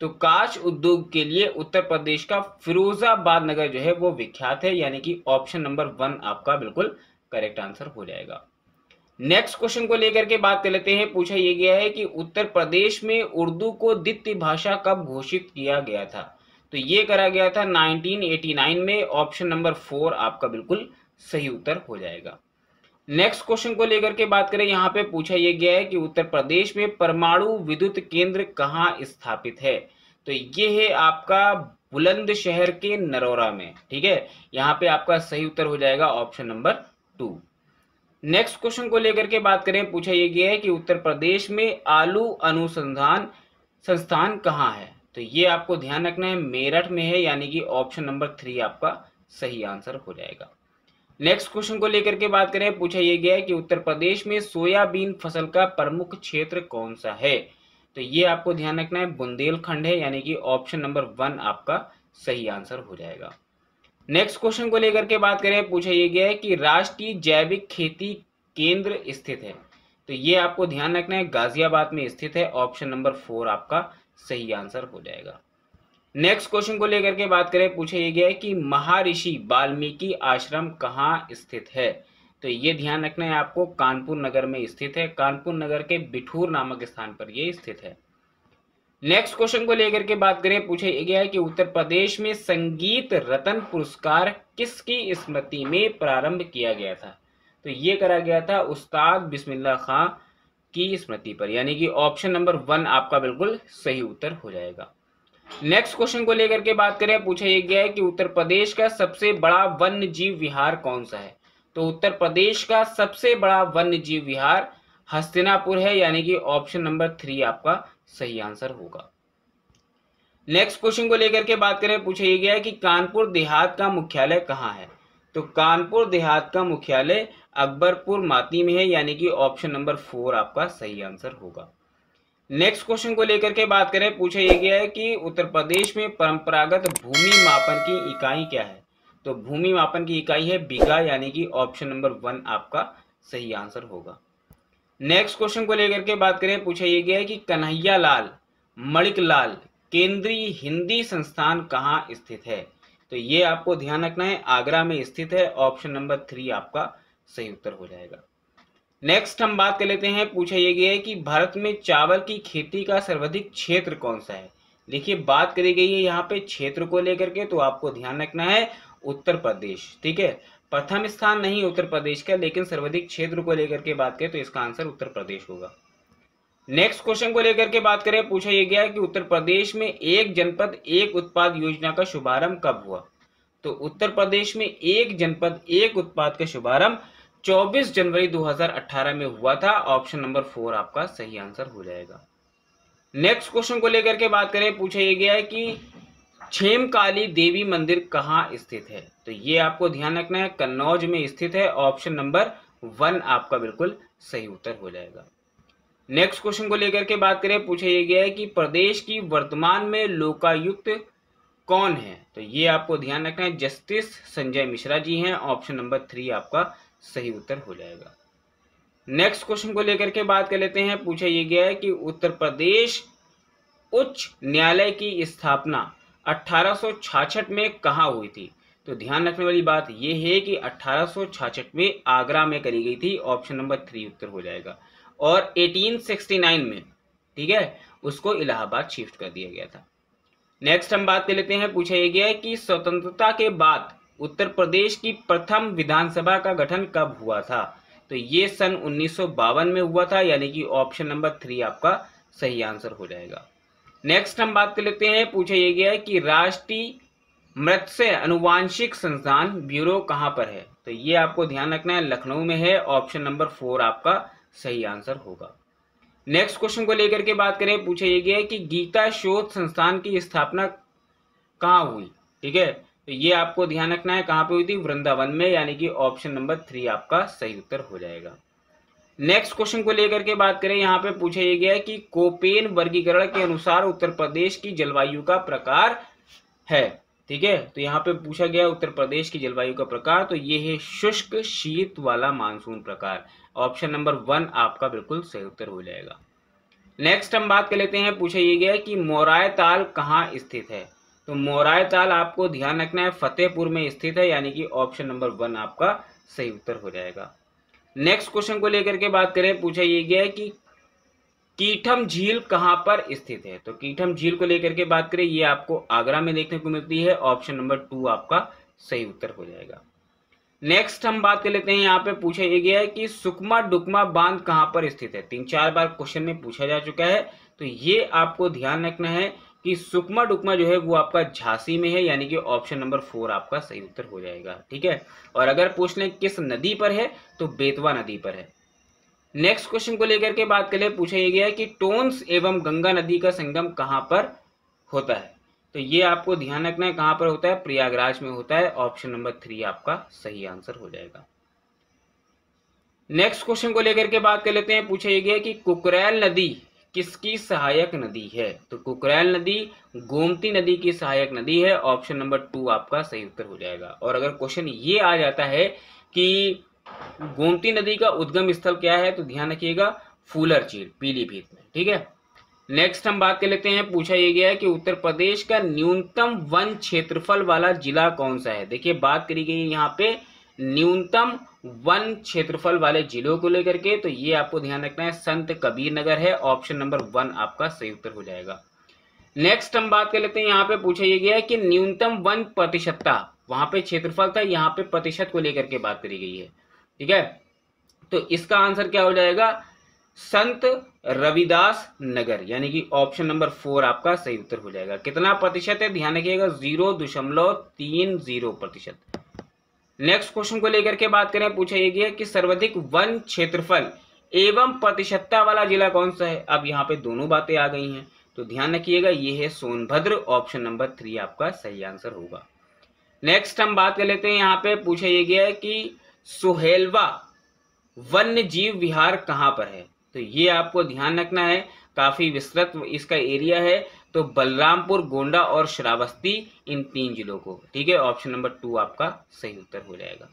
तो काच उद्योग के लिए उत्तर प्रदेश का फिरोजाबाद नगर जो है वो विख्यात है, यानी कि ऑप्शन नंबर वन आपका बिल्कुल करेक्ट आंसर हो जाएगा। नेक्स्ट क्वेश्चन को लेकर के बात कर लेते हैं। पूछा यह गया है कि उत्तर प्रदेश में उर्दू को द्वितीय भाषा कब घोषित किया गया था? तो ये करा गया था 1989 में। ऑप्शन नंबर फोर आपका बिल्कुल सही उत्तर हो जाएगा। नेक्स्ट क्वेश्चन को लेकर के बात करें, यहाँ पे पूछा यह गया है कि उत्तर प्रदेश में परमाणु विद्युत केंद्र कहाँ स्थापित है? तो ये है आपका बुलंद शहर के नरोरा में, ठीक है? यहाँ पे आपका सही उत्तर हो जाएगा option number two next question को लेकर के बात करें, पूछा यह गया है कि उत्तर प्रदेश में आलू अनुसंधान संस्थान कहाँ है? तो ये आपको ध्यान रखना है, मेरठ में है, यानी कि ऑप्शन नंबर थ्री आपका सही आंसर हो जाएगा। नेक्स्ट क्वेश्चन को लेकर के बात करें, पूछा यह गया है कि उत्तर प्रदेश में सोयाबीन फ़सल का प्रमुख क्षेत्र कौन सा है? तो ये आपको ध्यान रखना है, बुंदेलखंड है, यानी कि ऑप्शन नंबर वन आपका सही आंसर हो जाएगा। नेक्स्ट क्वेश्चन को लेकर के बात करें, पूछा यह गया है कि राष्ट्रीय जैविक खेती केंद्र स्थित है। तो ये आपको ध्यान रखना है, गाजियाबाद में स्थित है ऑप्शन नंबर फोर आपका सही आंसर हो जाएगा। नेक्स्ट क्वेश्चन को लेकर के बात करें, पूछा यह गया है कि महर्षि वाल्मीकि आश्रम कहाँ स्थित है? तो ये ध्यान रखना है आपको, कानपुर नगर में स्थित है। कानपुर नगर के बिठूर नामक स्थान पर यह स्थित है। नेक्स्ट क्वेश्चन को लेकर के बात करें, पूछा गया है कि उत्तर प्रदेश में संगीत रतन पुरस्कार किसकी स्मृति में प्रारंभ किया गया था? तो ये करा गया था उस्ताद बिस्मिल्ला खां की स्मृति पर, यानी कि ऑप्शन नंबर वन आपका बिल्कुल सही उत्तर हो जाएगा। नेक्स्ट क्वेश्चन को लेकर के बात करें, पूछा यह गया है कि उत्तर प्रदेश का सबसे बड़ा वन्य जीव विहार कौन सा है? तो उत्तर प्रदेश का सबसे बड़ा वन्य जीव विहार हस्तिनापुर है, यानी कि ऑप्शन नंबर थ्री आपका सही आंसर होगा। नेक्स्ट क्वेश्चन को लेकर के बात करें, पूछा यह गया है कि कानपुर देहात का मुख्यालय कहाँ है? तो कानपुर देहात का मुख्यालय अकबरपुर माती में है, यानी कि ऑप्शन नंबर फोर आपका सही आंसर होगा। नेक्स्ट क्वेश्चन को लेकर के बात करें, पूछा यह गया है कि उत्तर प्रदेश में परंपरागत भूमि मापन की इकाई क्या है? तो भूमि मापन की इकाई है बीघा, यानी कि ऑप्शन नंबर वन आपका सही आंसर होगा। नेक्स्ट क्वेश्चन को लेकर के बात करें, पूछा यह गया है कि कन्हैया लाल मणिक लाल केंद्रीय हिंदी संस्थान कहाँ स्थित है? तो ये आपको ध्यान रखना है, आगरा में स्थित है ऑप्शन नंबर थ्री आपका सही उत्तर हो जाएगा। नेक्स्ट हम बात कर लेते हैं, पूछा यह गया है कि भारत में चावल की खेती का सर्वाधिक क्षेत्र कौन सा है? देखिए, बात करी गई है यहाँ पे क्षेत्र को लेकर के तो आपको ध्यान रखना है, उत्तर प्रदेश, ठीक है? प्रथम स्थान नहीं उत्तर प्रदेश का, लेकिन सर्वाधिक क्षेत्र को लेकर के बात करें तो इसका आंसर उत्तर प्रदेश होगा। नेक्स्ट क्वेश्चन को लेकर के बात करें, पूछा यह गया कि उत्तर प्रदेश में एक जनपद, एक उत्पाद योजना का शुभारंभ कब हुआ? तो उत्तर प्रदेश में एक जनपद, एक उत्पाद का शुभारंभ 24 जनवरी 2018 में हुआ था। ऑप्शन नंबर फोर आपका सही आंसर हो जाएगा। नेक्स्ट क्वेश्चन को लेकर के बात करें, पूछा यह गया है कि छेमकाली देवी मंदिर कहाँ स्थित है? तो ये आपको ध्यान रखना है, कन्नौज में स्थित है। ऑप्शन नंबर वन आपका बिल्कुल सही उत्तर हो जाएगा। नेक्स्ट क्वेश्चन को लेकर के बात करें, पूछा यह गया है कि प्रदेश की वर्तमान में लोकायुक्त कौन है? तो ये आपको ध्यान रखना है, जस्टिस संजय मिश्रा जी हैं। ऑप्शन नंबर थ्री आपका सही उत्तर हो जाएगा। नेक्स्ट क्वेश्चन को लेकर के बात कर लेते हैं। पूछा यह गया है कि उत्तर प्रदेश उच्च न्यायालय की स्थापना अठारह में कहाँ हुई थी? तो ध्यान रखने वाली बात यह है कि अठारह में आगरा में करी गई थी। ऑप्शन नंबर थ्री उत्तर हो जाएगा। और 1869 में, ठीक है, उसको इलाहाबाद शिफ्ट कर दिया गया था। नेक्स्ट हम बात कर लेते हैं। पूछा यह गया है कि स्वतंत्रता के बाद उत्तर प्रदेश की प्रथम विधानसभा का गठन कब हुआ था? तो ये सन उन्नीस सौ बावन में हुआ था, यानी कि ऑप्शन नंबर थ्री आपका सही आंसर हो जाएगा। नेक्स्ट हम बात कर लेते हैं पूछा यह गया है कि राष्ट्रीय मत्स्य अनुवांशिक संस्थान ब्यूरो कहाँ पर है? तो ये आपको ध्यान रखना है, लखनऊ में है ऑप्शन नंबर फोर आपका सही आंसर होगा। नेक्स्ट क्वेश्चन को लेकर के बात करें पूछा यह गया है कि गीता शोध संस्थान की स्थापना कहाँ हुई? ठीक है? तो ये आपको ध्यान रखना है, कहाँ पे हुई थी? वृंदावन में, यानी कि ऑप्शन नंबर थ्री आपका सही उत्तर हो जाएगा। नेक्स्ट क्वेश्चन को लेकर के बात करें, यहाँ पे पूछा यह गया है कि कोपेन वर्गीकरण के अनुसार उत्तर प्रदेश की जलवायु का प्रकार है। ठीक है? तो यहाँ पे पूछा गया उत्तर प्रदेश की जलवायु का प्रकार तो ये है शुष्क शीत वाला मानसून प्रकार। ऑप्शन नंबर वन आपका बिल्कुल सही उत्तर हो जाएगा। नेक्स्ट हम बात कर लेते हैं, पूछा ये गया कि मोराय ताल कहाँ स्थित है? तो मोराय ताल आपको ध्यान रखना है, फतेहपुर में स्थित है, यानी कि ऑप्शन नंबर वन आपका सही उत्तर हो जाएगा। नेक्स्ट क्वेश्चन को लेकर के बात करें, पूछा ये गया है कि कीठम झील कहाँ पर स्थित है? तो कीठम झील को लेकर के बात करें, ये आपको आगरा में देखने को मिलती है ऑप्शन नंबर टू आपका सही उत्तर हो जाएगा। नेक्स्ट हम बात कर लेते हैं, यहाँ पे पूछा यह गया है कि सुकमा डुकमा बाँध कहाँ पर स्थित है? तीन चार बार क्वेश्चन में पूछा जा चुका है तो ये आपको ध्यान रखना है कि सुकमा डुकमा जो है वो आपका झांसी में है, यानी कि ऑप्शन नंबर फोर आपका सही उत्तर हो जाएगा, ठीक है? और अगर पूछ लें किस नदी पर है तो बेतवा नदी पर है। नेक्स्ट क्वेश्चन को लेकर के बात करें पूछा यह गया कि टोन्स एवं गंगा नदी का संगम कहाँ पर होता है? तो ये आपको ध्यान रखना है, कहाँ पर होता है? प्रयागराज में होता है ऑप्शन नंबर थ्री आपका सही आंसर हो जाएगा। नेक्स्ट क्वेश्चन को लेकर के बात कर लेते हैं, पूछा यह गया कि कुकरैल नदी किसकी सहायक नदी है? तो कुकरैल नदी, गोमती नदी की सहायक नदी है। ऑप्शन नंबर टू आपका सही उत्तर हो जाएगा। और अगर क्वेश्चन ये आ जाता है कि गोमती नदी का उद्गम स्थल क्या है तो ध्यान रखिएगा, फूलर झील पीलीभीत में, ठीक है? नेक्स्ट हम बात कर लेते हैं, पूछा यह गया है कि उत्तर प्रदेश का न्यूनतम वन क्षेत्रफल वाला जिला कौन सा है? देखिए, बात करी गई यहाँ पे, न्यूनतम वन क्षेत्रफल वाले जिलों को लेकर के तो ये आपको ध्यान रखना है, संत कबीर नगर है ऑप्शन नंबर वन आपका सही उत्तर हो जाएगा। नेक्स्ट हम बात कर लेते हैं, यहाँ पे पूछा यह गया है कि न्यूनतम वन प्रतिशतता, वहाँ पे क्षेत्रफल था, यहाँ पे प्रतिशत को लेकर के बात करी गई है। ठीक है? तो इसका आंसर क्या हो जाएगा? संत रविदास नगर, यानी कि ऑप्शन नंबर फोर आपका सही उत्तर हो जाएगा। कितना प्रतिशत है? ध्यान रखिएगा ज़ीरो दशमलव तीन ज़ीरो प्रतिशत। नेक्स्ट क्वेश्चन को लेकर के बात करें, पूछा यह गया कि सर्वाधिक वन क्षेत्रफल एवं प्रतिशतता वाला जिला कौन सा है? अब यहाँ पे दोनों बातें आ गई हैं तो ध्यान रखिएगा, ये है सोनभद्र ऑप्शन नंबर थ्री आपका सही आंसर होगा। नेक्स्ट हम बात कर लेते हैं यहाँ पे, पूछा यह गया है कि सुहेलवा वन्य जीव विहार कहाँ पर है? तो ये आपको ध्यान रखना है, काफ़ी विस्तृत इसका एरिया है। तो बलरामपुर, गोंडा और श्रावस्ती, इन तीन जिलों को। ठीक है? ऑप्शन नंबर टू आपका सही उत्तर हो जाएगा।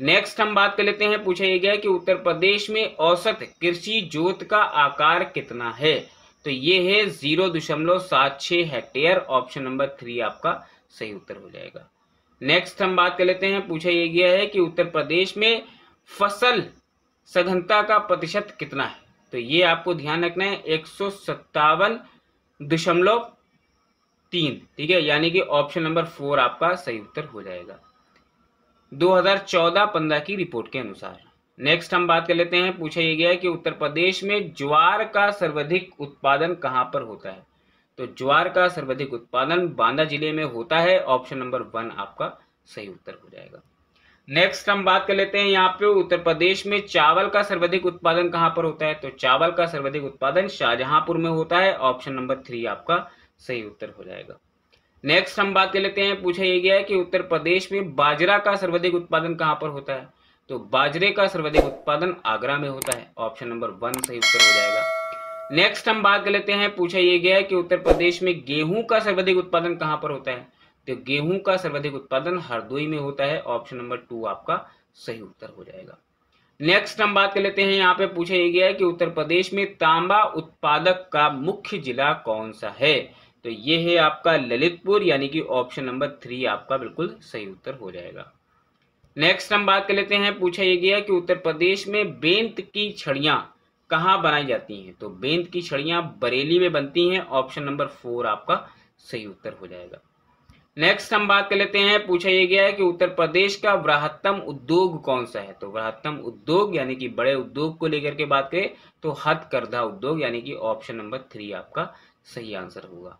नेक्स्ट हम बात कर लेते हैं, पूछा यह गया कि उत्तर प्रदेश में औसत कृषि जोत का आकार कितना है? तो ये है ज़ीरो दशमलव सात छ हेक्टेयर ऑप्शन नंबर थ्री आपका सही उत्तर हो जाएगा। नेक्स्ट हम बात कर लेते हैं, पूछा यह गया है कि उत्तर प्रदेश में फ़सल सघनता का प्रतिशत कितना है? तो ये आपको ध्यान रखना है, एक सौ सत्तावन दशमलव तीन, ठीक है? यानी कि ऑप्शन नंबर फोर आपका सही उत्तर हो जाएगा। 2014-15 की रिपोर्ट के अनुसार। नेक्स्ट हम बात कर लेते हैं, पूछा यह गया है कि उत्तर प्रदेश में ज्वार का सर्वाधिक उत्पादन कहाँ पर होता है? तो ज्वार का सर्वाधिक उत्पादन बांदा ज़िले में होता है ऑप्शन नंबर वन आपका सही उत्तर हो जाएगा। नेक्स्ट हम बात कर लेते हैं यहाँ पे उत्तर प्रदेश में चावल का सर्वाधिक उत्पादन कहाँ पर होता है? तो चावल का सर्वाधिक उत्पादन शाहजहांपुर में होता है। ऑप्शन नंबर थ्री आपका सही उत्तर हो जाएगा। नेक्स्ट हम बात कर लेते हैं, पूछा यह गया है कि उत्तर प्रदेश में बाजरा का सर्वाधिक उत्पादन कहाँ पर होता है? तो बाजरे का सर्वाधिक उत्पादन आगरा में होता है। ऑप्शन नंबर वन सही उत्तर हो जाएगा। नेक्स्ट हम बात कर लेते हैं, पूछा यह गया है कि उत्तर प्रदेश में गेहूँ का सर्वाधिक उत्पादन कहाँ पर होता है? तो गेहूँ का सर्वाधिक उत्पादन हरदोई में होता है ऑप्शन नंबर टू आपका सही उत्तर हो जाएगा। नेक्स्ट हम बात कर लेते हैं, यहाँ पे पूछा यह गया है कि उत्तर प्रदेश में तांबा उत्पादक का मुख्य जिला कौन सा है? तो ये है आपका ललितपुर, यानी कि ऑप्शन नंबर थ्री आपका बिल्कुल सही उत्तर हो जाएगा। नेक्स्ट हम बात कर लेते हैं, पूछा ये गया कि उत्तर प्रदेश में बेंत की छड़ियाँ कहाँ बनाई जाती हैं? तो बेंत की छड़ियाँ बरेली में बनती हैं ऑप्शन नंबर फोर आपका सही उत्तर हो जाएगा। नेक्स्ट हम बात कर लेते हैं, पूछा यह गया है कि उत्तर प्रदेश का वृहत्तम उद्योग कौन सा है? तो वृहत्तम उद्योग यानी कि बड़े उद्योग को लेकर के बात करें तो हथकरघा उद्योग यानी कि ऑप्शन नंबर थ्री आपका सही आंसर होगा।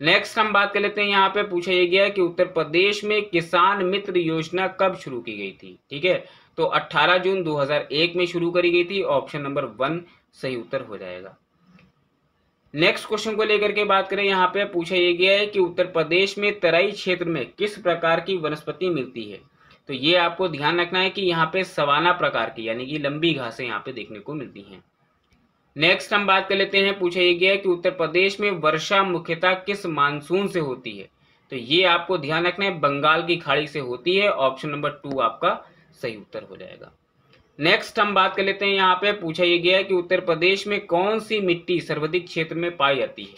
नेक्स्ट हम बात कर लेते हैं, यहाँ पे पूछा यह गया है कि उत्तर प्रदेश में किसान मित्र योजना कब शुरू की गई थी? ठीक है? तो 18 जून 2001 में शुरू करी गई थी ऑप्शन नंबर वन सही उत्तर हो जाएगा। नेक्स्ट क्वेश्चन को लेकर के बात करें, यहाँ पे पूछा यह गया है कि उत्तर प्रदेश में तराई क्षेत्र में किस प्रकार की वनस्पति मिलती है? तो ये आपको ध्यान रखना है कि यहाँ पे सवाना प्रकार की, यानी कि लंबी घासें यहाँ पे देखने को मिलती हैं। नेक्स्ट हम बात कर लेते हैं, पूछा यह गया है कि उत्तर प्रदेश में वर्षा मुख्यतः किस मानसून से होती है? तो ये आपको ध्यान रखना है, बंगाल की खाड़ी से होती है ऑप्शन नंबर टू आपका सही उत्तर हो जाएगा। नेक्स्ट हम बात कर लेते हैं यहाँ पे, पूछा यह गया है कि उत्तर प्रदेश में कौन सी मिट्टी सर्वाधिक क्षेत्र में पाई जाती है?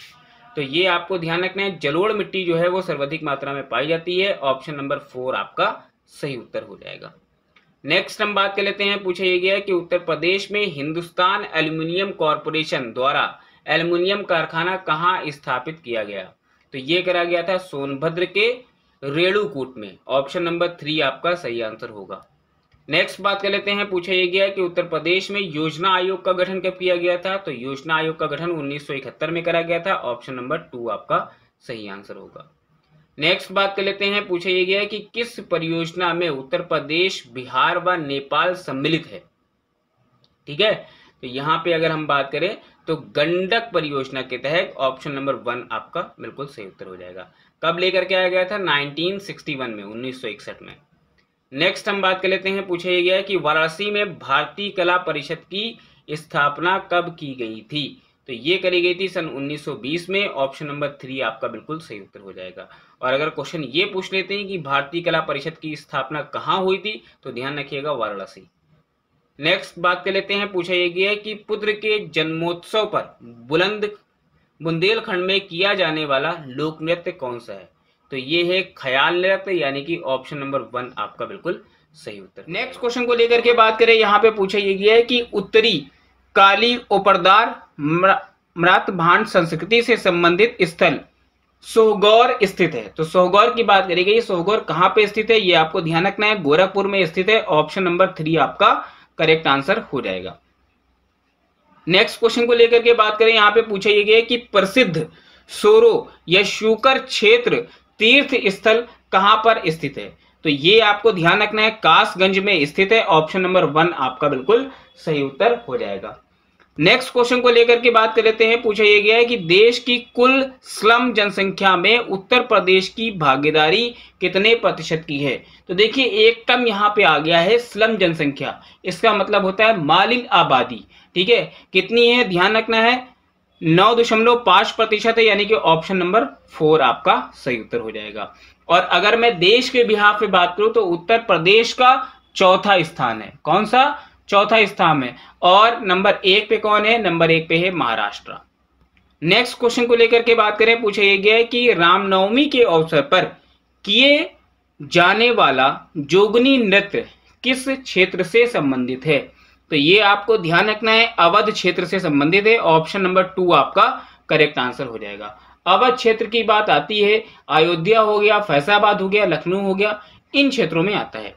तो ये आपको ध्यान रखना है जलोड़ मिट्टी जो है वो सर्वाधिक मात्रा में पाई जाती है ऑप्शन नंबर फोर आपका सही उत्तर हो जाएगा। नेक्स्ट हम बात कर लेते हैं, पूछा यह गया है कि उत्तर प्रदेश में हिंदुस्तान एल्यूमिनियम कॉरपोरेशन द्वारा एल्यूमिनियम कारखाना कहाँ स्थापित किया गया? तो ये करा गया था सोनभद्र के रेणुकूट में। ऑप्शन नंबर थ्री आपका सही आंसर होगा। नेक्स्ट बात कर लेते हैं, पूछा यह गया कि उत्तर प्रदेश में योजना आयोग का गठन कब किया गया था? तो योजना आयोग का गठन 1971 में करा गया था। ऑप्शन नंबर टू आपका सही आंसर होगा। नेक्स्ट बात कर लेते हैं, पूछा यह गया कि किस परियोजना में उत्तर प्रदेश, बिहार व नेपाल सम्मिलित है? ठीक है? तो यहाँ पे अगर हम बात करें तो गंडक परियोजना के तहत ऑप्शन नंबर वन आपका बिल्कुल सही उत्तर हो जाएगा। कब लेकर के आया गया था? 1961 में 1961 में। नेक्स्ट हम बात कर लेते हैं, पूछा गया है कि वाराणसी में भारतीय कला परिषद की स्थापना कब की गई थी? तो ये करी गई थी सन 1920 में ऑप्शन नंबर थ्री आपका बिल्कुल सही उत्तर हो जाएगा। और अगर क्वेश्चन ये पूछ लेते हैं कि भारतीय कला परिषद की स्थापना कहाँ हुई थी तो ध्यान रखिएगा वाराणसी। नेक्स्ट बात कर लेते हैं, पूछा यह गया कि पुत्र के जन्मोत्सव पर बुलंद बुंदेलखंड में किया जाने वाला लोक नृत्य कौन सा है? तो ये है ख्याल नृत्य यानी कि ऑप्शन नंबर वन आपका बिल्कुल सही उत्तर। नेक्स्ट क्वेश्चन को लेकर के बात करें, यहाँ पे पूछा ये गया है कि उत्तरी काली ओपरदार मृत भांड संस्कृति से संबंधित स्थल सोहगौर स्थित है। तो सोहगौर की बात करी गई सोहगौर कहाँ पे स्थित है, ये आपको ध्यान रखना है, गोरखपुर में स्थित है ऑप्शन नंबर थ्री आपका करेक्ट आंसर हो जाएगा। नेक्स्ट क्वेश्चन को लेकर के बात करें, यहाँ पे पूछा यह गया कि प्रसिद्ध सोरो या शुकर क्षेत्र तीर्थ स्थल कहाँ पर स्थित है? तो ये आपको ध्यान रखना है, कासगंज में स्थित है ऑप्शन नंबर वन आपका बिल्कुल सही उत्तर हो जाएगा। नेक्स्ट क्वेश्चन को लेकर के बात कर लेते हैं, पूछा यह गया है कि देश की कुल स्लम जनसंख्या में उत्तर प्रदेश की भागीदारी कितने प्रतिशत की है? तो देखिए, एक कम यहाँ पे आ गया है, स्लम जनसंख्या। इसका मतलब होता है मालिन आबादी। ठीक है? कितनी है? ध्यान रखना है नौ दशमलव पाँच प्रतिशत है, यानी कि ऑप्शन नंबर फोर आपका सही उत्तर हो जाएगा। और अगर मैं देश के बिहार पे बात करूँ तो उत्तर प्रदेश का चौथा स्थान है। कौन सा? चौथा स्थान है। और नंबर एक पे कौन है? नंबर एक पे है महाराष्ट्र। नेक्स्ट क्वेश्चन को लेकर के बात करें, पूछा यह गया है कि रामनवमी के अवसर पर किए जाने वाला जोगनी नृत्य किस क्षेत्र से संबंधित है? तो ये आपको ध्यान रखना है, अवध क्षेत्र से संबंधित है ऑप्शन नंबर टू आपका करेक्ट आंसर हो जाएगा। अवध क्षेत्र की बात आती है, अयोध्या हो गया, फैसाबाद हो गया, लखनऊ हो गया, इन क्षेत्रों में आता है।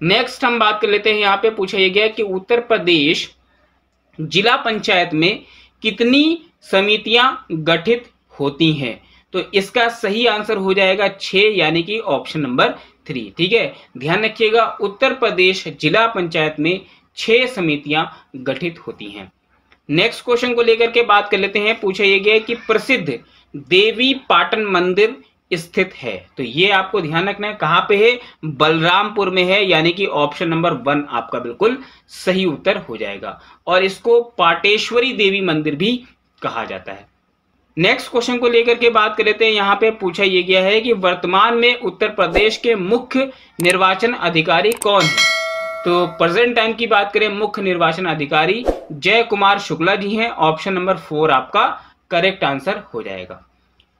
नेक्स्ट हम बात कर लेते हैं, यहाँ पे पूछा यह गया कि उत्तर प्रदेश जिला पंचायत में कितनी समितियाँ गठित होती हैं? तो इसका सही आंसर हो जाएगा छ यानी कि ऑप्शन नंबर थ्री ठीक है? ध्यान रखिएगा, उत्तर प्रदेश जिला पंचायत में छह समितियाँ गठित होती हैं। नेक्स्ट क्वेश्चन को लेकर के बात कर लेते हैं। पूछा यह गया कि प्रसिद्ध देवी पाटन मंदिर स्थित है। तो ये आपको ध्यान रखना है, कहाँ पे है? बलरामपुर में है, यानी कि ऑप्शन नंबर वन आपका बिल्कुल सही उत्तर हो जाएगा। और इसको पाटेश्वरी देवी मंदिर भी कहा जाता है। नेक्स्ट क्वेश्चन को लेकर के बात कर लेते हैं। यहाँ पे पूछा यह गया है कि वर्तमान में उत्तर प्रदेश के मुख्य निर्वाचन अधिकारी कौन है? तो प्रेजेंट टाइम की बात करें, मुख्य निर्वाचन अधिकारी जय कुमार शुक्ला जी हैं। ऑप्शन नंबर फोर आपका करेक्ट आंसर हो जाएगा।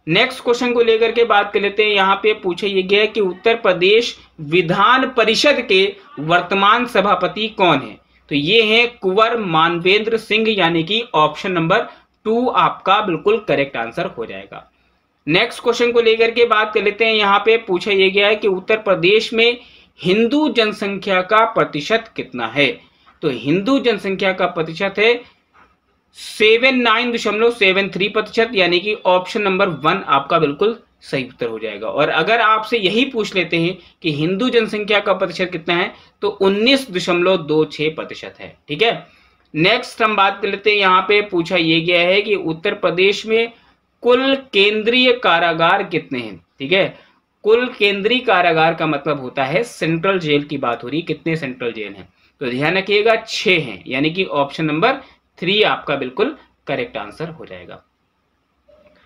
नेक्स्ट क्वेश्चन को लेकर के बात कर लेते हैं। यहाँ पे पूछा यह गया कि उत्तर प्रदेश विधान परिषद के वर्तमान सभापति कौन है? तो ये हैं कुंवर मानवेंद्र सिंह, यानी कि ऑप्शन नंबर टू आपका बिल्कुल करेक्ट आंसर हो जाएगा। नेक्स्ट क्वेश्चन को लेकर के बात कर लेते हैं। यहाँ पे पूछा यह गया है कि उत्तर प्रदेश में हिंदू जनसंख्या का प्रतिशत कितना है? तो हिंदू जनसंख्या का प्रतिशत है सेवन नाइन दशमलव सेवन थ्री प्रतिशत, यानी कि ऑप्शन नंबर वन आपका बिल्कुल सही उत्तर हो जाएगा। और अगर आपसे यही पूछ लेते हैं कि हिंदू जनसंख्या का प्रतिशत कितना है तो उन्नीस दशमलव दो छह प्रतिशत है। ठीक है? नेक्स्ट हम बात कर लेते हैं। यहाँ पे पूछा यह गया है कि उत्तर प्रदेश में कुल केंद्रीय कारागार कितने हैं? ठीक है? कुल केंद्रीय कारागार का मतलब होता है सेंट्रल जेल की बात हो रही है। कितने सेंट्रल जेल हैं? तो ध्यान रखिएगा, छह हैं, यानी कि ऑप्शन नंबर थ्री आपका बिल्कुल करेक्ट आंसर हो जाएगा।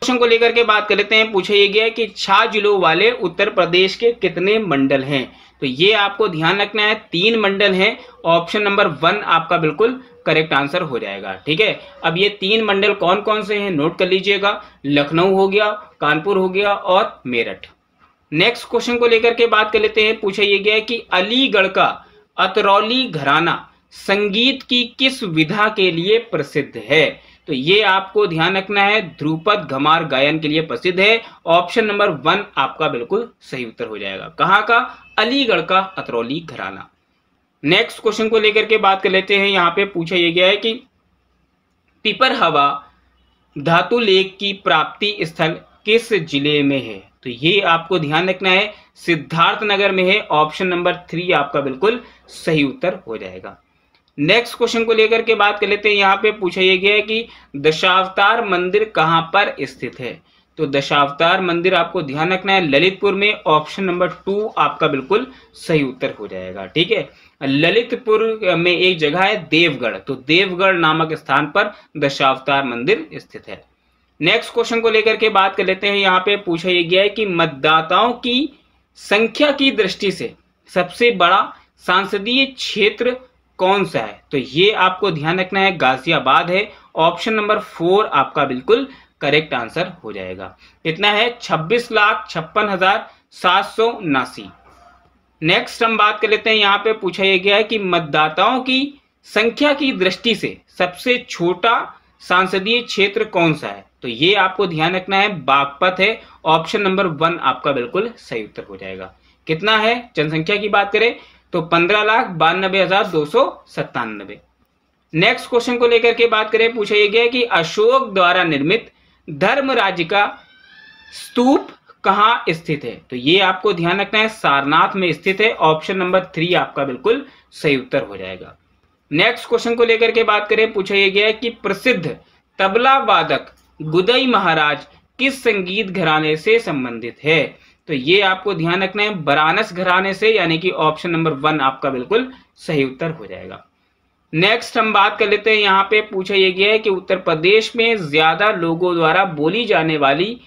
क्वेश्चन को लेकर के बात कर लेते हैं, पूछा यह गया कि छह जिलों वाले उत्तर प्रदेश के कितने मंडल हैं? तो ये आपको ध्यान रखना है, तीन मंडल हैं, ऑप्शन नंबर वन आपका बिल्कुल करेक्ट आंसर हो जाएगा, ठीक है? अब ये तीन मंडल कौन कौन से हैं, नोट कर लीजिएगा। लखनऊ हो गया, कानपुर हो गया और मेरठ। नेक्स्ट क्वेश्चन को लेकर के बात कर लेते हैं। पूछा यह गया है कि अलीगढ़ का अतरौली घराना संगीत की किस विधा के लिए प्रसिद्ध है? तो ये आपको ध्यान रखना है। ध्रुपद घमार गायन के लिए प्रसिद्ध है। ऑप्शन नंबर वन आपका बिल्कुल सही उत्तर हो जाएगा। कहाँ का? अलीगढ़ का अतरौली घराना। नेक्स्ट क्वेश्चन को लेकर के बात कर लेते हैं। यहाँ पे पूछा यह गया है कि पिपर हवा धातु लेख की प्राप्ति स्थल किस ज़िले में है? तो ये आपको ध्यान रखना है, सिद्धार्थ नगर में है ऑप्शन नंबर थ्री आपका बिल्कुल सही उत्तर हो जाएगा। नेक्स्ट क्वेश्चन को लेकर के बात कर लेते हैं, यहाँ पे पूछा यह गया है कि दशावतार मंदिर कहाँ पर स्थित है? तो दशावतार मंदिर आपको ध्यान रखना है, ललितपुर में ऑप्शन नंबर टू आपका बिल्कुल सही उत्तर हो जाएगा, ठीक है? ललितपुर में एक जगह है, देवगढ़ तो देवगढ़ नामक स्थान पर दशावतार मंदिर स्थित है। नेक्स्ट क्वेश्चन को लेकर के बात कर लेते हैं। यहाँ पे पूछा यह गया है कि मतदाताओं की संख्या की दृष्टि से सबसे बड़ा सांसदीय क्षेत्र कौन सा है? तो ये आपको ध्यान रखना है, गाजियाबाद है। ऑप्शन नंबर फोर आपका बिल्कुल करेक्ट आंसर हो जाएगा। कितना है, छब्बीस लाख छप्पन हज़ार सात सौ उनासी। नेक्स्ट हम बात कर लेते हैं। यहाँ पे पूछा यह गया है कि मतदाताओं की संख्या की दृष्टि से सबसे छोटा सांसदीय क्षेत्र कौन सा है? तो ये आपको ध्यान रखना है, बागपत है ऑप्शन नंबर वन आपका बिल्कुल सही उत्तर हो जाएगा। कितना है? जनसंख्या की बात करें तो पंद्रह लाख बानबे हज़ार दो सौ सत्तानबे। नेक्स्ट क्वेश्चन को लेकर के बात करें, पूछा यह गया कि अशोक द्वारा निर्मित धर्म राज्य का स्तूप कहाँ स्थित है? तो ये आपको ध्यान रखना है, सारनाथ में स्थित है ऑप्शन नंबर थ्री आपका बिल्कुल सही उत्तर हो जाएगा। नेक्स्ट क्वेश्चन को लेकर के बात करें, पूछा यह गया कि प्रसिद्ध तबला वादक गुदई महाराज किस संगीत घराने से संबंधित है? तो ये आपको ध्यान रखना है बरानस घराने से, यानी कि ऑप्शन नंबर वन आपका बिल्कुल सही उत्तर हो जाएगा। नेक्स्ट हम बात कर लेते हैं, यहाँ पे पूछा यह गया है कि उत्तर प्रदेश में ज़्यादा लोगों द्वारा बोली जाने वाली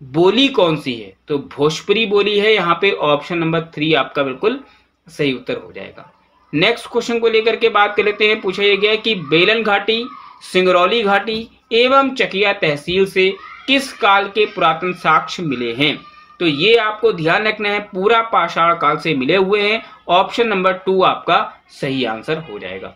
बोली कौन सी है? तो भोजपुरी बोली है, यहाँ पे ऑप्शन नंबर थ्री आपका बिल्कुल सही उत्तर हो जाएगा। नेक्स्ट क्वेश्चन को लेकर के बात कर लेते हैं, पूछा यह गया है कि बेलन घाटी सिंगरौली घाटी एवं चकिया तहसील से किस काल के पुरातन साक्ष्य मिले हैं? तो ये आपको ध्यान रखना है, पूरा पाषाण काल से मिले हुए हैं। ऑप्शन नंबर टू आपका सही आंसर हो जाएगा।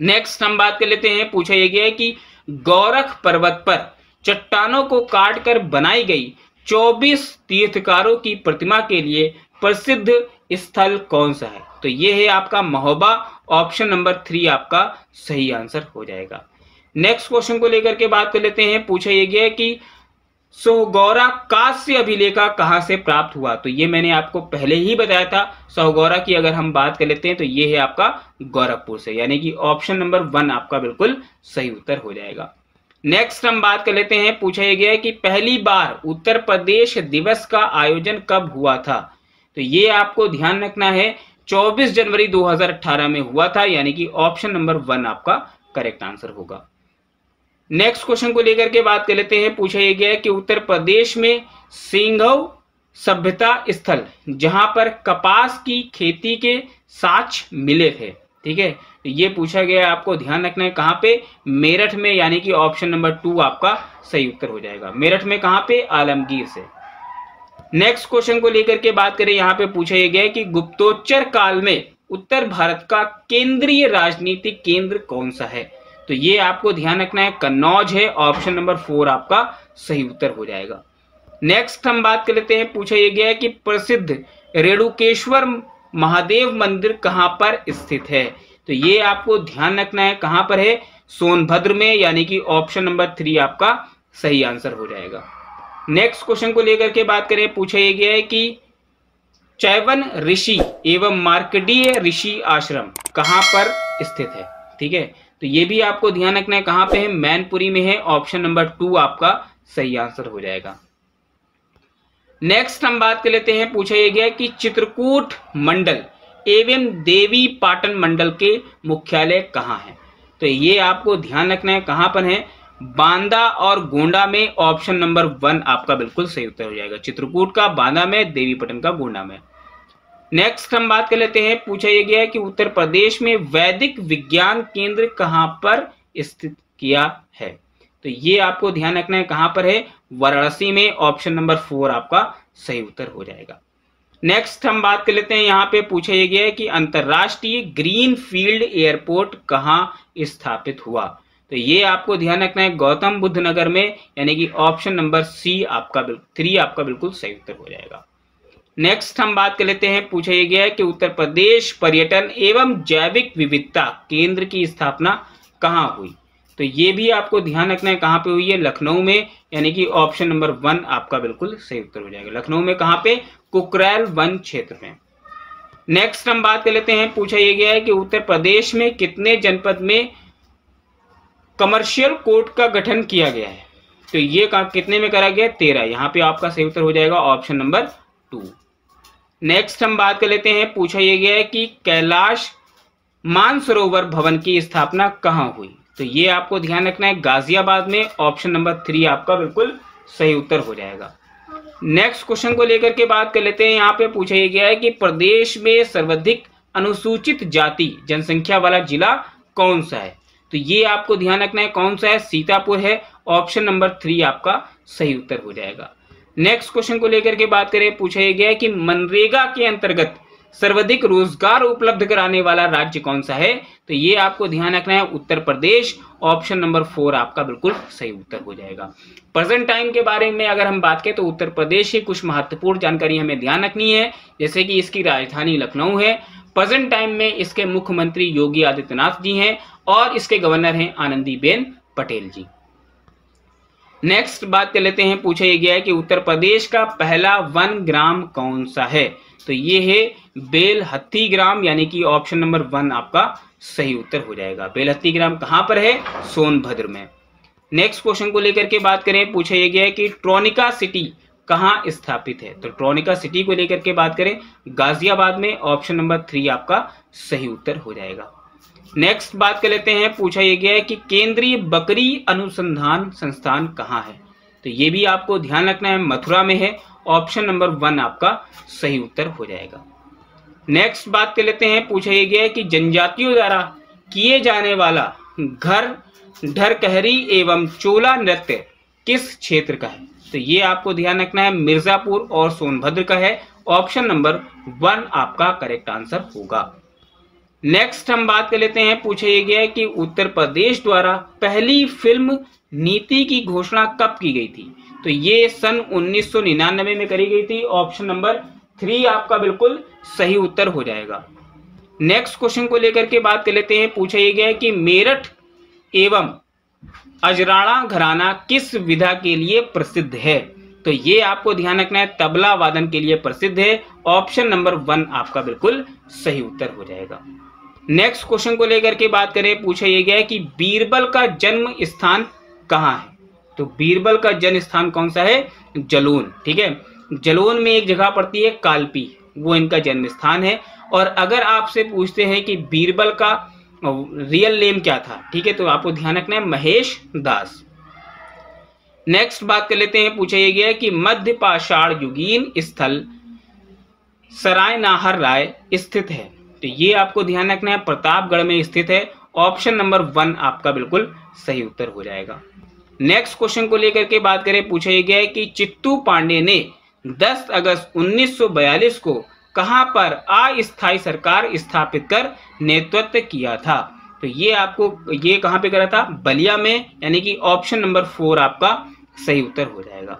नेक्स्ट हम बात कर लेते हैं, पूछा यह गया है कि गौरख पर्वत पर चट्टानों को काटकर बनाई गई 24 तीर्थकारों की प्रतिमा के लिए प्रसिद्ध स्थल कौन सा है? तो ये है आपका महोबा, ऑप्शन नंबर थ्री आपका सही आंसर हो जाएगा। नेक्स्ट क्वेश्चन को लेकर के बात कर लेते हैं। पूछा यह गया कि सोहगौरा कास्य अभिलेखा कहाँ से प्राप्त हुआ? तो ये मैंने आपको पहले ही बताया था। सोहगौरा की अगर हम बात कर लेते हैं तो ये है आपका गोरखपुर से। यानी कि ऑप्शन नंबर वन आपका बिल्कुल सही उत्तर हो जाएगा। नेक्स्ट हम बात कर लेते हैं। पूछा यह गया कि पहली बार उत्तर प्रदेश दिवस का आयोजन कब हुआ था? तो ये आपको ध्यान रखना है। 24 जनवरी 2018 में हुआ था। यानी कि ऑप्शन नंबर वन आपका करेक्ट आंसर होगा। नेक्स्ट क्वेश्चन को लेकर के बात कर लेते हैं। पूछा यह गया है कि उत्तर प्रदेश में सिंघव सभ्यता स्थल, जहाँ पर कपास की खेती के साक्ष मिले थे। ठीक है? तो ये पूछा गया आपको, ध्यान रखना है कहाँ पे? मेरठ में, यानी कि ऑप्शन नंबर टू आपका सही उत्तर हो जाएगा। मेरठ में कहाँ पे? आलमगीर से। नेक्स्ट क्वेश्चन को लेकर के बात करें, यहाँ पे पूछा यह गया कि गुप्तोच्चर काल में उत्तर भारत का केंद्रीय राजनीतिक केंद्र कौन सा है? तो ये आपको ध्यान रखना है, कन्नौज है ऑप्शन नंबर फोर आपका सही उत्तर हो जाएगा। नेक्स्ट हम बात कर लेते हैं, पूछा यह गया है कि प्रसिद्ध रेणुकेश्वर महादेव मंदिर कहाँ पर स्थित है? तो ये आपको ध्यान रखना है, कहाँ पर है? सोनभद्र में, यानी कि ऑप्शन नंबर थ्री आपका सही आंसर हो जाएगा। नेक्स्ट क्वेश्चन को लेकर के बात करें, पूछा यह गया है कि चैवन ऋषि एवं मार्कडीय ऋषि आश्रम कहाँ पर स्थित है? ठीक है? तो ये भी आपको ध्यान रखना है कहाँ पे है? मैनपुरी में है। ऑप्शन नंबर टू आपका सही आंसर हो जाएगा। नेक्स्ट हम बात कर लेते हैं। पूछा यह गया कि चित्रकूट मंडल, एवं देवी पाटन मंडल के मुख्यालय कहाँ है? तो ये आपको ध्यान रखना है कहाँ पर है? बांदा और गोंडा में ऑप्शन नंबर वन आपका बिल्कुल सही उत्तर हो जाएगा। चित्रकूट का, बांदा में देवीपटन का, गोंडा में। नेक्स्ट हम बात कर लेते हैं, पूछा यह गया है कि उत्तर प्रदेश में वैदिक विज्ञान केंद्र कहाँ पर स्थित किया है? तो ये आपको ध्यान रखना है कहाँ पर है? वाराणसी में ऑप्शन नंबर फोर आपका सही उत्तर हो जाएगा। नेक्स्ट हम बात कर लेते हैं, यहाँ पे पूछा यह गया है कि अंतरराष्ट्रीय ग्रीन फ़ील्ड एयरपोर्ट कहाँ स्थापित हुआ? तो ये आपको ध्यान रखना है गौतम बुद्ध नगर में, यानी कि ऑप्शन नंबर सी आपका थ्री आपका बिल्कुल सही उत्तर हो जाएगा। नेक्स्ट हम बात कर लेते हैं, पूछा गया है कि उत्तर प्रदेश पर्यटन एवं जैविक विविधता केंद्र की स्थापना कहाँ हुई? तो ये भी आपको ध्यान रखना है कहाँ पे हुई है? लखनऊ में, यानी कि ऑप्शन नंबर वन आपका बिल्कुल सही उत्तर हो जाएगा। लखनऊ में कहाँ पे? कुकरैल वन क्षेत्र में। नेक्स्ट हम बात कर लेते हैं, पूछा यह गया है कि उत्तर प्रदेश में कितने जनपद में कमर्शियल कोर्ट का गठन किया गया है? तो ये कितने में करा गया? तेरह। यहाँ पे आपका सही उत्तर हो जाएगा ऑप्शन नंबर टू नेक्स्ट हम बात कर लेते हैं, पूछा यह गया है कि कैलाश मानसरोवर भवन की स्थापना कहाँ हुई? तो ये आपको ध्यान रखना है, गाजियाबाद में ऑप्शन नंबर थ्री आपका बिल्कुल सही उत्तर हो जाएगा। नेक्स्ट क्वेश्चन को लेकर के बात कर लेते हैं, यहाँ पे पूछा यह गया है कि प्रदेश में सर्वाधिक अनुसूचित जाति जनसंख्या वाला जिला कौन सा है? तो ये आपको ध्यान रखना है, कौन सा है? सीतापुर है ऑप्शन नंबर थ्री आपका सही उत्तर हो जाएगा। नेक्स्ट क्वेश्चन को लेकर के बात करें, पूछा गया कि मनरेगा के अंतर्गत सर्वाधिक रोज़गार उपलब्ध कराने वाला राज्य कौन सा है? तो ये आपको ध्यान रखना है, Uttar Pradesh. Option number four आपका बिल्कुल सही उत्तर हो जाएगा। प्रेजेंट टाइम के बारे में अगर हम बात करें तो उत्तर प्रदेश की कुछ महत्वपूर्ण जानकारी हमें ध्यान रखनी है, जैसे कि इसकी राजधानी लखनऊ है। प्रेजेंट टाइम में इसके मुख्यमंत्री योगी आदित्यनाथ जी हैं और इसके गवर्नर हैं आनंदीबेन पटेल जी। नेक्स्ट बात कर लेते हैं, पूछा यह गया है कि उत्तर प्रदेश का पहला वन ग्राम कौन सा है? तो ये है बेलहत्ती ग्राम, यानी कि ऑप्शन नंबर वन आपका सही उत्तर हो जाएगा। बेलहत्ती ग्राम कहाँ पर है? सोनभद्र में। नेक्स्ट क्वेश्चन को लेकर के बात करें, पूछा यह गया है कि ट्रोनिका सिटी कहाँ स्थापित है? तो ट्रोनिका सिटी को लेकर के बात करें, गाजियाबाद में ऑप्शन नंबर थ्री आपका सही उत्तर हो जाएगा। नेक्स्ट बात कर लेते हैं, पूछा यह गया है कि केंद्रीय बकरी अनुसंधान संस्थान कहाँ है? तो ये भी आपको ध्यान रखना है, मथुरा में है ऑप्शन नंबर वन आपका सही उत्तर हो जाएगा। नेक्स्ट बात कर लेते हैं, पूछा यह गया है कि जनजातियों द्वारा किए जाने वाला घर, ढरकहरी एवं चोला नृत्य किस क्षेत्र का है? तो ये आपको ध्यान रखना है, मिर्जापुर और सोनभद्र का है ऑप्शन नंबर वन आपका करेक्ट आंसर होगा। नेक्स्ट हम बात कर लेते हैं, पूछा यह गया कि उत्तर प्रदेश द्वारा पहली फ़िल्म नीति की घोषणा कब की गई थी? तो ये सन 1999 में करी गई थी। ऑप्शन नंबर थ्री आपका बिल्कुल सही उत्तर हो जाएगा। नेक्स्ट क्वेश्चन को लेकर के बात कर लेते हैं। पूछा यह गया है कि मेरठ एवं अजराणा घराना किस विधा के लिए प्रसिद्ध है? तो ये आपको ध्यान रखना है, तबला वादन के लिए प्रसिद्ध है। ऑप्शन नंबर वन आपका बिल्कुल सही उत्तर हो जाएगा। नेक्स्ट क्वेश्चन को लेकर के बात करें, पूछा यह गया है कि बीरबल का जन्म स्थान कहाँ है? तो बीरबल का जन्म स्थान कौन सा है? जलोन, ठीक है? जलोन में एक जगह पड़ती है कालपी, वो इनका जन्म स्थान है। और अगर आपसे पूछते हैं कि बीरबल का रियल नेम क्या था, ठीक है? तो आपको ध्यान रखना है, महेश दास। नेक्स्ट बात कर लेते हैं, पूछा यह गया है कि मध्य पाषाण युगीन स्थल सराय नाहर राय स्थित है। तो ये आपको ध्यान रखना है, प्रतापगढ़ में स्थित है। ऑप्शन नंबर वन आपका बिल्कुल सही उत्तर हो जाएगा। नेक्स्ट क्वेश्चन को लेकर के बात करें, पूछा गया है कि चित्तू पांडे ने 10 अगस्त 1942 को कहाँ पर अस्थायी सरकार स्थापित कर नेतृत्व किया था? तो ये आपको, ये कहाँ पे करा था? बलिया में, यानी कि ऑप्शन नंबर फोर आपका सही उत्तर हो जाएगा।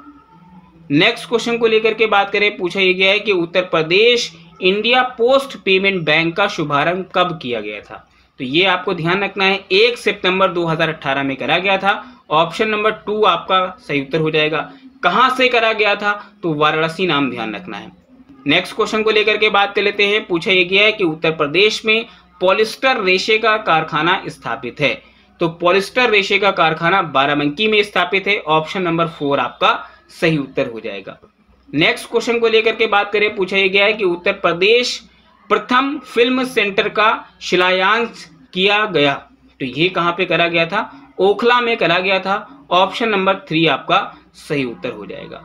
नेक्स्ट क्वेश्चन को लेकर के बात करें, पूछा गया है कि Uttar Pradesh India post payment bank का शुभारंभ कब किया गया था? तो ये आपको ध्यान रखना है, एक सितंबर 2018 में करा गया था। ऑप्शन नंबर टू आपका सही उत्तर हो जाएगा। कहाँ से करा गया था? तो वाराणसी नाम ध्यान रखना है। नेक्स्ट क्वेश्चन को लेकर के बात कर लेते हैं। पूछा यह गया है कि उत्तर प्रदेश में पॉलिस्टर रेशे का कारखाना स्थापित है। तो पॉलिस्टर रेशे का कारखाना बाराबंकी में स्थापित है। ऑप्शन नंबर फोर आपका सही उत्तर हो जाएगा। नेक्स्ट क्वेश्चन को लेकर के बात करें, पूछा गया है कि उत्तर प्रदेश प्रथम फ़िल्म सेंटर का शिलान्यास किया गया। तो ये कहाँ पे करा गया था? ओखला में करा गया था। ऑप्शन नंबर थ्री आपका सही उत्तर हो जाएगा।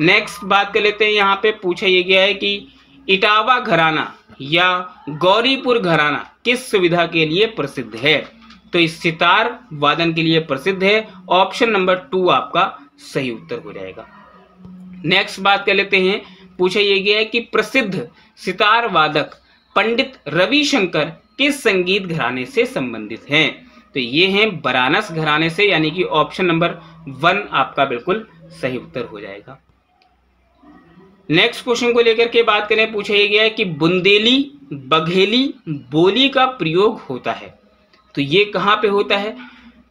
नेक्स्ट बात कर लेते हैं, यहाँ पे पूछा यह गया है कि इटावा घराना या गौरीपुर घराना किस सुविधा के लिए प्रसिद्ध है? तो इस सितार वादन के लिए प्रसिद्ध है। ऑप्शन नंबर टू आपका सही उत्तर हो जाएगा। नेक्स्ट बात कर लेते हैं। पूछा यह गया है कि प्रसिद्ध सितार वादक पंडित रविशंकर किस संगीत घराने से संबंधित हैं? तो ये हैं बरानस घराने से, यानी कि ऑप्शन नंबर वन आपका बिल्कुल सही उत्तर हो जाएगा। नेक्स्ट क्वेश्चन को लेकर के बात करें, पूछा यह गया है कि बुंदेली, बघेली, बोली का प्रयोग होता है। तो ये कहाँ पे होता है?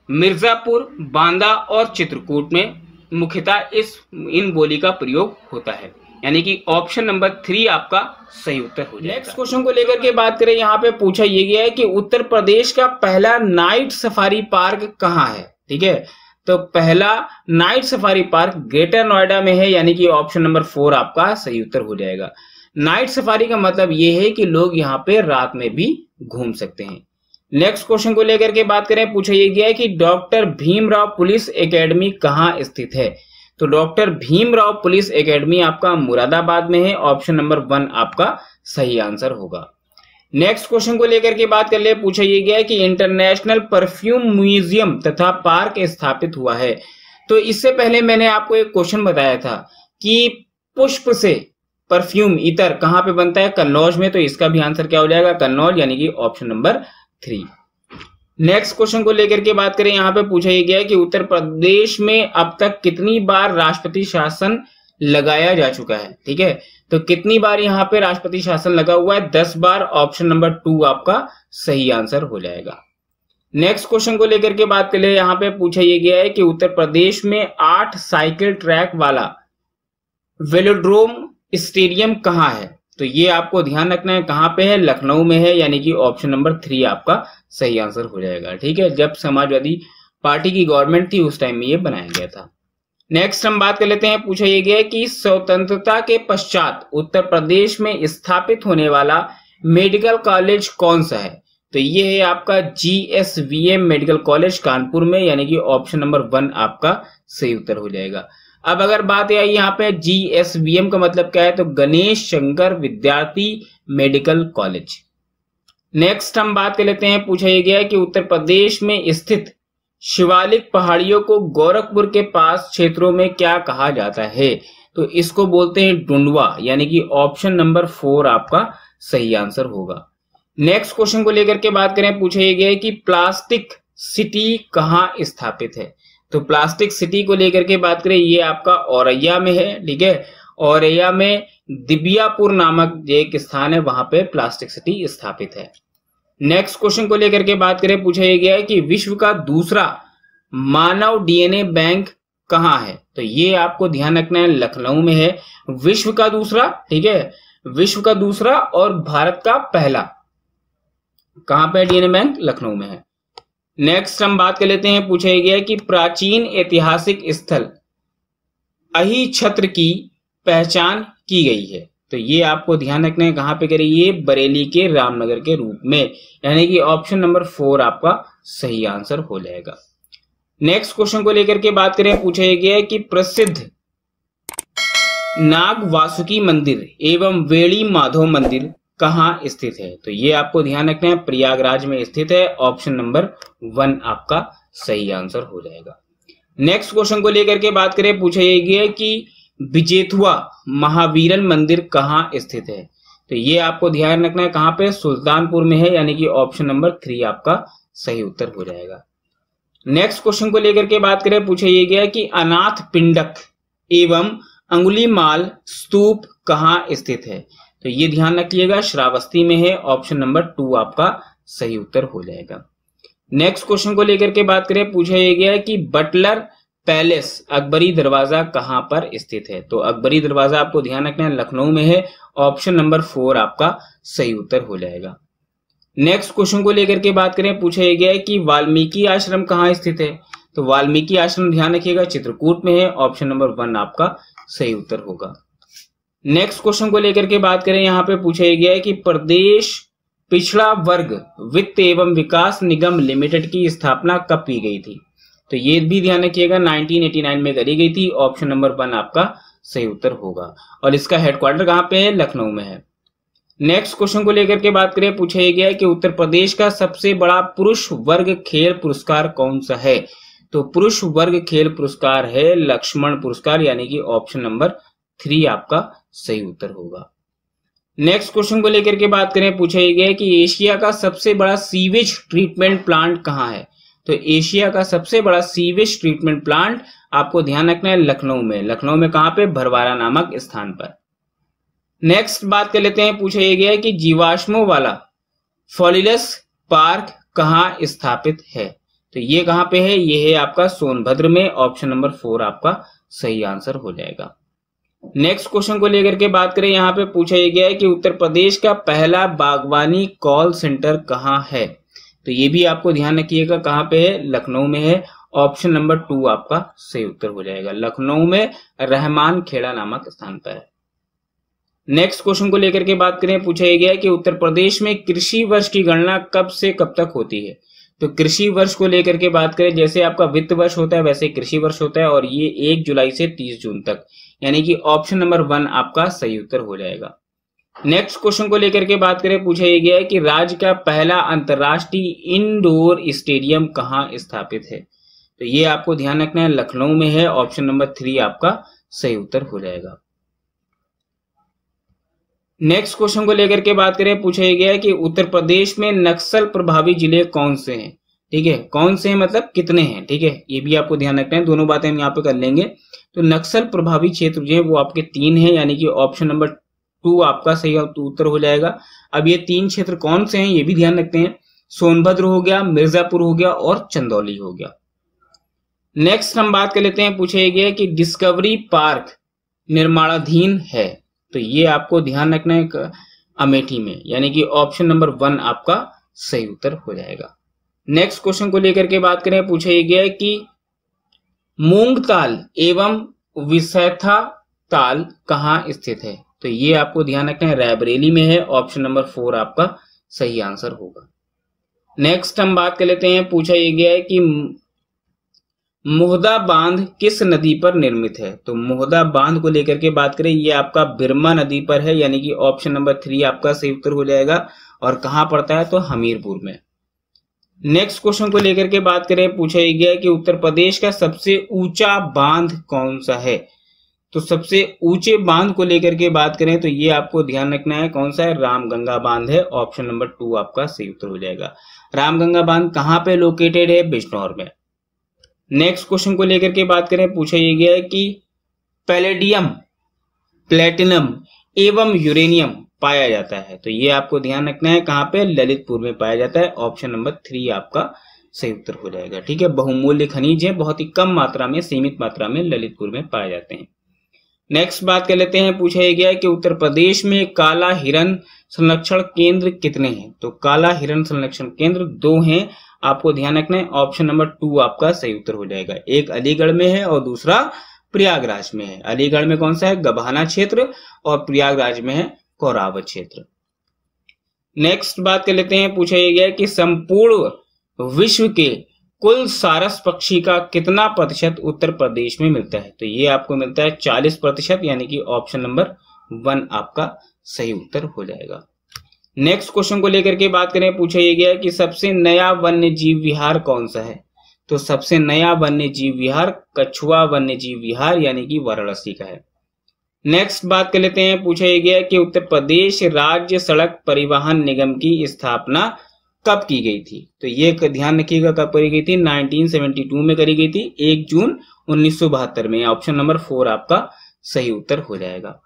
मिर्जापुर, बांदा और चित्रकूट में मुख्यतः इस, इन बोली का प्रयोग होता है। यानी कि ऑप्शन नंबर थ्री आपका सही उत्तर हो जाएगा। नेक्स्ट क्वेश्चन को लेकर के बात करें, यहाँ पे पूछा यह गया है कि उत्तर प्रदेश का पहला नाइट सफारी पार्क कहाँ है? ठीक है? तो पहला night safari park greater Noida में है, यानी कि ऑप्शन नंबर फोर आपका सही उत्तर हो जाएगा। नाइट सफारी का मतलब ये है कि लोग यहाँ पे रात में भी घूम सकते हैं। नेक्स्ट क्वेश्चन को लेकर के बात करें, पूछा यह गया है कि डॉक्टर भीमराव पुलिस एकेडमी कहाँ स्थित है? तो डॉक्टर भीमराव पुलिस एकेडमी आपका मुरादाबाद में है, ऑप्शन नंबर वन आपका सही आंसर होगा। नेक्स्ट क्वेश्चन को लेकर के बात कर ले, पूछा यह गया है कि इंटरनेशनल परफ्यूम म्यूज़ियम तथा पार्क स्थापित हुआ है। तो इससे पहले मैंने आपको एक क्वेश्चन बताया था कि पुष्प से परफ्यूम इतर कहाँ पे बनता है? कन्नौज में तो इसका भी आंसर क्या हो जाएगा? कन्नौज, यानी कि option number three next question को लेकर के बात करें, यहाँ पे पूछा गया कि उत्तर प्रदेश में अब तक कितनी बार राष्ट्रपति शासन लगाया जा चुका है? ठीक है? तो कितनी बार यहाँ पे राष्ट्रपति शासन लगा हुआ है? दस बार ऑप्शन नंबर टू आपका सही आंसर हो जाएगा। नेक्स्ट क्वेश्चन को लेकर के बात करें, यहाँ पे पूछा यह गया है कि उत्तर प्रदेश में आठ साइकिल ट्रैक वाला वेलोड्रोम स्टेडियम कहाँ है? तो ये आपको ध्यान रखना है कहाँ पे है? लखनऊ में है, यानी कि ऑप्शन नंबर थ्री आपका सही आंसर हो जाएगा, ठीक है? जब समाजवादी पार्टी की गवर्नमेंट थी, उस टाइम में ये बनाया गया था। नेक्स्ट हम बात कर लेते हैं, पूछा ये गया कि स्वतंत्रता के पश्चात उत्तर प्रदेश में स्थापित होने वाला मेडिकल कॉलेज कौन सा है? तो ये है आपका G S V M medical college Kanpur में, यानी कि ऑप्शन नंबर वन आपका सही उत्तर हो जाएगा। अब अगर बात आई यहाँ पे जी एस वी एम का मतलब क्या है? तो गणेश शंकर विद्यार्थी मेडिकल कॉलेज। नेक्स्ट हम बात कर लेते हैं, पूछा यह गया कि उत्तर प्रदेश में स्थित शिवालिक पहाड़ियों को गोरखपुर के पास क्षेत्रों में क्या कहा जाता है? तो इसको बोलते हैं डुंडवा, यानी कि ऑप्शन नंबर फोर आपका सही आंसर होगा। नेक्स्ट क्वेश्चन को लेकर के बात करें, पूछा यह गया है कि प्लास्टिक सिटी कहाँ स्थापित है? तो प्लास्टिक सिटी को लेकर के बात करें, ये आपका औरैया में है, ठीक है? औरैया में दिबियापुर नामक एक स्थान है, वहाँ पे प्लास्टिक सिटी स्थापित है। नेक्स्ट क्वेश्चन को लेकर के बात करें, पूछा गया है कि विश्व का दूसरा मानव डीएनए बैंक कहाँ है? तो ये आपको ध्यान रखना है, लखनऊ में है। विश्व का दूसरा, ठीक है? विश्व का दूसरा और भारत का पहला। कहाँ पे डीएनए बैंक? लखनऊ में है। नेक्स्ट हम बात कर लेते हैं, पूछा गया कि प्राचीन ऐतिहासिक स्थल अही छत्र की पहचान की गई है। तो ये आपको ध्यान रखना है, कहाँ पे करें? ये बरेली के रामनगर के रूप में। यानी कि ऑप्शन नंबर फोर आपका सही आंसर हो जाएगा। नेक्स्ट क्वेश्चन को लेकर के बात करें, पूछा गया कि प्रसिद्ध नाग वासुकी मंदिर एवं वेड़ी माधव मंदिर कहाँ स्थित है? तो ये आपको ध्यान रखना है, प्रयागराज में स्थित है। ऑप्शन नंबर वन आपका सही आंसर हो जाएगा। नेक्स्ट क्वेश्चन को लेकर के बात करें, पूछा ये गया कि बिजेथुआ महावीरन मंदिर कहाँ स्थित है? तो ये आपको ध्यान रखना है, कहाँ पे? सुल्तानपुर में है, यानी कि ऑप्शन नंबर थ्री आपका सही उत्तर हो जाएगा। नेक्स्ट क्वेश्चन को लेकर के बात करें, पूछा ये गया कि अनाथ पिंडक एवं अंगुली माल स्तूप कहाँ स्थित है? तो ये ध्यान रखिएगा, श्रावस्ती में है ऑप्शन नंबर टू आपका सही उत्तर हो जाएगा। नेक्स्ट क्वेश्चन को लेकर के बात करें, पूछा यह गया है कि बटलर पैलेस अकबरी दरवाज़ा कहाँ पर स्थित है? तो अकबरी दरवाज़ा आपको ध्यान रखना है, लखनऊ में है ऑप्शन नंबर फोर आपका सही उत्तर हो जाएगा। नेक्स्ट क्वेश्चन को लेकर के बात करें, पूछा गया है कि वाल्मीकि आश्रम कहाँ स्थित है? तो वाल्मीकि आश्रम ध्यान रखिएगा, चित्रकूट में है ऑप्शन नंबर वन आपका सही उत्तर होगा। नेक्स्ट क्वेश्चन को लेकर के बात करें, यहाँ पे पूछा गया है कि प्रदेश पिछड़ा वर्ग वित्त एवं विकास निगम लिमिटेड की स्थापना कब की गई थी? तो ये भी ध्यान रखिएगा 1989 में करी गई थी। ऑप्शन नंबर वन आपका सही उत्तर होगा। और इसका हेडक्वार्टर कहाँ पे है? लखनऊ में है। नेक्स्ट क्वेश्चन को लेकर के बात करें, पूछा गया है कि उत्तर प्रदेश का सबसे बड़ा पुरुष वर्ग खेल पुरस्कार कौन सा है? तो पुरुष वर्ग खेल पुरस्कार है लक्ष्मण पुरस्कार, यानी कि ऑप्शन नंबर थ्री आपका सही उत्तर होगा। नेक्स्ट क्वेश्चन को लेकर के बात करें, पूछा गया कि एशिया का सबसे बड़ा सीवेज ट्रीटमेंट प्लांट कहाँ है? तो एशिया का सबसे बड़ा सीवेज ट्रीटमेंट प्लांट आपको ध्यान रखना है लखनऊ में। लखनऊ में कहाँ पे? भरवारा नामक स्थान पर। नेक्स्ट बात कर लेते हैं, पूछा गया है कि जीवाश्मों वाला फॉलिलस पार्क कहाँ स्थापित है? तो ये कहाँ पे है? ये है आपका सोनभद्र में। ऑप्शन नंबर फोर आपका सही आंसर हो जाएगा। नेक्स्ट क्वेश्चन को लेकर के बात करें, यहाँ पे पूछा गया है कि उत्तर प्रदेश का पहला बागवानी कॉल सेंटर कहाँ है? तो ये भी आपको ध्यान रखिएगा, कहाँ पे है? लखनऊ में है। ऑप्शन नंबर टू आपका सही उत्तर हो जाएगा। लखनऊ में रहमान खेड़ा नामक स्थान पर है। नेक्स्ट क्वेश्चन को लेकर के बात करें, पूछा गया है कि उत्तर प्रदेश में कृषि वर्ष की गणना कब से कब तक होती है? तो कृषि वर्ष को लेकर के बात करें, जैसे आपका वित्त वर्ष होता है, वैसे कृषि वर्ष होता है, और ये एक जुलाई से तीस जून तक। यानी कि ऑप्शन नंबर वन आपका सही उत्तर हो जाएगा। नेक्स्ट क्वेश्चन को लेकर के बात करें, पूछा गया है कि राज्य का पहला अंतरराष्ट्रीय इंडोर स्टेडियम कहाँ स्थापित है? तो ये आपको ध्यान रखना है, लखनऊ में है ऑप्शन नंबर थ्री आपका सही उत्तर हो जाएगा। नेक्स्ट क्वेश्चन को लेकर के बात करें, पूछा गया है कि उत्तर प्रदेश में नक्सल प्रभावी ज़िले कौन से हैं? ठीक है? कौन से मतलब कितने हैं? ठीक है? ये भी आपको ध्यान रखना है। दोनों बातें हम यहाँ पे कर लेंगे। तो नक्सल प्रभावी क्षेत्र जो है, वो आपके तीन है, यानी कि ऑप्शन नंबर टू आपका सही उत्तर हो जाएगा। अब ये तीन क्षेत्र कौन से हैं, ये भी ध्यान रखते हैं। सोनभद्र हो गया, मिर्जापुर हो गया और चंदौली हो गया। नेक्स्ट हम बात कर लेते हैं, पूछा गया कि डिस्कवरी पार्क निर्माणाधीन है। तो ये आपको ध्यान रखना है अमेठी में, यानी कि ऑप्शन नंबर वन आपका सही उत्तर हो जाएगा। नेक्स्ट क्वेश्चन को लेकर के बात करें, पूछा गया कि मूंग ताल एवं विसैथा ताल कहाँ स्थित है? तो ये आपको ध्यान रखना है, रायबरेली में है ऑप्शन नंबर फोर आपका सही आंसर होगा। नेक्स्ट हम बात कर लेते हैं, पूछा ये गया है कि मोहदा बाँध किस नदी पर निर्मित है? तो मोहदा बाँध को लेकर के बात करें, ये आपका बिरमा नदी पर है, यानी कि ऑप्शन नंबर थ्री आपका सही उत्तर हो जाएगा, और कहाँ पड़ता है? तो हमीरपुर में। नेक्स्ट क्वेश्चन को लेकर के बात करें, पूछा गया कि उत्तर प्रदेश का सबसे ऊँचा बाँध कौन सा है? तो सबसे ऊँचे बाँध को लेकर के बात करें तो ये आपको ध्यान रखना है, कौन सा है? रामगंगा बाँध है ऑप्शन नंबर टू आपका सही उत्तर हो जाएगा। रामगंगा बाँध कहाँ पे लोकेटेड है? बिजनौर में। नेक्स्ट क्वेश्चन को लेकर के बात करें, पूछा ये गया है कि पैलेडियम प्लेटिनम एवं यूरेनियम पाया जाता है। तो ये आपको ध्यान रखना है कहाँ पे? ललितपुर में पाया जाता है। ऑप्शन नंबर थ्री आपका सही उत्तर हो जाएगा। ठीक है, बहुमूल्य खनिज है, बहुत ही कम मात्रा में, सीमित मात्रा में ललितपुर में पाए जाते हैं। नेक्स्ट बात कर लेते हैं, पूछा गया है कि उत्तर प्रदेश में काला हिरण संरक्षण केंद्र कितने हैं? तो काला हिरण संरक्षण केंद्र दो हैं, आपको ध्यान रखना है, ऑप्शन नंबर टू आपका सही उत्तर हो जाएगा। एक अलीगढ़ में है और दूसरा प्रयागराज में है। अलीगढ़ में कौन सा है? गभाना क्षेत्र और प्रयागराज में है। कोरावत क्षेत्र। नेक्स्ट बात कर लेते हैं, पूछा यह गया कि संपूर्ण विश्व के कुल सारस पक्षी का कितना प्रतिशत उत्तर प्रदेश में मिलता है? तो ये आपको मिलता है चालीस प्रतिशत, यानी कि ऑप्शन नंबर वन आपका सही उत्तर हो जाएगा। नेक्स्ट क्वेश्चन को लेकर के बात करें, पूछा यह गया कि सबसे नया वन्य जीव विहार कौन सा है? तो सबसे नया वन्य जीव विहार कछुआ वन्य जीव विहार, यानी कि वाराणसी का है। नेक्स्ट बात कर लेते हैं, पूछा गया कि उत्तर प्रदेश राज्य सड़क परिवहन निगम की स्थापना कब की गई थी? तो ये ध्यान रखिएगा, कब करी गई थी? 1972 में करी गई थी, एक जून उन्नीस सौ बहत्तर में। ऑप्शन नंबर फोर आपका सही उत्तर हो जाएगा।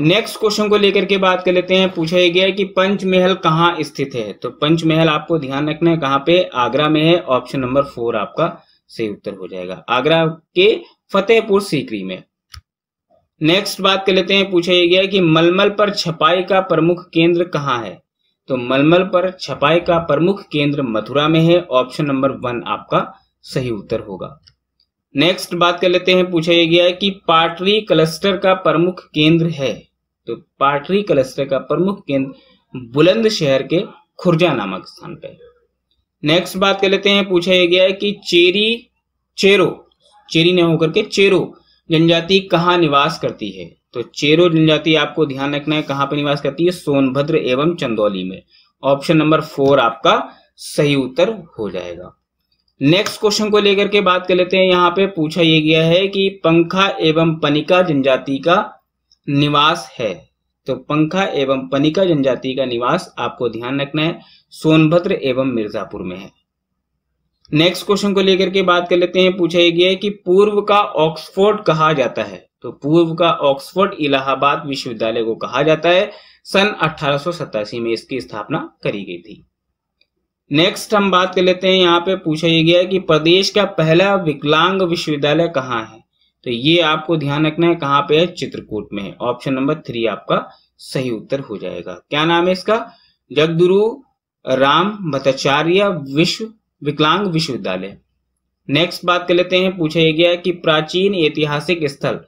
नेक्स्ट क्वेश्चन को लेकर के बात कर लेते हैं, पूछा गया कि पंचमहल कहाँ स्थित है? तो पंचमहल आपको ध्यान रखना है, कहाँ पे? आगरा में है। ऑप्शन नंबर फोर आपका सही उत्तर हो जाएगा। आगरा के फतेहपुर सीकरी में। नेक्स्ट बात कर लेते हैं, पूछा गया कि मलमल पर छपाई का प्रमुख केंद्र कहाँ है? तो मलमल पर छपाई का प्रमुख केंद्र मथुरा में है ऑप्शन नंबर वन आपका सही उत्तर होगा। नेक्स्ट बात कर लेते हैं, पूछा गया है कि पाटरी क्लस्टर का प्रमुख केंद्र है। तो पाटरी क्लस्टर का प्रमुख केंद्र बुलंद शहर के खुर्जा नामक स्थान पर नेक्स्ट बात कर लेते हैं, पूछा गया है कि चेरी, चेरो, चेरी ने होकर के चेरो जनजाति कहाँ निवास करती है? तो चेरो जनजाति आपको ध्यान रखना है, कहाँ पर निवास करती है? सोनभद्र एवं चंदौली में। ऑप्शन नंबर फोर आपका सही उत्तर हो जाएगा। नेक्स्ट क्वेश्चन को लेकर के बात कर लेते हैं। यहाँ पे पूछा यह गया है कि पंखा एवं पनिका जनजाति का निवास है। तो पंखा एवं पनिका जनजाति का निवास आपको ध्यान रखना है। सोनभद्र एवं मिर्जापुर में है। नेक्स्ट क्वेश्चन को लेकर के बात कर लेते हैं। पूछा गया है कि पूर्व का ऑक्सफोर्ड कहा जाता है। तो पूर्व का ऑक्सफोर्ड इलाहाबाद विश्वविद्यालय को कहा जाता है। सन अठारह में इसकी स्थापना करी गई थी। नेक्स्ट हम बात कर लेते हैं। यहाँ पे पूछा गया कि प्रदेश का पहला विकलांग विश्वविद्यालय कहाँ है? तो ये आपको ध्यान रखना है, कहाँ पे है? चित्रकूट में है। ऑप्शन नंबर थ्री आपका सही उत्तर हो जाएगा। क्या नाम है इसका? जगदुरु राम भट्टाचार्य विश्व विकलांग विश्वविद्यालय। नेक्स्ट बात कर लेते हैं, पूछा गया कि प्राचीन ऐतिहासिक स्थल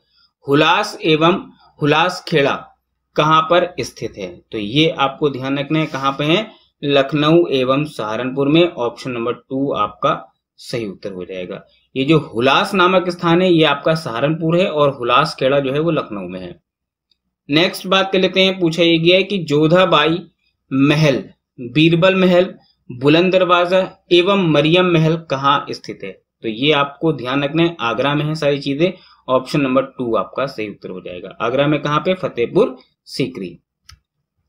हुलास एवं हुलास खेड़ा कहाँ पर स्थित है? तो ये आपको ध्यान रखना है, कहाँ पे है? लखनऊ एवं सहारनपुर में। ऑप्शन नंबर टू आपका सही उत्तर हो जाएगा। ये जो हुलास नामक स्थान है, ये आपका सहारनपुर है और हुलास खेड़ा जो है वो लखनऊ में है। नेक्स्ट बात कर लेते हैं, पूछा ये गया है कि जोधाबाई महल, बीरबल महल बुलंद दरवाज़ा एवं मरियम महल कहाँ स्थित है? तो ये आपको ध्यान रखना है, आगरा में है सारी चीज़ें। ऑप्शन नंबर टू आपका सही उत्तर हो जाएगा। आगरा में कहाँ पे? फतेहपुर, सीकरी।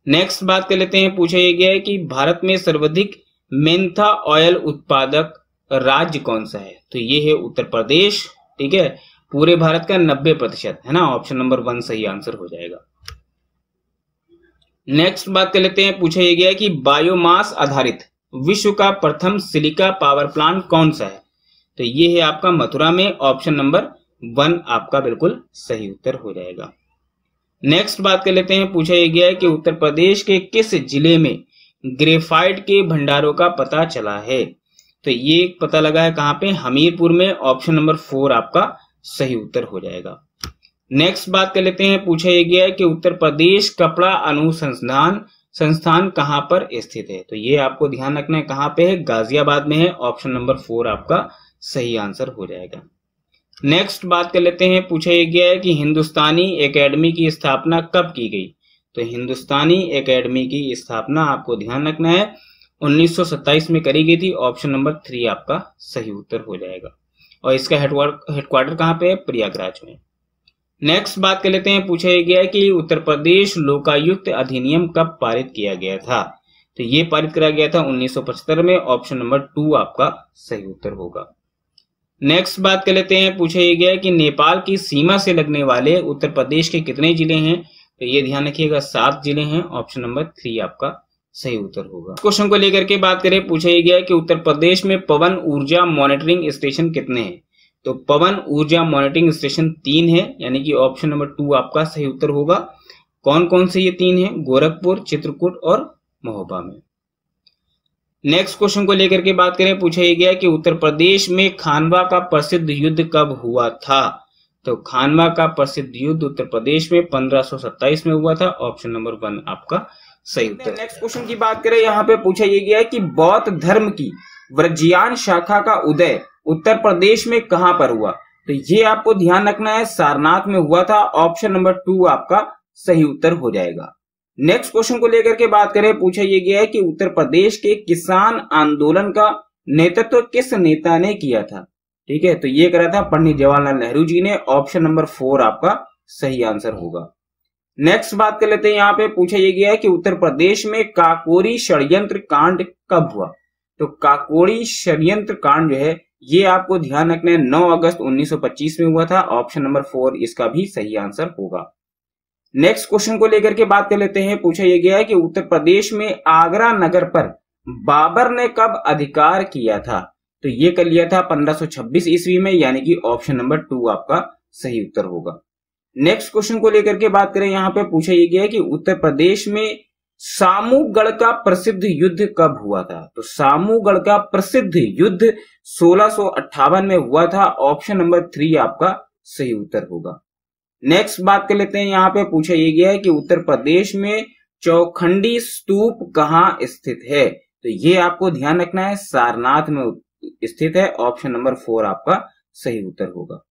नेक्स्ट बात कर लेते हैं, पूछा यह गया है कि भारत में सर्वाधिक मेंथा ऑयल उत्पादक राज्य कौन सा है? तो ये है उत्तर प्रदेश, ठीक है? पूरे भारत का नब्बे प्रतिशत, है ना? ऑप्शन नंबर वन सही आंसर हो जाएगा। नेक्स्ट बात कर लेते हैं, पूछा यह गया है कि बायोमास आधारित विश्व का प्रथम सिलिका पावर प्लांट कौन सा है? तो ये है आपका मथुरा में ऑप्शन नंबर वन। आपका बिल्कुल सही उत्तर हो जाएगा। नेक्स्ट बात कर लेते हैं। पूछा गया है कि उत्तर प्रदेश के किस ज़िले में ग्रेफाइट के भंडारों का पता चला है? तो ये पता लगा है कहाँ पे? हमीरपुर में। ऑप्शन नंबर फोर आपका सही उत्तर हो जाएगा। नेक्स्ट बात कर लेते हैं। पूछा गया है कि उत्तर प्रदेश कपड़ा अनुसंधान संस्थान कहाँ पर स्थित है? तो ये आपको ध्यान रखना है, कहाँ पे है? गाजियाबाद में है। ऑप्शन नंबर फोर आपका सही आंसर हो जाएगा। नेक्स्ट बात कर लेते हैं, पूछा गया है कि हिंदुस्तानी एकेडमी की स्थापना कब की गई? तो हिंदुस्तानी एकेडमी की स्थापना आपको ध्यान रखना है 1927 में करी गई थी। ऑप्शन नंबर थ्री आपका सही उत्तर हो जाएगा। और इसका हेडक्वार्टर कहाँ पे है? प्रयागराज में। नेक्स्ट बात कर लेते हैं, पूछा गया है कि उत्तर प्रदेश लोकायुक्त अधिनियम कब पारित किया गया था? तो ये पारित करा गया था 1975 में ऑप्शन नंबर टू आपका सही उत्तर होगा। नेक्स्ट बात कर लेते हैं, पूछा गया कि नेपाल की सीमा से लगने वाले उत्तर प्रदेश के कितने ज़िले हैं? तो ये ध्यान रखिएगा, सात ज़िले हैं ऑप्शन नंबर थ्री आपका सही उत्तर होगा। क्वेश्चन को लेकर के बात करें, पूछा गया कि उत्तर प्रदेश में पवन ऊर्जा मॉनिटरिंग स्टेशन कितने हैं? तो पवन ऊर्जा मॉनिटरिंग स्टेशन तीन है यानी कि ऑप्शन नंबर टू आपका सही उत्तर होगा। कौन कौन से ये तीन है? गोरखपुर चित्रकूट और महोबा में। नेक्स्ट क्वेश्चन को लेकर के बात करें पूछा गया कि उत्तर प्रदेश में खानवा का प्रसिद्ध युद्ध कब हुआ था? तो खानवा का प्रसिद्ध युद्ध उत्तर प्रदेश में 1527 में हुआ था। ऑप्शन नंबर वन आपका सही उत्तर। नेक्स्ट क्वेश्चन की बात करें यहाँ पे पूछा यह गया कि बौद्ध धर्म की व्रजियान शाखा का उदय उत्तर प्रदेश में कहाँ पर हुआ? तो ये आपको ध्यान रखना है, सारनाथ में हुआ था ऑप्शन नंबर टू आपका सही उत्तर हो जाएगा। नेक्स्ट क्वेश्चन को लेकर के बात करें, पूछा यह गया है कि उत्तर प्रदेश के किसान आंदोलन का नेतृत्व किस नेता ने किया था? ठीक है तो ये करा था पंडित जवाहरलाल नेहरू जी ने ऑप्शन नंबर फोर आपका सही आंसर होगा। नेक्स्ट बात कर लेते हैं यहाँ पे, पूछा यह गया है कि उत्तर प्रदेश में काकोरी षड्यंत्र कांड कब हुआ? तो काकोरी षड्यंत्र कांड जो है ये आपको ध्यान रखना है 9 अगस्त 1925 में हुआ था ऑप्शन नंबर फोर इसका भी सही आंसर होगा। नेक्स्ट क्वेश्चन को लेकर के बात कर लेते हैं, पूछा यह गया है कि उत्तर प्रदेश में आगरा नगर पर बाबर ने कब अधिकार किया था? तो ये कर लिया था 1526 ईस्वी में, यानी कि ऑप्शन नंबर टू आपका सही उत्तर होगा। नेक्स्ट क्वेश्चन को लेकर के बात करें, यहाँ पे पूछा यह गया है कि उत्तर प्रदेश में सामूगढ़ का प्रसिद्ध युद्ध कब हुआ था? तो सामूगढ़ का प्रसिद्ध युद्ध सोलह में हुआ था। ऑप्शन नंबर थ्री आपका सही उत्तर होगा। नेक्स्ट बात कर लेते हैं। यहाँ पे पूछा यह गया है कि उत्तर प्रदेश में चौखंडी स्तूप कहाँ स्थित है? तो ये आपको ध्यान रखना है। सारनाथ में स्थित है। ऑप्शन नंबर फोर आपका सही उत्तर होगा।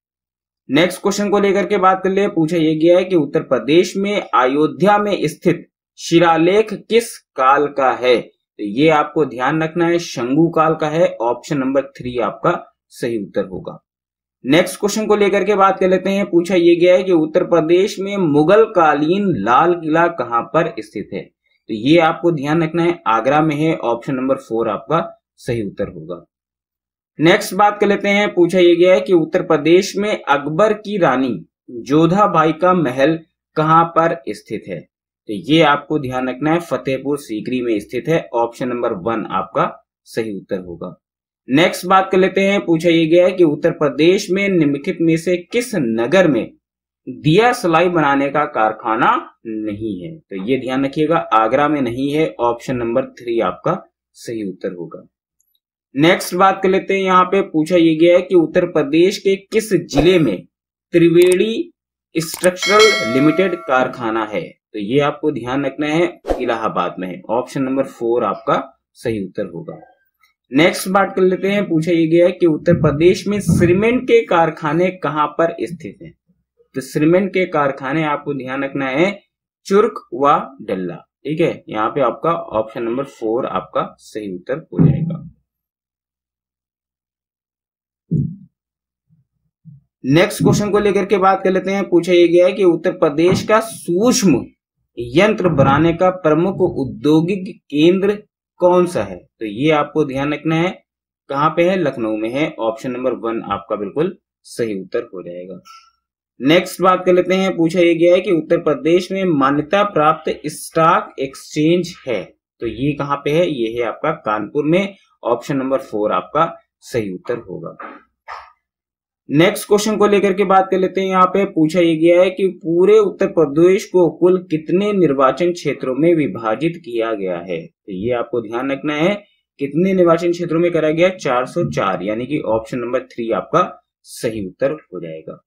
नेक्स्ट क्वेश्चन को लेकर के बात कर ले। पूछा यह गया है कि उत्तर प्रदेश में अयोध्या में स्थित शिलालेख किस काल का है? तो ये आपको ध्यान रखना है, शंगु काल का है ऑप्शन नंबर थ्री आपका सही उत्तर होगा। नेक्स्ट क्वेश्चन को लेकर के बात कर लेते हैं, पूछा यह गया है कि उत्तर प्रदेश में मुगल कालीन लाल किला कहाँ पर स्थित है? तो ये आपको ध्यान रखना है, आगरा में है ऑप्शन नंबर फोर आपका सही उत्तर होगा। नेक्स्ट बात कर लेते हैं, पूछा यह गया है कि उत्तर प्रदेश में अकबर की रानी जोधा बाई का महल कहाँ पर स्थित है? तो ये आपको ध्यान रखना है, फतेहपुर सीकरी में स्थित है ऑप्शन नंबर वन आपका सही उत्तर होगा। नेक्स्ट बात कर लेते हैं, पूछा यह गया है कि उत्तर प्रदेश में निम्नलिखित में से किस नगर में दिया सलाई बनाने का कारखाना नहीं है? तो ये ध्यान रखिएगा, आगरा में नहीं है ऑप्शन नंबर थ्री आपका सही उत्तर होगा। नेक्स्ट बात कर लेते हैं, यहाँ पे पूछा यह गया है कि उत्तर प्रदेश के किस ज़िले में त्रिवेणी स्ट्रक्चरल लिमिटेड कारखाना है? तो ये आपको ध्यान रखना है इलाहाबाद में है। ऑप्शन नंबर फोर आपका सही उत्तर होगा। नेक्स्ट बात कर लेते हैं, पूछा यह गया है कि उत्तर प्रदेश में सीमेंट के कारखाने कहाँ पर स्थित हैं? तो सीमेंट के कारखाने आपको ध्यान रखना है चुर्क व डल्ला। ठीक है, यहाँ पे आपका ऑप्शन नंबर फोर आपका सही उत्तर हो जाएगा। नेक्स्ट क्वेश्चन को लेकर के बात कर लेते हैं, पूछा यह गया है कि उत्तर प्रदेश का सूक्ष्म यंत्र बनाने का प्रमुख औद्योगिक केंद्र कौन सा है? तो ये आपको ध्यान रखना है। कहाँ पे है? लखनऊ में है। ऑप्शन नंबर वन आपका बिल्कुल सही उत्तर हो जाएगा। नेक्स्ट बात कर लेते हैं। पूछा यह गया है कि उत्तर प्रदेश में मान्यता प्राप्त स्टॉक एक्सचेंज है। तो ये कहाँ पे है? ये है आपका कानपुर में। ऑप्शन नंबर फोर आपका सही उत्तर होगा। नेक्स्ट क्वेश्चन को लेकर के बात कर लेते हैं। यहाँ पे पूछा यह गया है कि पूरे उत्तर प्रदेश को कुल कितने निर्वाचन क्षेत्रों में विभाजित किया गया है? तो ये आपको ध्यान रखना है। कितने निर्वाचन क्षेत्रों में करा गया? 404 यानी कि ऑप्शन नंबर थ्री आपका सही उत्तर हो जाएगा।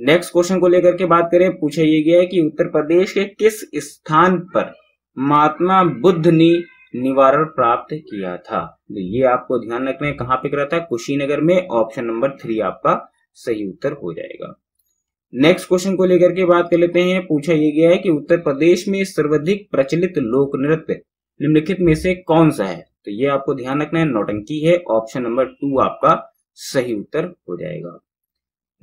नेक्स्ट क्वेश्चन को लेकर के बात करें। पूछा यह गया है कि उत्तर प्रदेश के किस स्थान पर महात्मा बुद्ध ने निवारण प्राप्त किया था। तो ये आपको ध्यान रखना है, कहाँ पे करा था? कुशीनगर में ऑप्शन नंबर थ्री आपका सही उत्तर हो जाएगा। नेक्स्ट क्वेश्चन को लेकर के बात कर लेते हैं। पूछा यह गया है कि उत्तर प्रदेश में सर्वाधिक प्रचलित लोक नृत्य निम्नलिखित में से कौन सा है? तो ये आपको ध्यान रखना है, नौटंकी है ऑप्शन नंबर टू आपका सही उत्तर हो जाएगा।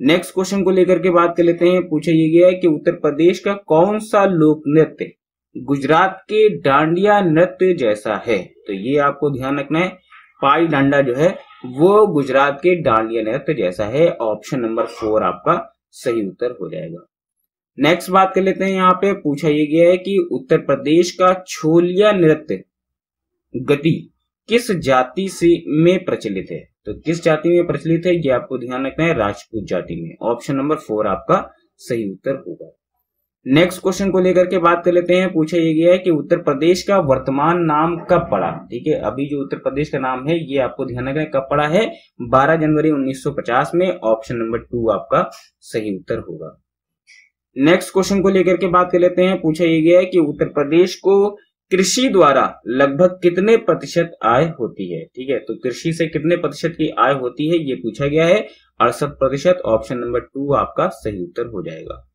नेक्स्ट क्वेश्चन को लेकर के बात कर लेते हैं। पूछा यह गया है कि उत्तर प्रदेश का कौन सा लोक नृत्य गुजरात के डांडिया नृत्य जैसा है। तो ये आपको ध्यान रखना है। पाई डांडा जो है, वो गुजरात के डांडिया नृत्य जैसा है। ऑप्शन नंबर फोर आपका सही उत्तर हो जाएगा। नेक्स्ट बात कर लेते हैं यहाँ पे। पूछा यह गया है कि उत्तर प्रदेश का छोलिया नृत्य गति किस जाति से में प्रचलित है? तो किस जाति में प्रचलित है, ये आपको ध्यान रखना है। राजपूत जाति में। ऑप्शन नंबर फोर आपका सही उत्तर होगा। नेक्स्ट क्वेश्चन को लेकर के बात कर लेते हैं। पूछा यह गया है कि उत्तर प्रदेश का वर्तमान नाम कब पड़ा? ठीक है, अभी जो उत्तर प्रदेश का नाम है, ये आपको ध्यान रखना कब पड़ा है? 12 जनवरी 1950 में ऑप्शन नंबर टू आपका सही उत्तर होगा। नेक्स्ट क्वेश्चन को लेकर के बात कर लेते हैं। पूछा ये गया है कि उत्तर प्रदेश को कृषि द्वारा लगभग कितने प्रतिशत आय होती है? ठीक है तो कृषि से कितने प्रतिशत की आय होती है, ये पूछा गया है। अड़सठ प्रतिशत ऑप्शन नंबर टू आपका सही उत्तर हो जाएगा।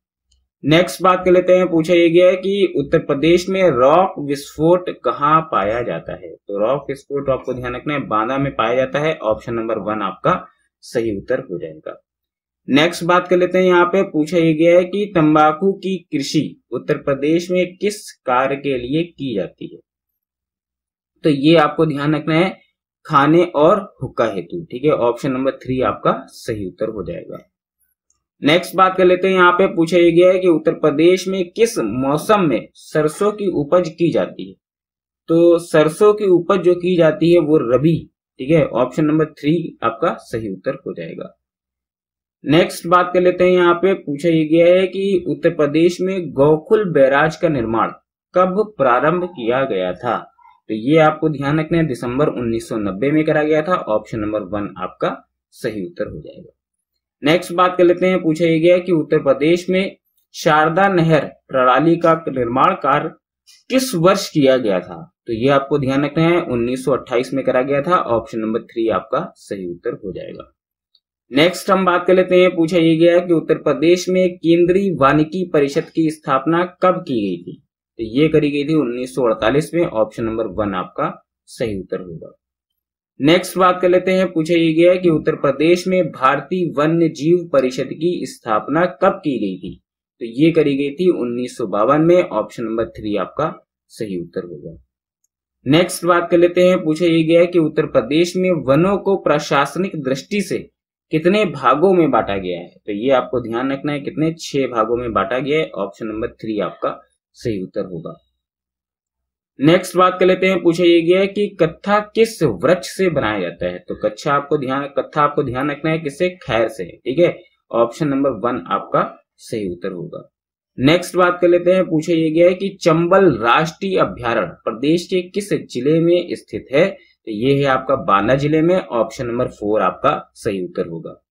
नेक्स्ट बात कर लेते हैं, पूछा यह गया है कि उत्तर प्रदेश में रॉक विस्फोट कहाँ पाया जाता है? तो रॉक विस्फोट आपको ध्यान रखना है, बांदा में पाया जाता है ऑप्शन नंबर वन आपका सही उत्तर हो जाएगा। नेक्स्ट बात कर लेते हैं यहाँ पे, पूछा यह गया है कि तंबाकू की कृषि उत्तर प्रदेश में किस कार्य के लिए की जाती है? तो ये आपको ध्यान रखना है, खाने और हुक्का हेतु, ठीक है? ऑप्शन नंबर थ्री आपका सही उत्तर हो जाएगा। नेक्स्ट बात कर लेते हैं, यहाँ पे पूछा यह गया है कि उत्तर प्रदेश में किस मौसम में सरसों की उपज की जाती है? तो सरसों की उपज जो की जाती है वो रबी, ठीक है? ऑप्शन नंबर थ्री आपका सही उत्तर हो जाएगा। नेक्स्ट बात कर लेते हैं, यहाँ पे पूछा यह गया है कि उत्तर प्रदेश में गोकुल बैराज का निर्माण कब प्रारंभ किया गया था? तो ये आपको ध्यान रखना है, दिसंबर 1990 में करा गया था। ऑप्शन नंबर वन आपका सही उत्तर हो जाएगा। नेक्स्ट बात कर लेते हैं, पूछा यह गया कि उत्तर प्रदेश में शारदा नहर प्रणाली का निर्माण कार्य किस वर्ष किया गया था? तो ये आपको ध्यान रखना है 1928 में करा गया था ऑप्शन नंबर थ्री आपका सही उत्तर हो जाएगा। नेक्स्ट हम बात कर लेते हैं, पूछा यह गया कि उत्तर प्रदेश में केंद्रीय वानिकी परिषद की स्थापना कब की गई थी? तो ये करी गई थी 1948 में ऑप्शन नंबर वन आपका सही उत्तर होगा। नेक्स्ट बात कर लेते हैं, पूछा ये गया है कि उत्तर प्रदेश में भारतीय वन्य जीव परिषद की स्थापना कब की गई थी? तो ये करी गई थी उन्नीस सौ बावन में ऑप्शन नंबर थ्री आपका सही उत्तर होगा। नेक्स्ट बात कर लेते हैं, पूछा ये गया है कि उत्तर प्रदेश में वनों को प्रशासनिक दृष्टि से कितने भागों में बांटा गया है? तो ये आपको ध्यान रखना है, कितने छह भागों में बांटा गया है ऑप्शन नंबर थ्री आपका सही उत्तर होगा। नेक्स्ट बात कर लेते हैं, पूछा यह गया है कि कत्था किस वृक्ष से बनाया जाता है? तो कच्छा आपको ध्यान, कत्था आपको ध्यान रखना है किससे? खैर से, ठीक है? ऑप्शन नंबर वन आपका सही उत्तर होगा। नेक्स्ट बात कर लेते हैं, पूछा यह गया है कि चंबल राष्ट्रीय अभ्यारण प्रदेश के किस ज़िले में स्थित है? तो ये है आपका बांदा ज़िले में ऑप्शन नंबर फोर आपका सही उत्तर होगा।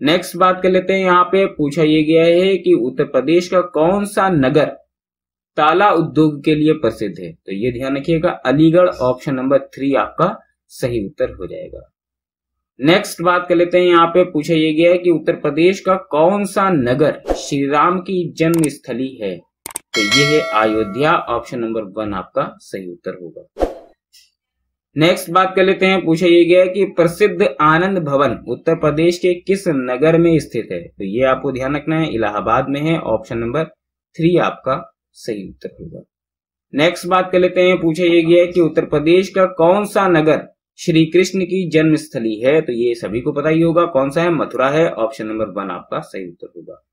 नेक्स्ट बात कर लेते हैं, यहाँ पे पूछा यह गया है कि उत्तर प्रदेश का कौन सा नगर ताला उद्योग के लिए प्रसिद्ध है। तो ये ध्यान रखिएगा, अलीगढ़ ऑप्शन नंबर थ्री आपका सही उत्तर हो जाएगा। नेक्स्ट बात कर लेते हैं, यहाँ पे पूछा यह गया है कि उत्तर प्रदेश का कौन सा नगर श्री राम की जन्म स्थली है? तो ये है अयोध्या ऑप्शन नंबर वन आपका सही उत्तर होगा। नेक्स्ट बात कर लेते हैं, पूछा यह गया है कि प्रसिद्ध आनंद भवन उत्तर प्रदेश के किस नगर में स्थित है? तो ये आपको ध्यान रखना है, इलाहाबाद में है ऑप्शन नंबर थ्री आपका सही उत्तर होगा। नेक्स्ट बात कर लेते हैं, पूछा यह गया है कि उत्तर प्रदेश का कौन सा नगर श्री कृष्ण की जन्मस्थली है? तो ये सभी को पता ही होगा कौन सा है, मथुरा है ऑप्शन नंबर वन आपका सही उत्तर होगा।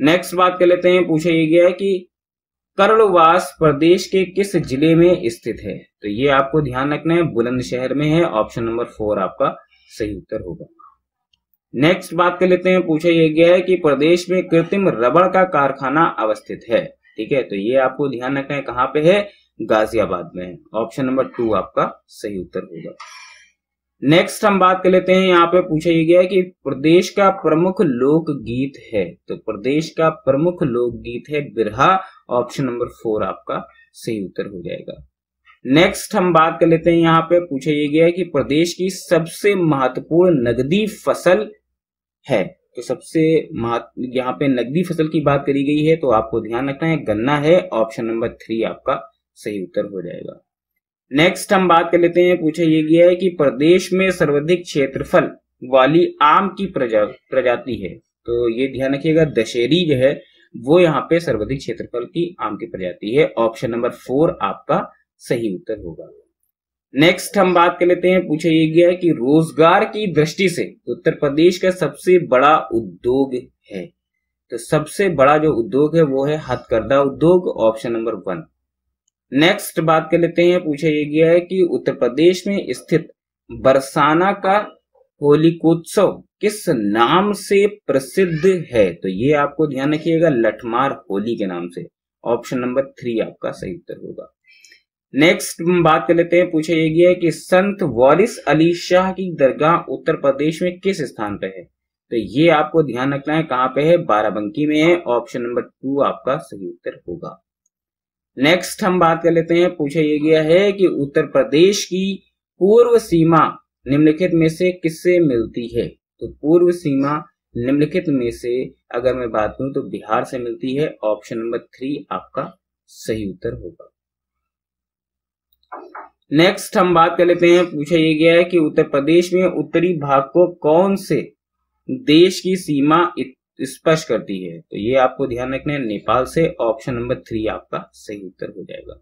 नेक्स्ट बात कर लेते हैं, पूछा यह गया है कि कर्णवास प्रदेश के किस ज़िले में स्थित है? तो ये आपको ध्यान रखना है, बुलंदशहर में है ऑप्शन नंबर फोर आपका सही उत्तर होगा। नेक्स्ट बात कर लेते हैं, पूछा यह गया है कि प्रदेश में कृत्रिम रबड़ का कारखाना अवस्थित है। ठीक है? तो ये आपको ध्यान रखना है कहाँ पे है? गाजियाबाद में है। ऑप्शन नंबर टू आपका सही उत्तर होगा। नेक्स्ट हम बात कर लेते हैं। यहाँ पे पूछा ये गया है कि प्रदेश का प्रमुख लोक गीत है। तो प्रदेश का प्रमुख लोक गीत है बिरहा। ऑप्शन नंबर फोर आपका सही उत्तर हो जाएगा। नेक्स्ट हम बात कर लेते हैं। यहाँ पे पूछा ये गया है कि प्रदेश की सबसे महत्वपूर्ण नगदी फ़सल है। तो सबसे यहाँ पे नगदी फ़सल की बात करी गई है तो आपको ध्यान रखना है, गन्ना है ऑप्शन नंबर थ्री आपका सही उत्तर हो जाएगा। नेक्स्ट हम बात कर लेते हैं, पूछा ये गया है कि प्रदेश में सर्वाधिक क्षेत्रफल वाली आम की प्रजा, प्रजाति है। तो ये ध्यान रखिएगा, दशहरी जो है, वो यहाँ पे सर्वाधिक क्षेत्रफल की आम की प्रजाति है ऑप्शन नंबर फोर आपका सही उत्तर होगा। नेक्स्ट हम बात कर लेते हैं, पूछा ये गया है कि रोज़गार की दृष्टि से उत्तर प्रदेश का सबसे बड़ा उद्योग है। तो सबसे बड़ा जो उद्योग है वो है हथकरघा उद्योग ऑप्शन नंबर वन नेक्स्ट बात कर लेते हैं, पूछा ये गया है कि उत्तर प्रदेश में स्थित बरसाना का होलिकोत्सव किस नाम से प्रसिद्ध है? तो ये आपको ध्यान रखिएगा, लठमार होली के नाम से। ऑप्शन नंबर थ्री आपका सही उत्तर होगा। नेक्स्ट बात कर लेते हैं, पूछा ये गया है कि संत वारिस अली शाह की दरगाह उत्तर प्रदेश में किस स्थान पे है? तो ये आपको ध्यान रखना है, कहाँ पे है? बाराबंकी में है। ऑप्शन नंबर टू आपका सही उत्तर होगा। नेक्स्ट हम बात कर लेते हैं, पूछा ये गया है कि उत्तर प्रदेश की पूर्व सीमा निम्नलिखित में से किससे मिलती है? तो पूर्व सीमा निम्नलिखित में से अगर मैं बात करूँ तो बिहार से मिलती है। ऑप्शन नंबर थ्री आपका सही उत्तर होगा। नेक्स्ट हम बात कर लेते हैं, पूछा ये गया है कि उत्तर प्रदेश में उत्तरी भाग को कौन से देश की सीमा स्पष्ट करती है? तो ये आपको ध्यान रखना है, नेपाल से ऑप्शन नंबर थ्री आपका सही उत्तर हो जाएगा।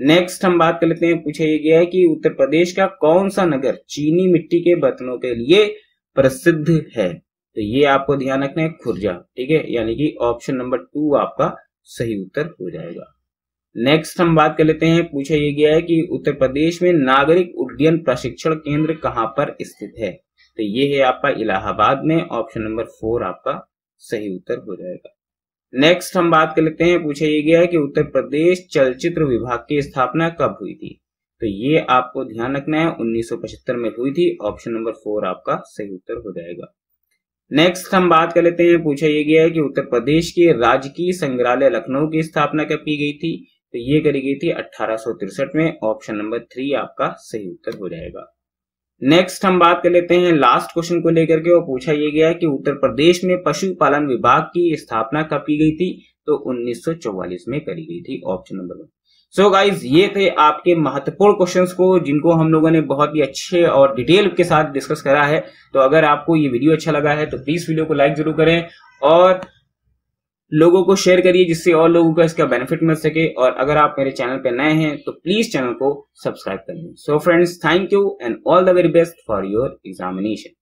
नेक्स्ट हम बात कर लेते हैं, पूछा ये गया है कि उत्तर प्रदेश का कौन सा नगर चीनी मिट्टी के बर्तनों के लिए प्रसिद्ध है? तो ये आपको ध्यान रखना है, खुर्जा, ठीक है? यानी कि ऑप्शन नंबर टू आपका सही उत्तर हो जाएगा। नेक्स्ट हम बात कर लेते हैं, पूछा ये गया है कि उत्तर प्रदेश में नागरिक उड्डयन प्रशिक्षण केंद्र कहाँ पर स्थित है? तो ये है आपका इलाहाबाद में ऑप्शन नंबर फोर आपका सही उत्तर हो जाएगा। नेक्स्ट हम बात कर लेते हैं, पूछा ये गया है कि उत्तर प्रदेश चलचित्र विभाग की स्थापना कब हुई थी? तो ये आपको ध्यान रखना है 1975 में हुई थी ऑप्शन नंबर फोर आपका सही उत्तर हो जाएगा। नेक्स्ट हम बात कर लेते हैं, पूछा ये गया है कि उत्तर प्रदेश के राजकीय संग्रहालय लखनऊ की स्थापना कब की गई थी? तो ये करी गई थी अठारह में ऑप्शन नंबर थ्री आपका सही उत्तर हो जाएगा। नेक्स्ट हम बात कर लेते हैं लास्ट क्वेश्चन को लेकर के वो पूछा ये गया कि उत्तर प्रदेश में पशुपालन विभाग की स्थापना कब की गई थी? तो 1944 में करी गई थी option number one so guys ये थे आपके महत्वपूर्ण क्वेश्चंस को, जिनको हम लोगों ने बहुत ही अच्छे और डिटेल के साथ डिस्कस करा है। तो अगर आपको ये वीडियो अच्छा लगा है तो प्लीज़ वीडियो को लाइक ज़रूर करें, और लोगों को शेयर करिए जिससे और लोगों का इसका बेनिफिट मिल सके। और अगर आप मेरे चैनल पर नए हैं तो प्लीज़ चैनल को सब्सक्राइब कर लें so friends thank you and all the very best for your examination